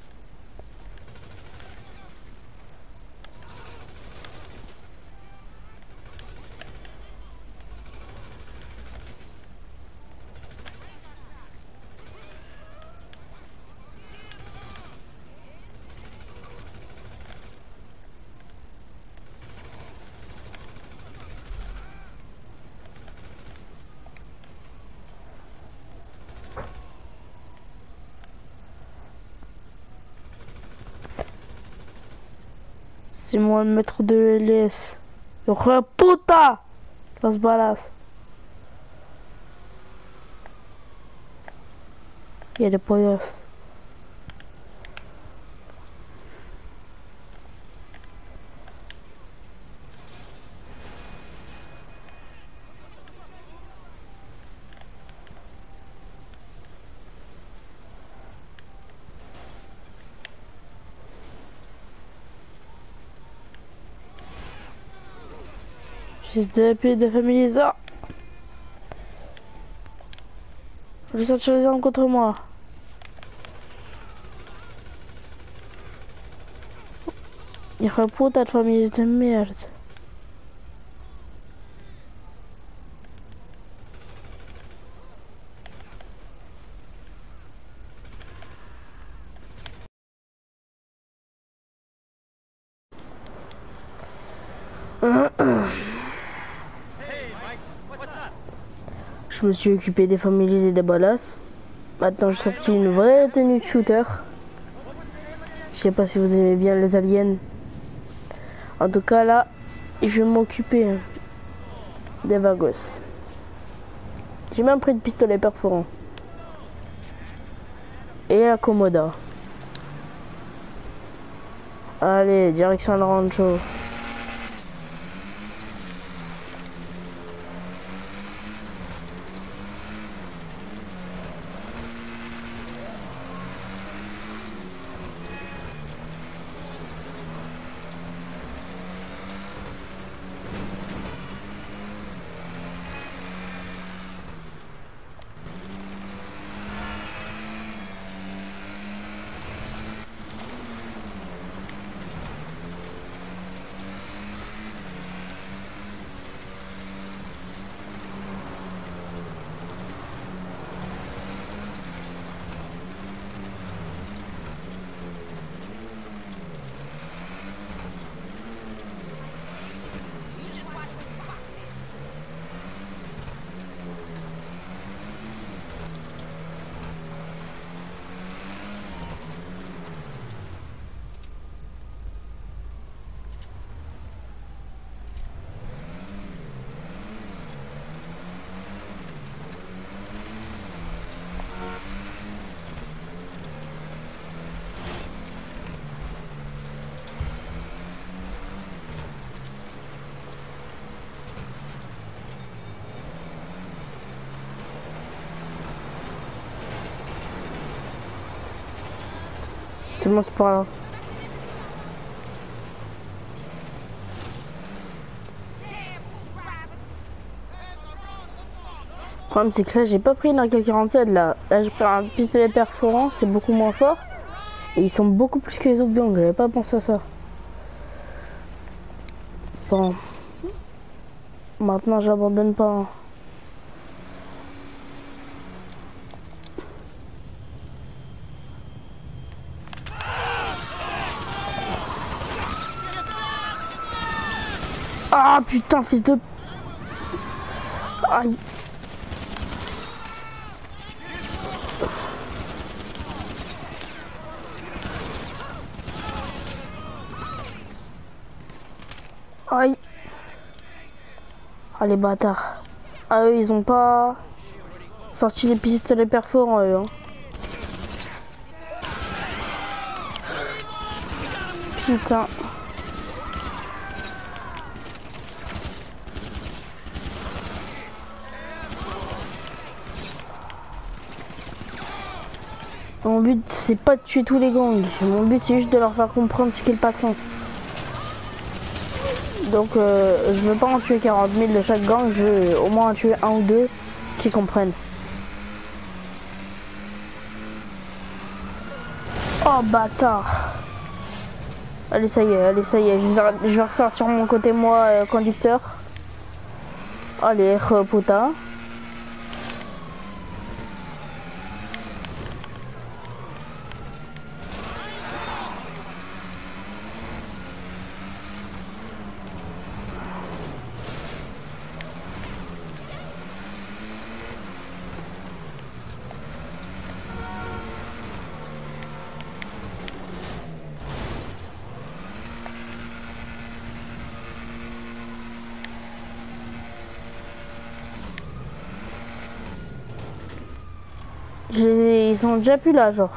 Le maître de l'LS. Reputa Las balas. Y el pollos. De pute de famille ça. Je vais les armes contre moi. Il repousse ta famille de merde. Je me suis occupé des familles et des balas. Maintenant, j'ai sorti une vraie tenue de shooter. Je sais pas si vous aimez bien les aliens. En tout cas, là, je vais m'occuper des vagos. J'ai même pris le pistolet perforant. Et la Komoda. Allez, direction le rancho. C'est bon, c'est pas grave. Le problème c'est que là j'ai pas pris une AK-47 là. Là j'ai pris un pistolet perforant, c'est beaucoup moins fort. Et ils sont beaucoup plus que les autres gangs, j'avais pas pensé à ça. Bon. Maintenant j'abandonne pas. hein. Ah putain, fils de. Aïe. Aïe. Ah les bâtards. Ah eux ils ont pas sorti les pistolets perforants eux. Hein. Putain. Mon but c'est pas de tuer tous les gangs. Mon but c'est juste de leur faire comprendre ce qu'est le patron. Donc euh, je veux pas en tuer 40 000 de chaque gang, je veux au moins en tuer un ou deux qui comprennent. Oh bâtard Allez ça y est, allez ça y est, je vais, ressortir mon côté moi euh, conducteur. Allez, euh, putain. J'ai- Ils sont déjà plus là, genre.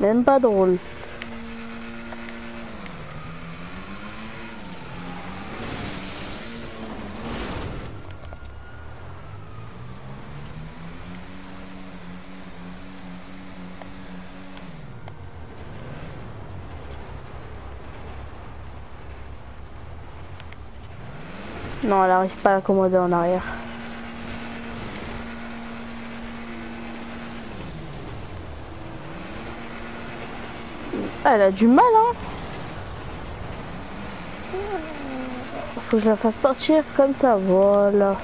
Même pas drôle. Non, elle arrive pas à accommoder en arrière. Elle a du mal, hein Faut que je la fasse partir comme ça, voilà.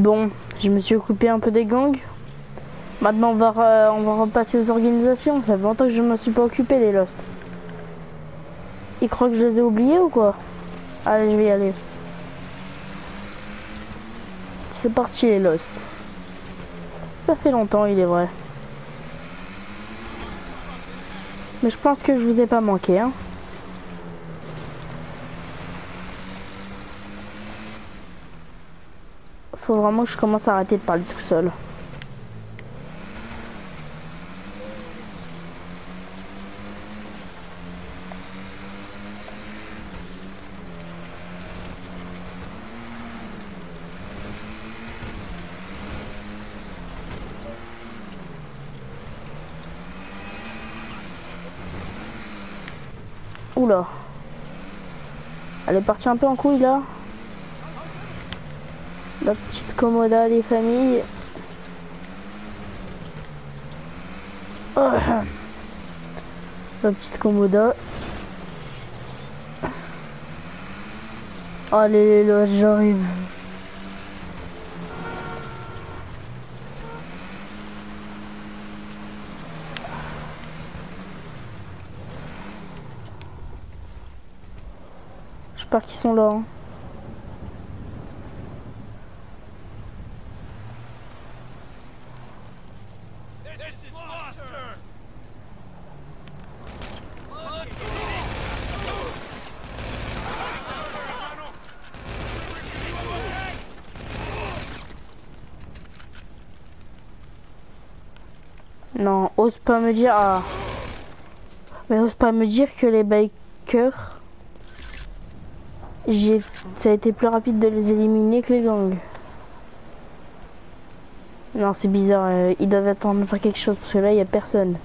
Bon, je me suis occupé un peu des gangs. Maintenant, on va, repasser aux organisations. Ça fait longtemps que je me suis pas occupé des Lost. Ils croient que je les ai oubliés ou quoi? Allez, je vais y aller. C'est parti les Lost. Ça fait longtemps, il est vrai. Mais je pense que je vous ai pas manqué, hein. Vraiment je commence à arrêter de parler tout seul. Oula. Elle est partie un peu en couille là. La petite commoda des familles. Oh. La petite commoda. Allez là, j'arrive. J'espère qu'ils sont là. hein. This is Foster! Non, ose pas me dire. Ah. Mais ose pas me dire que les bikers. J'ai. Ça a été plus rapide de les éliminer que les gangs. Non, c'est bizarre. euh, ils doivent attendre de faire quelque chose parce que là, il y a personne.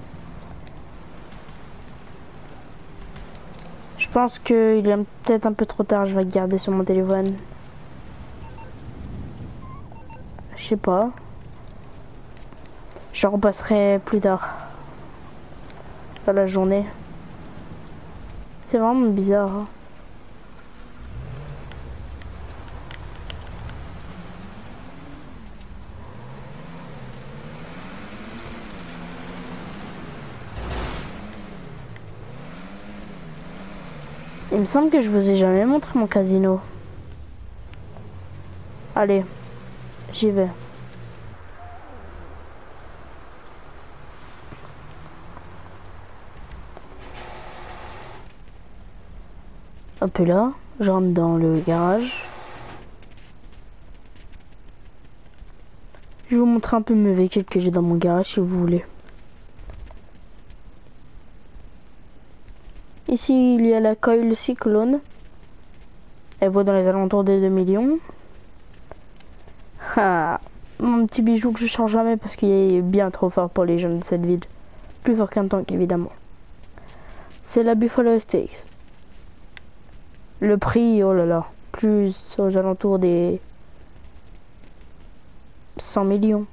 Je pense qu'il est peut-être un peu trop tard. Je vais regarder sur mon téléphone. Je sais pas. Je repasserai plus tard. La journée. C'est vraiment bizarre. hein. Il me semble que je vous ai jamais montré mon casino. Allez, j'y vais. Hop là, je rentre dans le garage. Je vous montrer un peu mes véhicules que j'ai dans mon garage si vous voulez. Ici, il y a la Coil Cyclone. Elle vaut dans les alentours des 2 millions. Ah, mon petit bijou que je change jamais parce qu'il est bien trop fort pour les jeunes de cette ville. Plus fort qu'un tank, évidemment. C'est la Buffalo Stakes. Le prix, oh là là, plus aux alentours des 100 millions.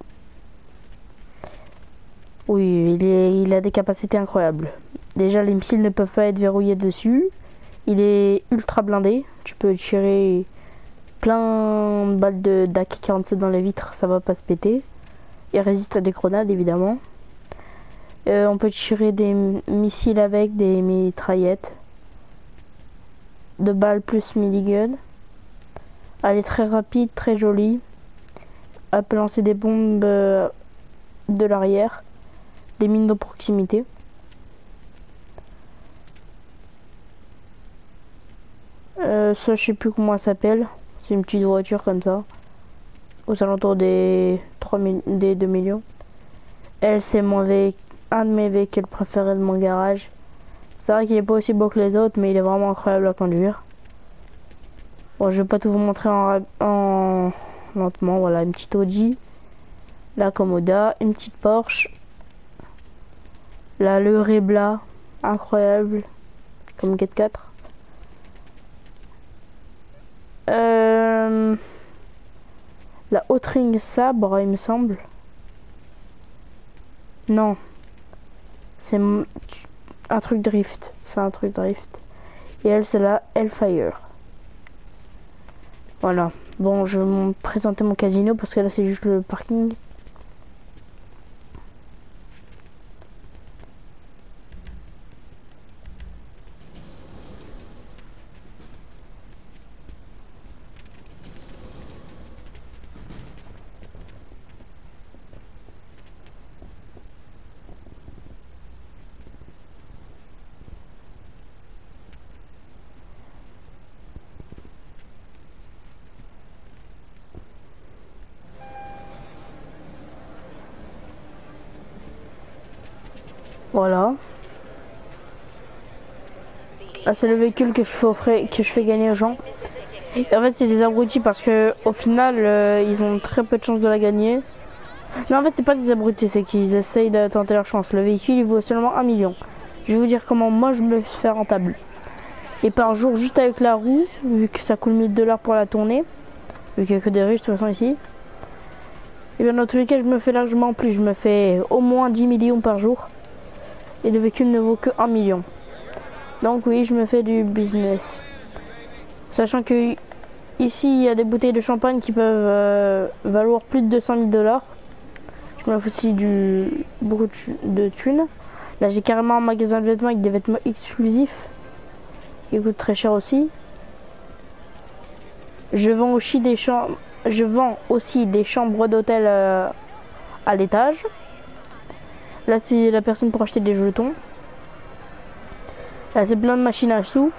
Oui, il, a des capacités incroyables. Déjà, les missiles ne peuvent pas être verrouillés dessus. Il est ultra blindé. Tu peux tirer plein de balles de d'AK-47 dans les vitres, ça va pas se péter. Il résiste à des grenades, évidemment. Euh, on peut tirer des missiles avec des mitraillettes. De balles plus minigun. Elle est très rapide, très jolie. Elle peut lancer des bombes euh, de l'arrière. Des mines de proximité. Euh, ça, je sais plus comment elle s'appelle. C'est une petite voiture comme ça. aux alentours des, 3 mi- des 2 millions. Elle, c'est mon vé- un de mes véhicules préférés de mon garage. C'est vrai qu'il est pas aussi beau que les autres, mais il est vraiment incroyable à conduire. Bon, je vais pas tout vous montrer en, en lentement. Voilà, une petite Audi, la Comoda, une petite Porsche, la Le Rebla, incroyable, comme 4x4. Euh, la Haute-Ring Sabre, il me semble. Non. C'est un truc drift. C'est un truc drift. Et elle, c'est la Hellfire. Voilà. Bon, je vais présenter mon casino parce que là, c'est juste le parking. Voilà. Ah, c'est le véhicule que je fais gagner aux gens. Et en fait, c'est des abrutis parce que au final, euh, ils ont très peu de chances de la gagner. Non, en fait, c'est pas des abrutis, c'est qu'ils essayent de tenter leur chance. Le véhicule, il vaut seulement 1 million. Je vais vous dire comment moi je me fais rentable. Et par jour, juste avec la roue, vu que ça coûte 1000 dollars pour la tourner, vu qu'il n'y a que des riches de toute façon ici. Et bien dans tous les cas, je me fais largement plus. Je me fais au moins 10 millions par jour. Et le véhicule ne vaut que 1 million. Donc oui, je me fais du business. Sachant que ici, il y a des bouteilles de champagne qui peuvent euh, valoir plus de 200 000 dollars. Je me fais aussi du, beaucoup de thu- de thunes. Là, j'ai carrément un magasin de vêtements avec des vêtements exclusifs. Qui coûtent très cher aussi. Je vends aussi des chambres, je vends aussi des chambres d'hôtel euh, à l'étage. Là, c'est la personne pour acheter des jetons. C'est plein de machines à sous.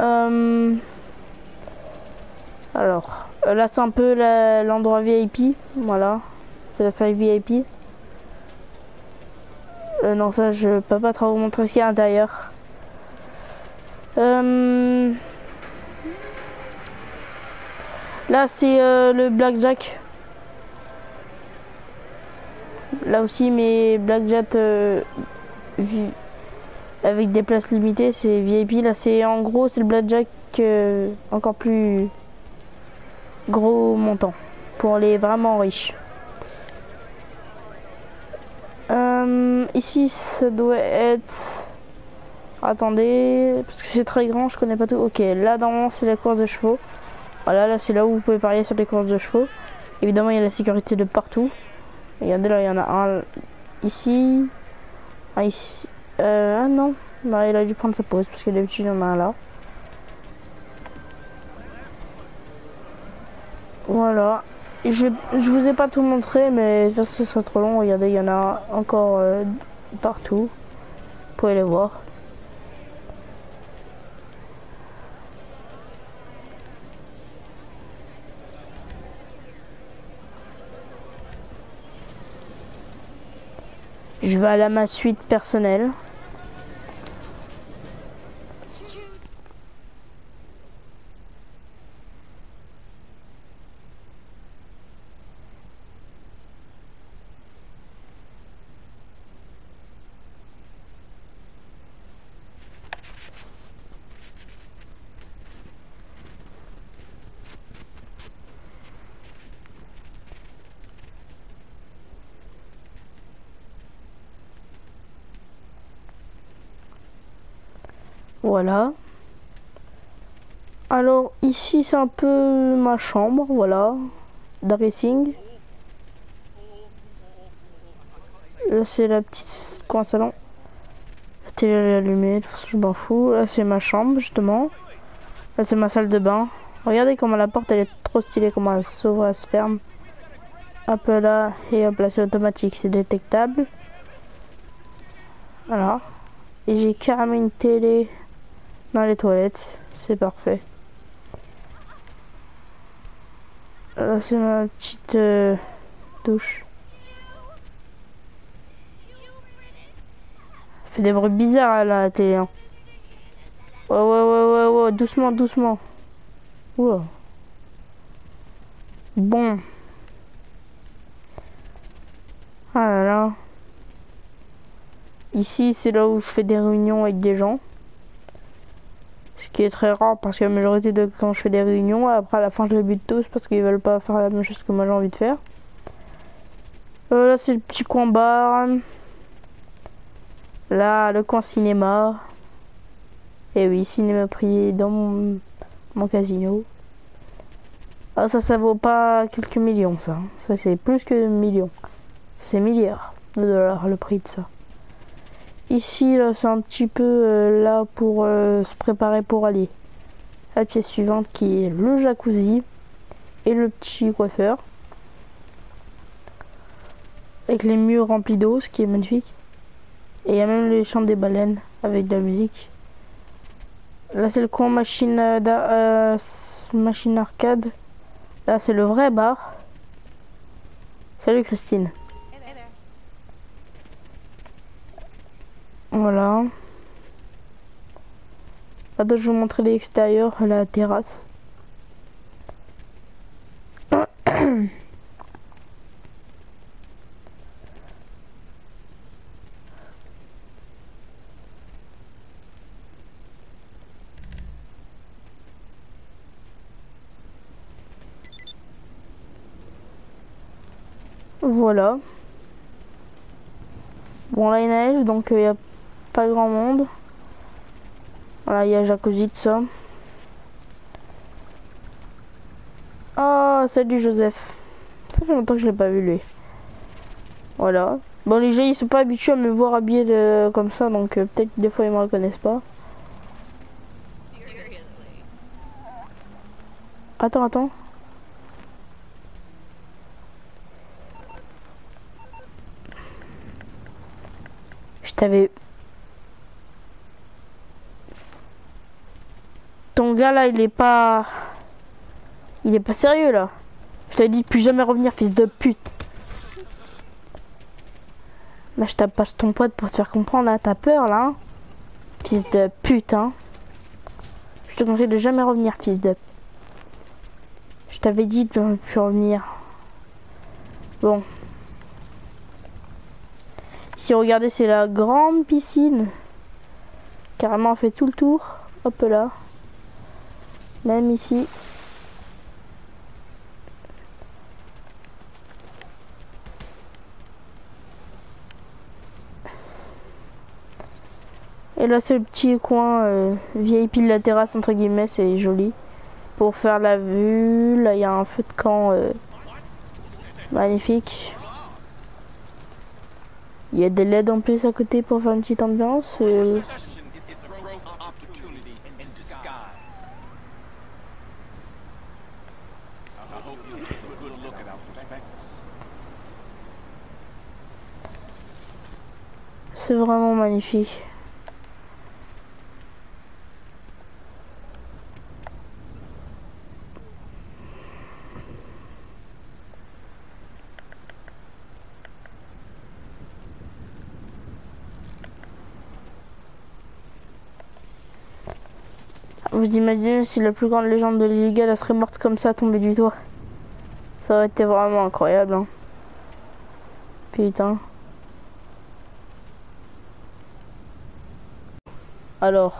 Euh, Alors, euh, là, c'est un peu l'endroit VIP. Voilà. C'est la salle VIP. Euh, non, ça, je peux pas trop vous montrer ce qu'il y a à l'intérieur. Là, c'est le blackjack. Là aussi, mes blackjack euh, avec des places limitées, c'est VIP. Là, c'est en gros, c'est le blackjack euh, encore plus gros montant pour les vraiment riches. Euh, ici, ça doit être. Attendez, parce que c'est très grand, je connais pas tout. Ok, là, normalement, c'est la course de chevaux. Voilà, là, c'est là où vous pouvez parier sur les courses de chevaux. Évidemment, il y a la sécurité de partout. Regardez, là, il y en a un ici. Un ici. Euh, ah non, bah, il a dû prendre sa pause parce que d'habitude, il y en a un là. Voilà. Je, je vous ai pas tout montré, mais que ce serait trop long. Regardez, il y en a encore euh, partout. Vous pouvez les voir. Je vais aller à ma suite personnelle. Voilà. Alors ici c'est un peu ma chambre, voilà, dressing. Là c'est la petite coin salon. La télé est allumée, de toute façon je m'en fous. Là c'est ma chambre justement. Là c'est ma salle de bain. Regardez comment la porte elle est trop stylée, comment elle s'ouvre, elle se ferme. Hop là, et hop là automatique, c'est détectable. Voilà. Et j'ai carrément une télé dans les toilettes. C'est parfait. Là, c'est ma petite euh, douche. Fait des bruits bizarres à la télé. hein. Ouais, ouais, ouais, ouais, ouais, doucement, doucement. Oula. Bon. Ah là là. Ici, c'est là où je fais des réunions avec des gens. Qui est très rare parce que la majorité de quand je fais des réunions, après à la fin je les bute tous parce qu'ils veulent pas faire la même chose que moi j'ai envie de faire. Euh, là c'est le petit coin bar. Là le coin cinéma. Et oui, cinéma prié dans mon, mon casino. Ah ça ça vaut pas quelques millions ça. Ça c'est plus que millions. C'est milliards de dollars le prix de ça. Ici, c'est un petit peu euh, là pour euh, se préparer pour aller à la pièce suivante qui est le jacuzzi et le petit coiffeur. Avec les murs remplis d'eau, ce qui est magnifique. Et il y a même les chambres des baleines avec de la musique. Là, c'est le coin machine, euh, euh, machine arcade. Là, c'est le vrai bar. Salut Christine. Voilà. Maintenant, je vais vous montrer l'extérieur, la terrasse. Voilà. Bon, là, il neige, donc il n'y a pas grand monde. Voilà, il y a jacuzzi, tout ça. Oh, salut Joseph. Ça fait longtemps que je l'ai pas vu, lui. Voilà. Bon, les gens, ils sont pas habitués à me voir habillé de... comme ça, donc euh, peut-être des fois, ils me reconnaissent pas. Attends, attends. Je t'avais... Ton gars là, il est pas... Il est pas sérieux là. Je t'avais dit plus jamais revenir, fils de pute. Là, je tape passe ton pote pour se faire comprendre, là. T'as peur là hein Fils de pute, hein. Je te conseille de jamais revenir, fils de... Je t'avais dit de ne plus revenir. Bon. Ici, regardez, c'est la grande piscine. Carrément, on fait tout le tour. Hop là. Même ici. Et là, le petit coin euh, VIP de la terrasse, entre guillemets, c'est joli. Pour faire la vue, là, il y a un feu de camp euh, magnifique. Il y a des LED en plus à côté pour faire une petite ambiance. euh, C'est vraiment magnifique. Vous imaginez si la plus grande légende de l'illégal elle serait morte comme ça tombée du toit? Ça aurait été vraiment incroyable. Hein. Putain. Alors,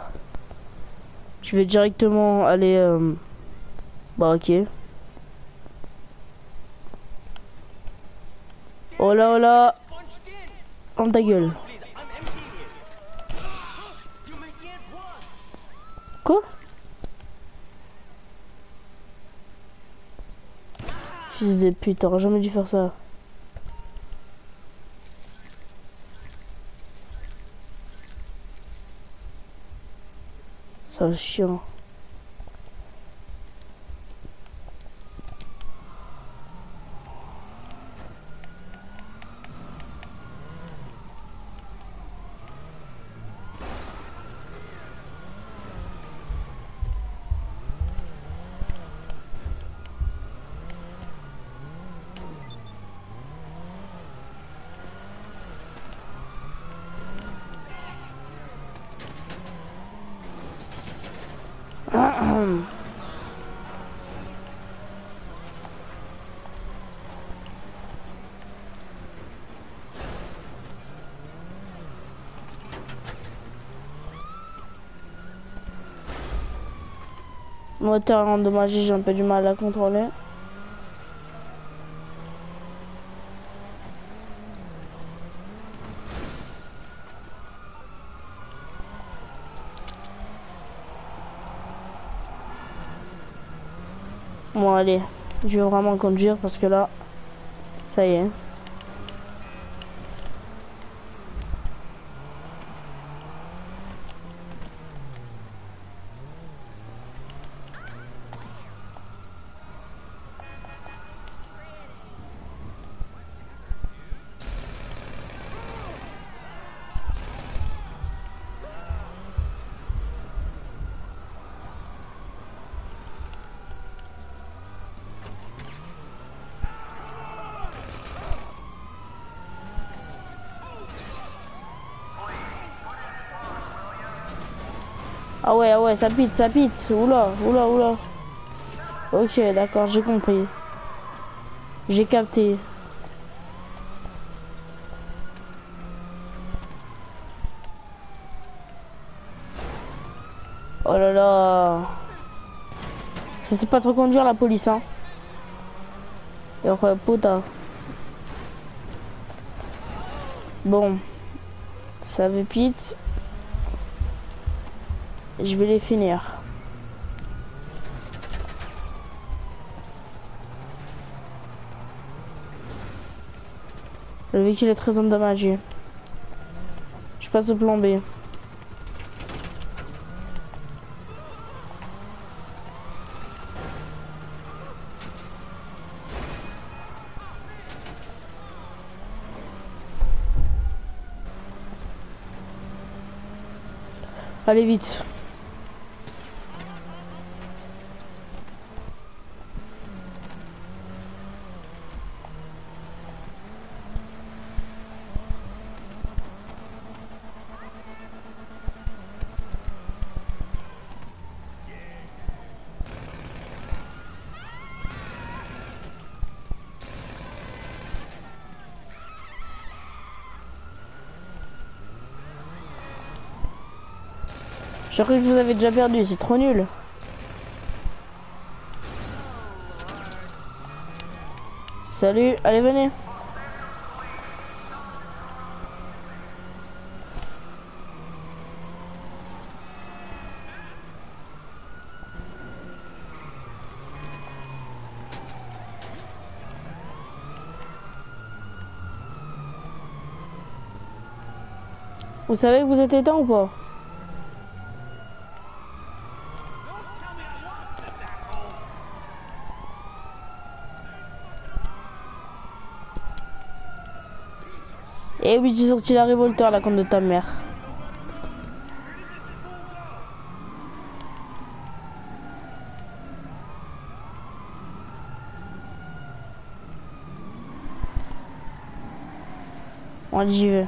je vais directement aller. Euh... Ok. Oh là oh là Ferme ta gueule. Quoi? Fils de pute, t'aurais jamais dû faire ça. Ça c'est Moteur endommagé, j'ai un peu du mal à contrôler. Bon allez, je vais vraiment conduire parce que là, ça y est. Ah ouais, ah ouais, ça pite, ça pite. Oula, oula, oula. Ok, d'accord, j'ai compris. J'ai capté. Oh là là. Je sais pas trop conduire la police, hein. Et après, putain. Bon. Ça veut pite. Je vais les finir. Le véhicule est très endommagé. Je passe au plan B. Allez vite. Crois que vous avez déjà perdu, c'est trop nul. Salut, allez venez. Vous savez que vous êtes éteint ou pas? Et oui, j'ai sorti la révolteur, la compte de ta mère. On j'y vais.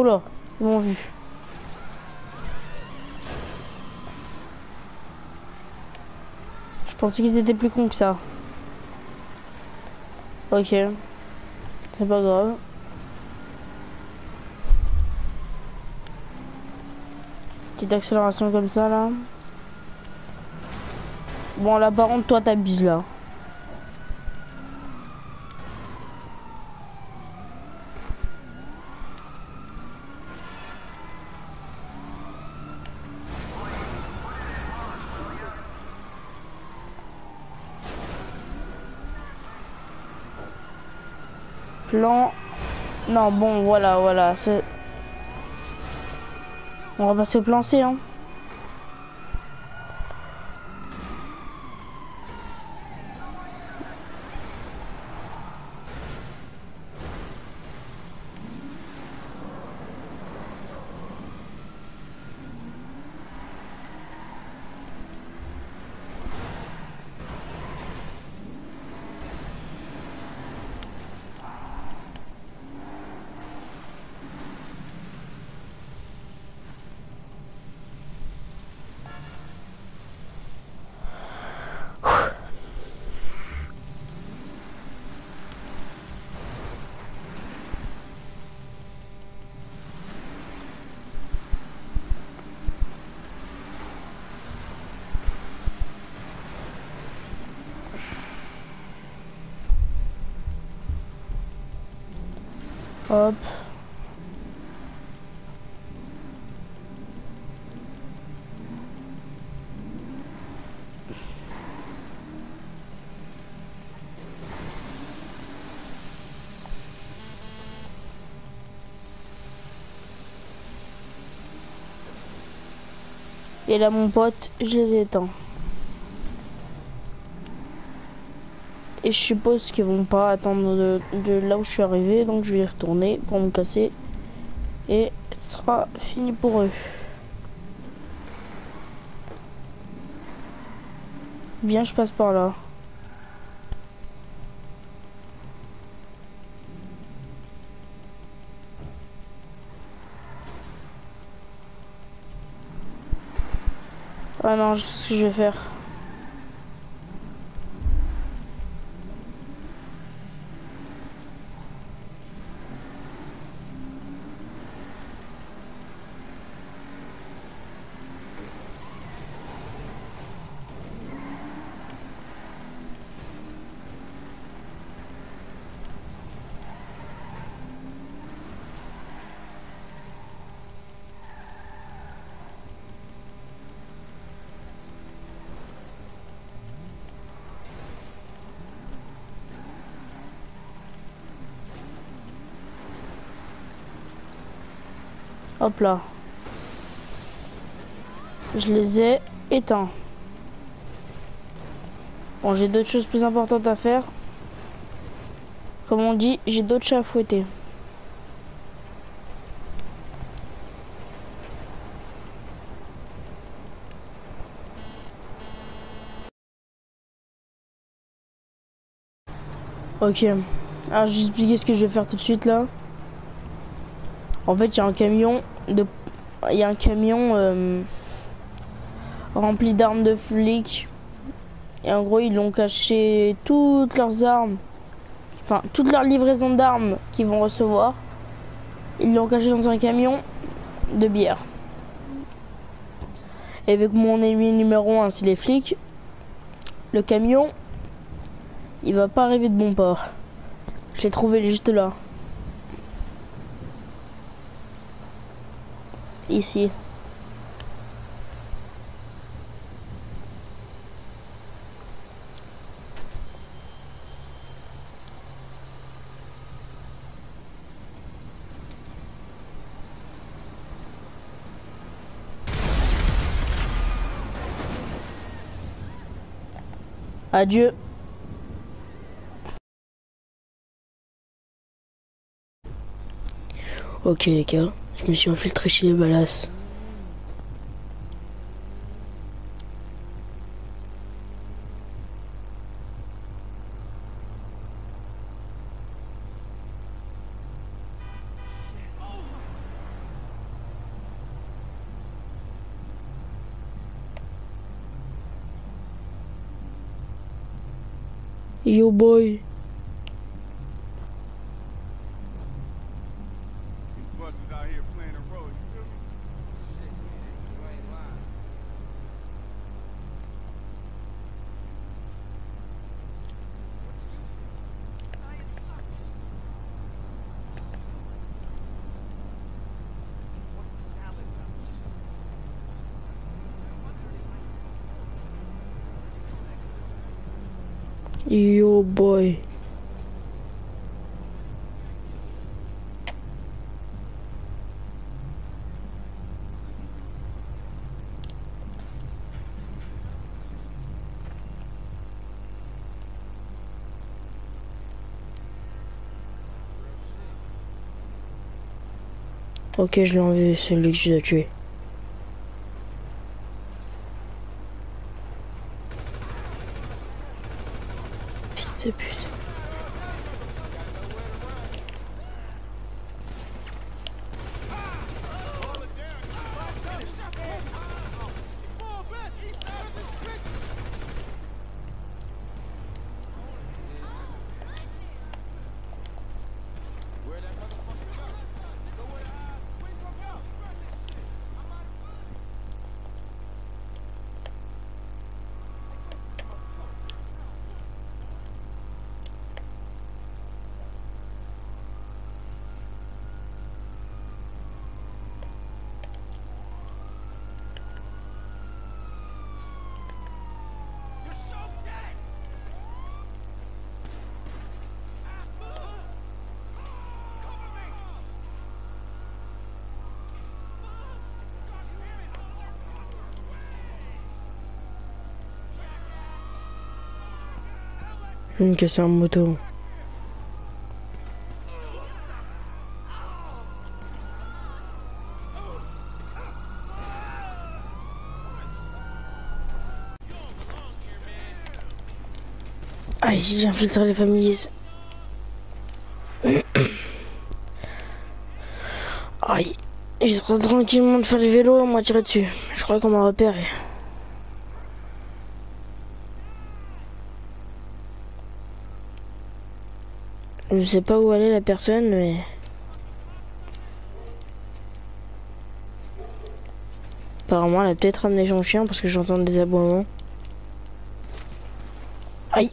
Oula, ils m'ont vu. Je pensais qu'ils étaient plus cons que ça. Ok. C'est pas grave. Petite accélération comme ça là. Bon là par contre toi t'abuses là. Plan. Bon voilà voilà. On va passer au plan C hein. Hop. Et là mon pote, je les ai éteints. Et je suppose qu'ils vont pas attendre de, de là où je suis arrivé, donc je vais y retourner pour me casser. Et ce sera fini pour eux. Bien, je passe par là. Ce que je vais faire. Hop là. Je les ai éteints. Bon, j'ai d'autres choses plus importantes à faire. Comme on dit, j'ai d'autres chats à fouetter. Ok. Alors, je vais expliquer ce que je vais faire tout de suite là. En fait, il y a un camion il y a un camion euh, rempli d'armes de flics. Et en gros, ils l'ont caché toutes leurs armes, enfin toute leur livraison d'armes qu'ils vont recevoir. Ils l'ont caché dans un camion de bière. Et avec mon ennemi numéro 1, c'est les flics. Le camion, il va pas arriver de bon port. Je l'ai trouvé juste là. Ici. Adieu. Ok les gars, je me suis infiltré chez les balas. Yo boy Ok, je l'ai enlevé, celui que je dois tuer. Me casser en moto. Ah, j'ai infiltré les familles. (coughs) Aïe. J'étais tranquillement de faire du vélo, on m'a tiré dessus. Je crois qu'on m'a repéré. Je sais pas où allait la personne, mais... Apparemment, elle a peut-être ramené son chien parce que j'entends des aboiements. Aïe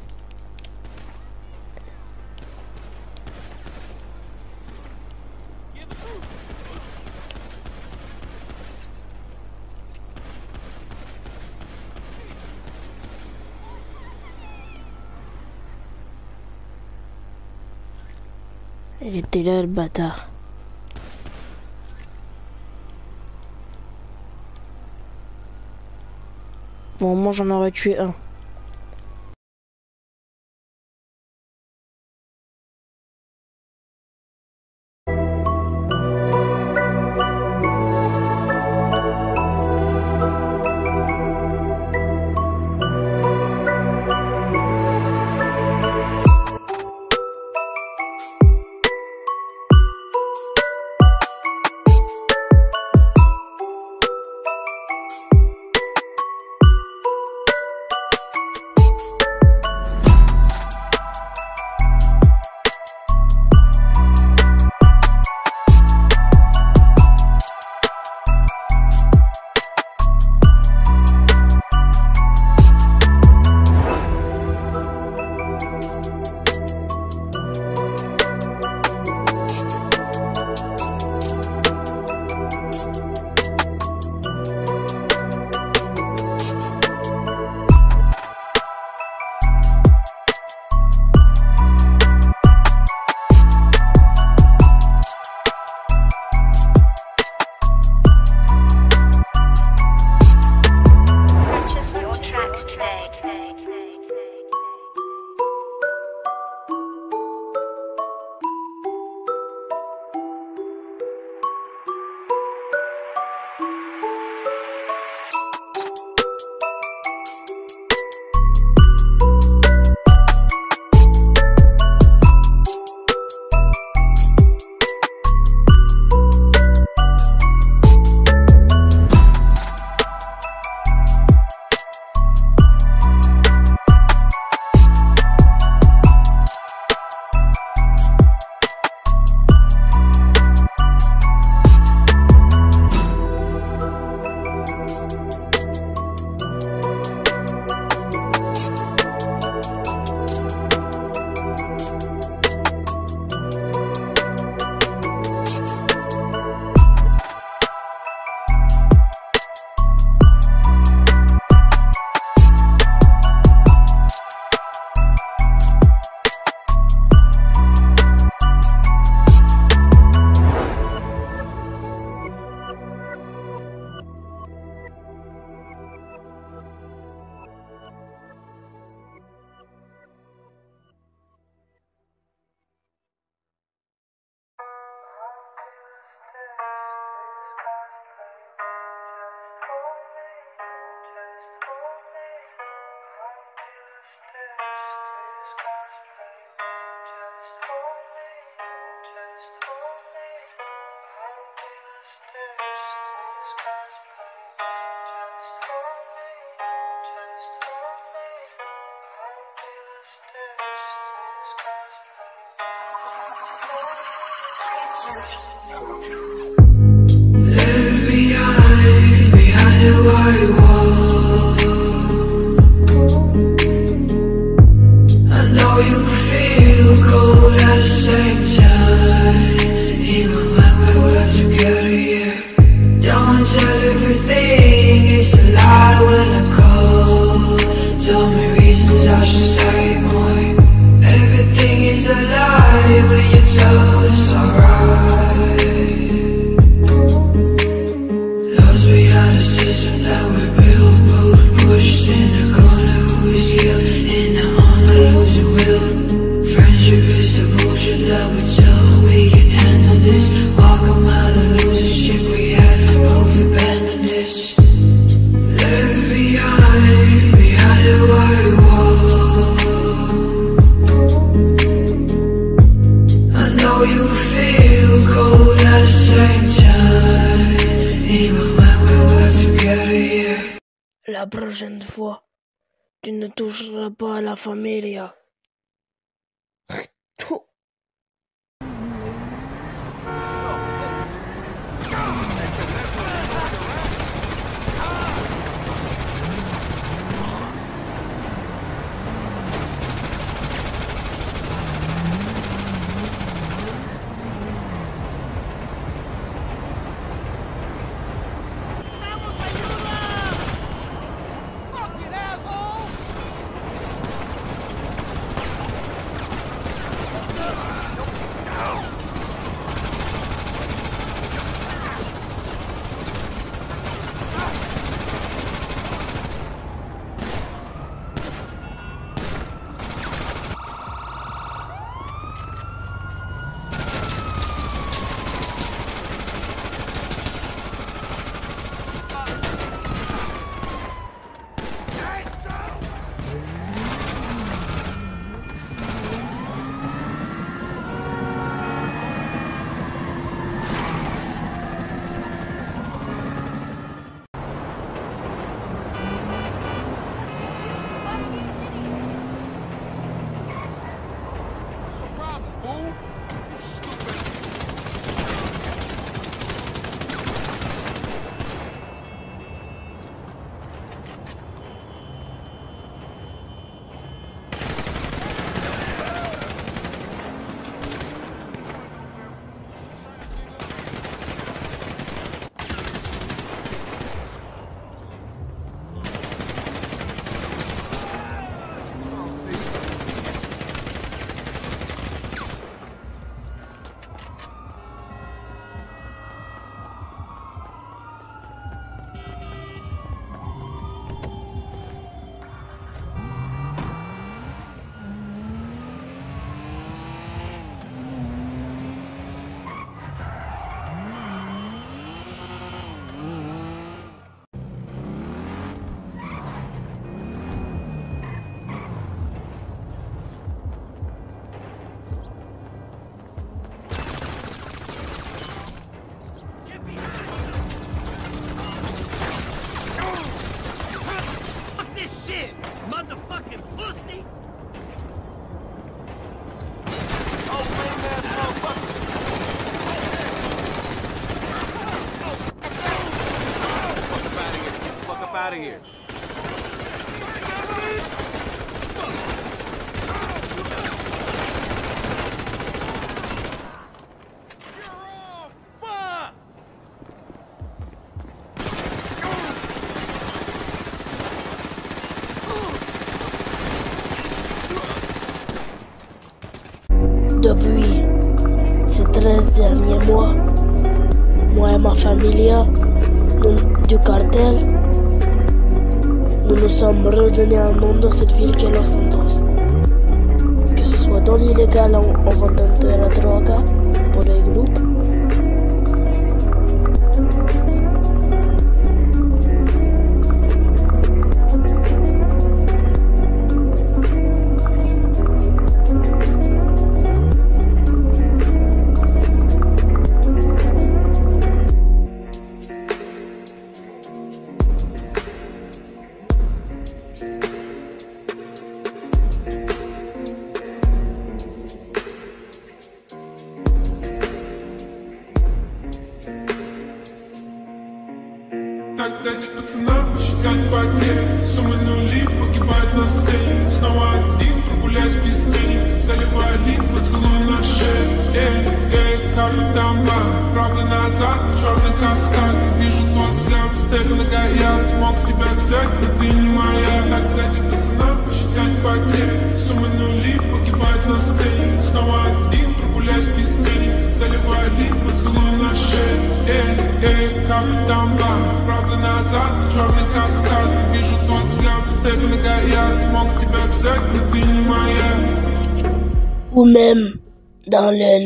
Il était là, le bâtard. Bon, moi j'en aurais tué un. around. derniers mois, moi et ma famille du cartel, nous nous sommes redonnés un nom dans cette ville qu'est Los Santos. Que ce soit dans l'illégal en, en vendant de la drogue pour les groupes,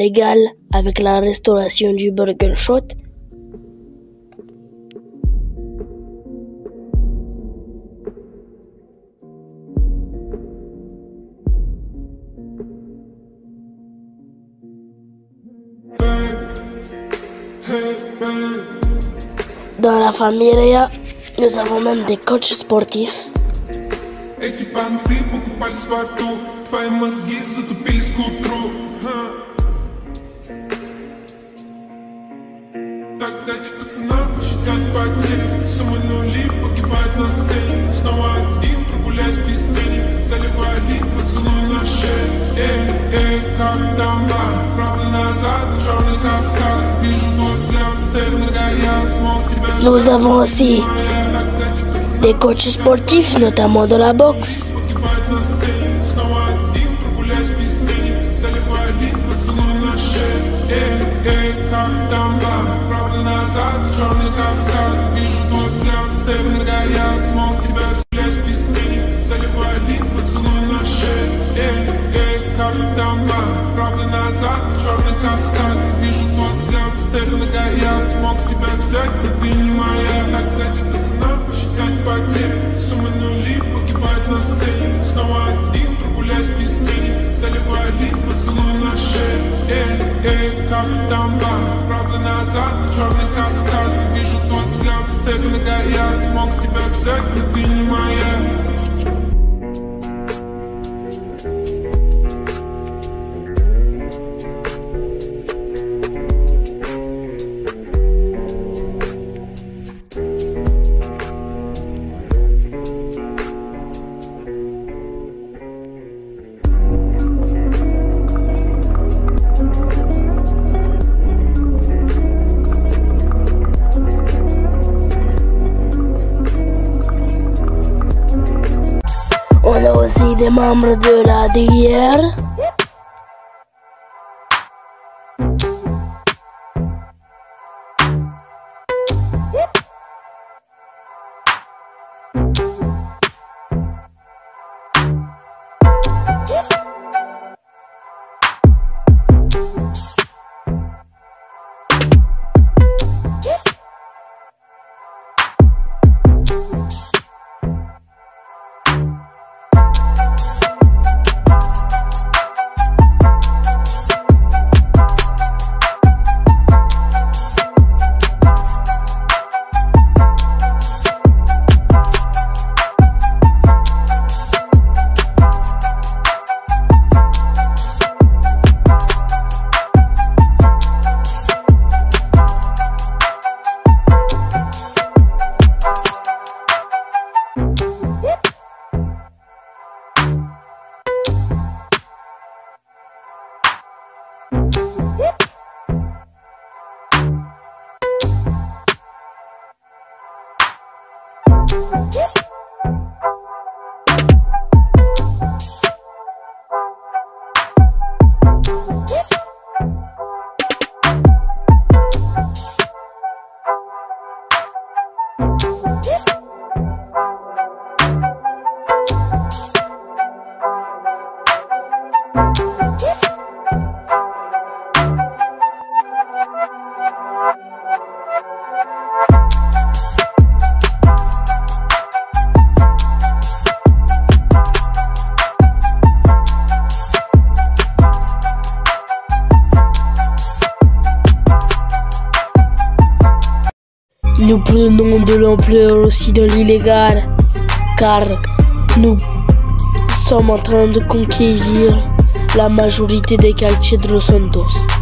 légal avec la restauration du Burger Shot? Dans la famille nous avons même des coachs sportifs. Nous avons aussi des coachs sportifs, notamment de la boxe. আমরা nous prenons de l'ampleur aussi dans l'illégal, car nous sommes en train de conquérir la majorité des quartiers de Los Santos.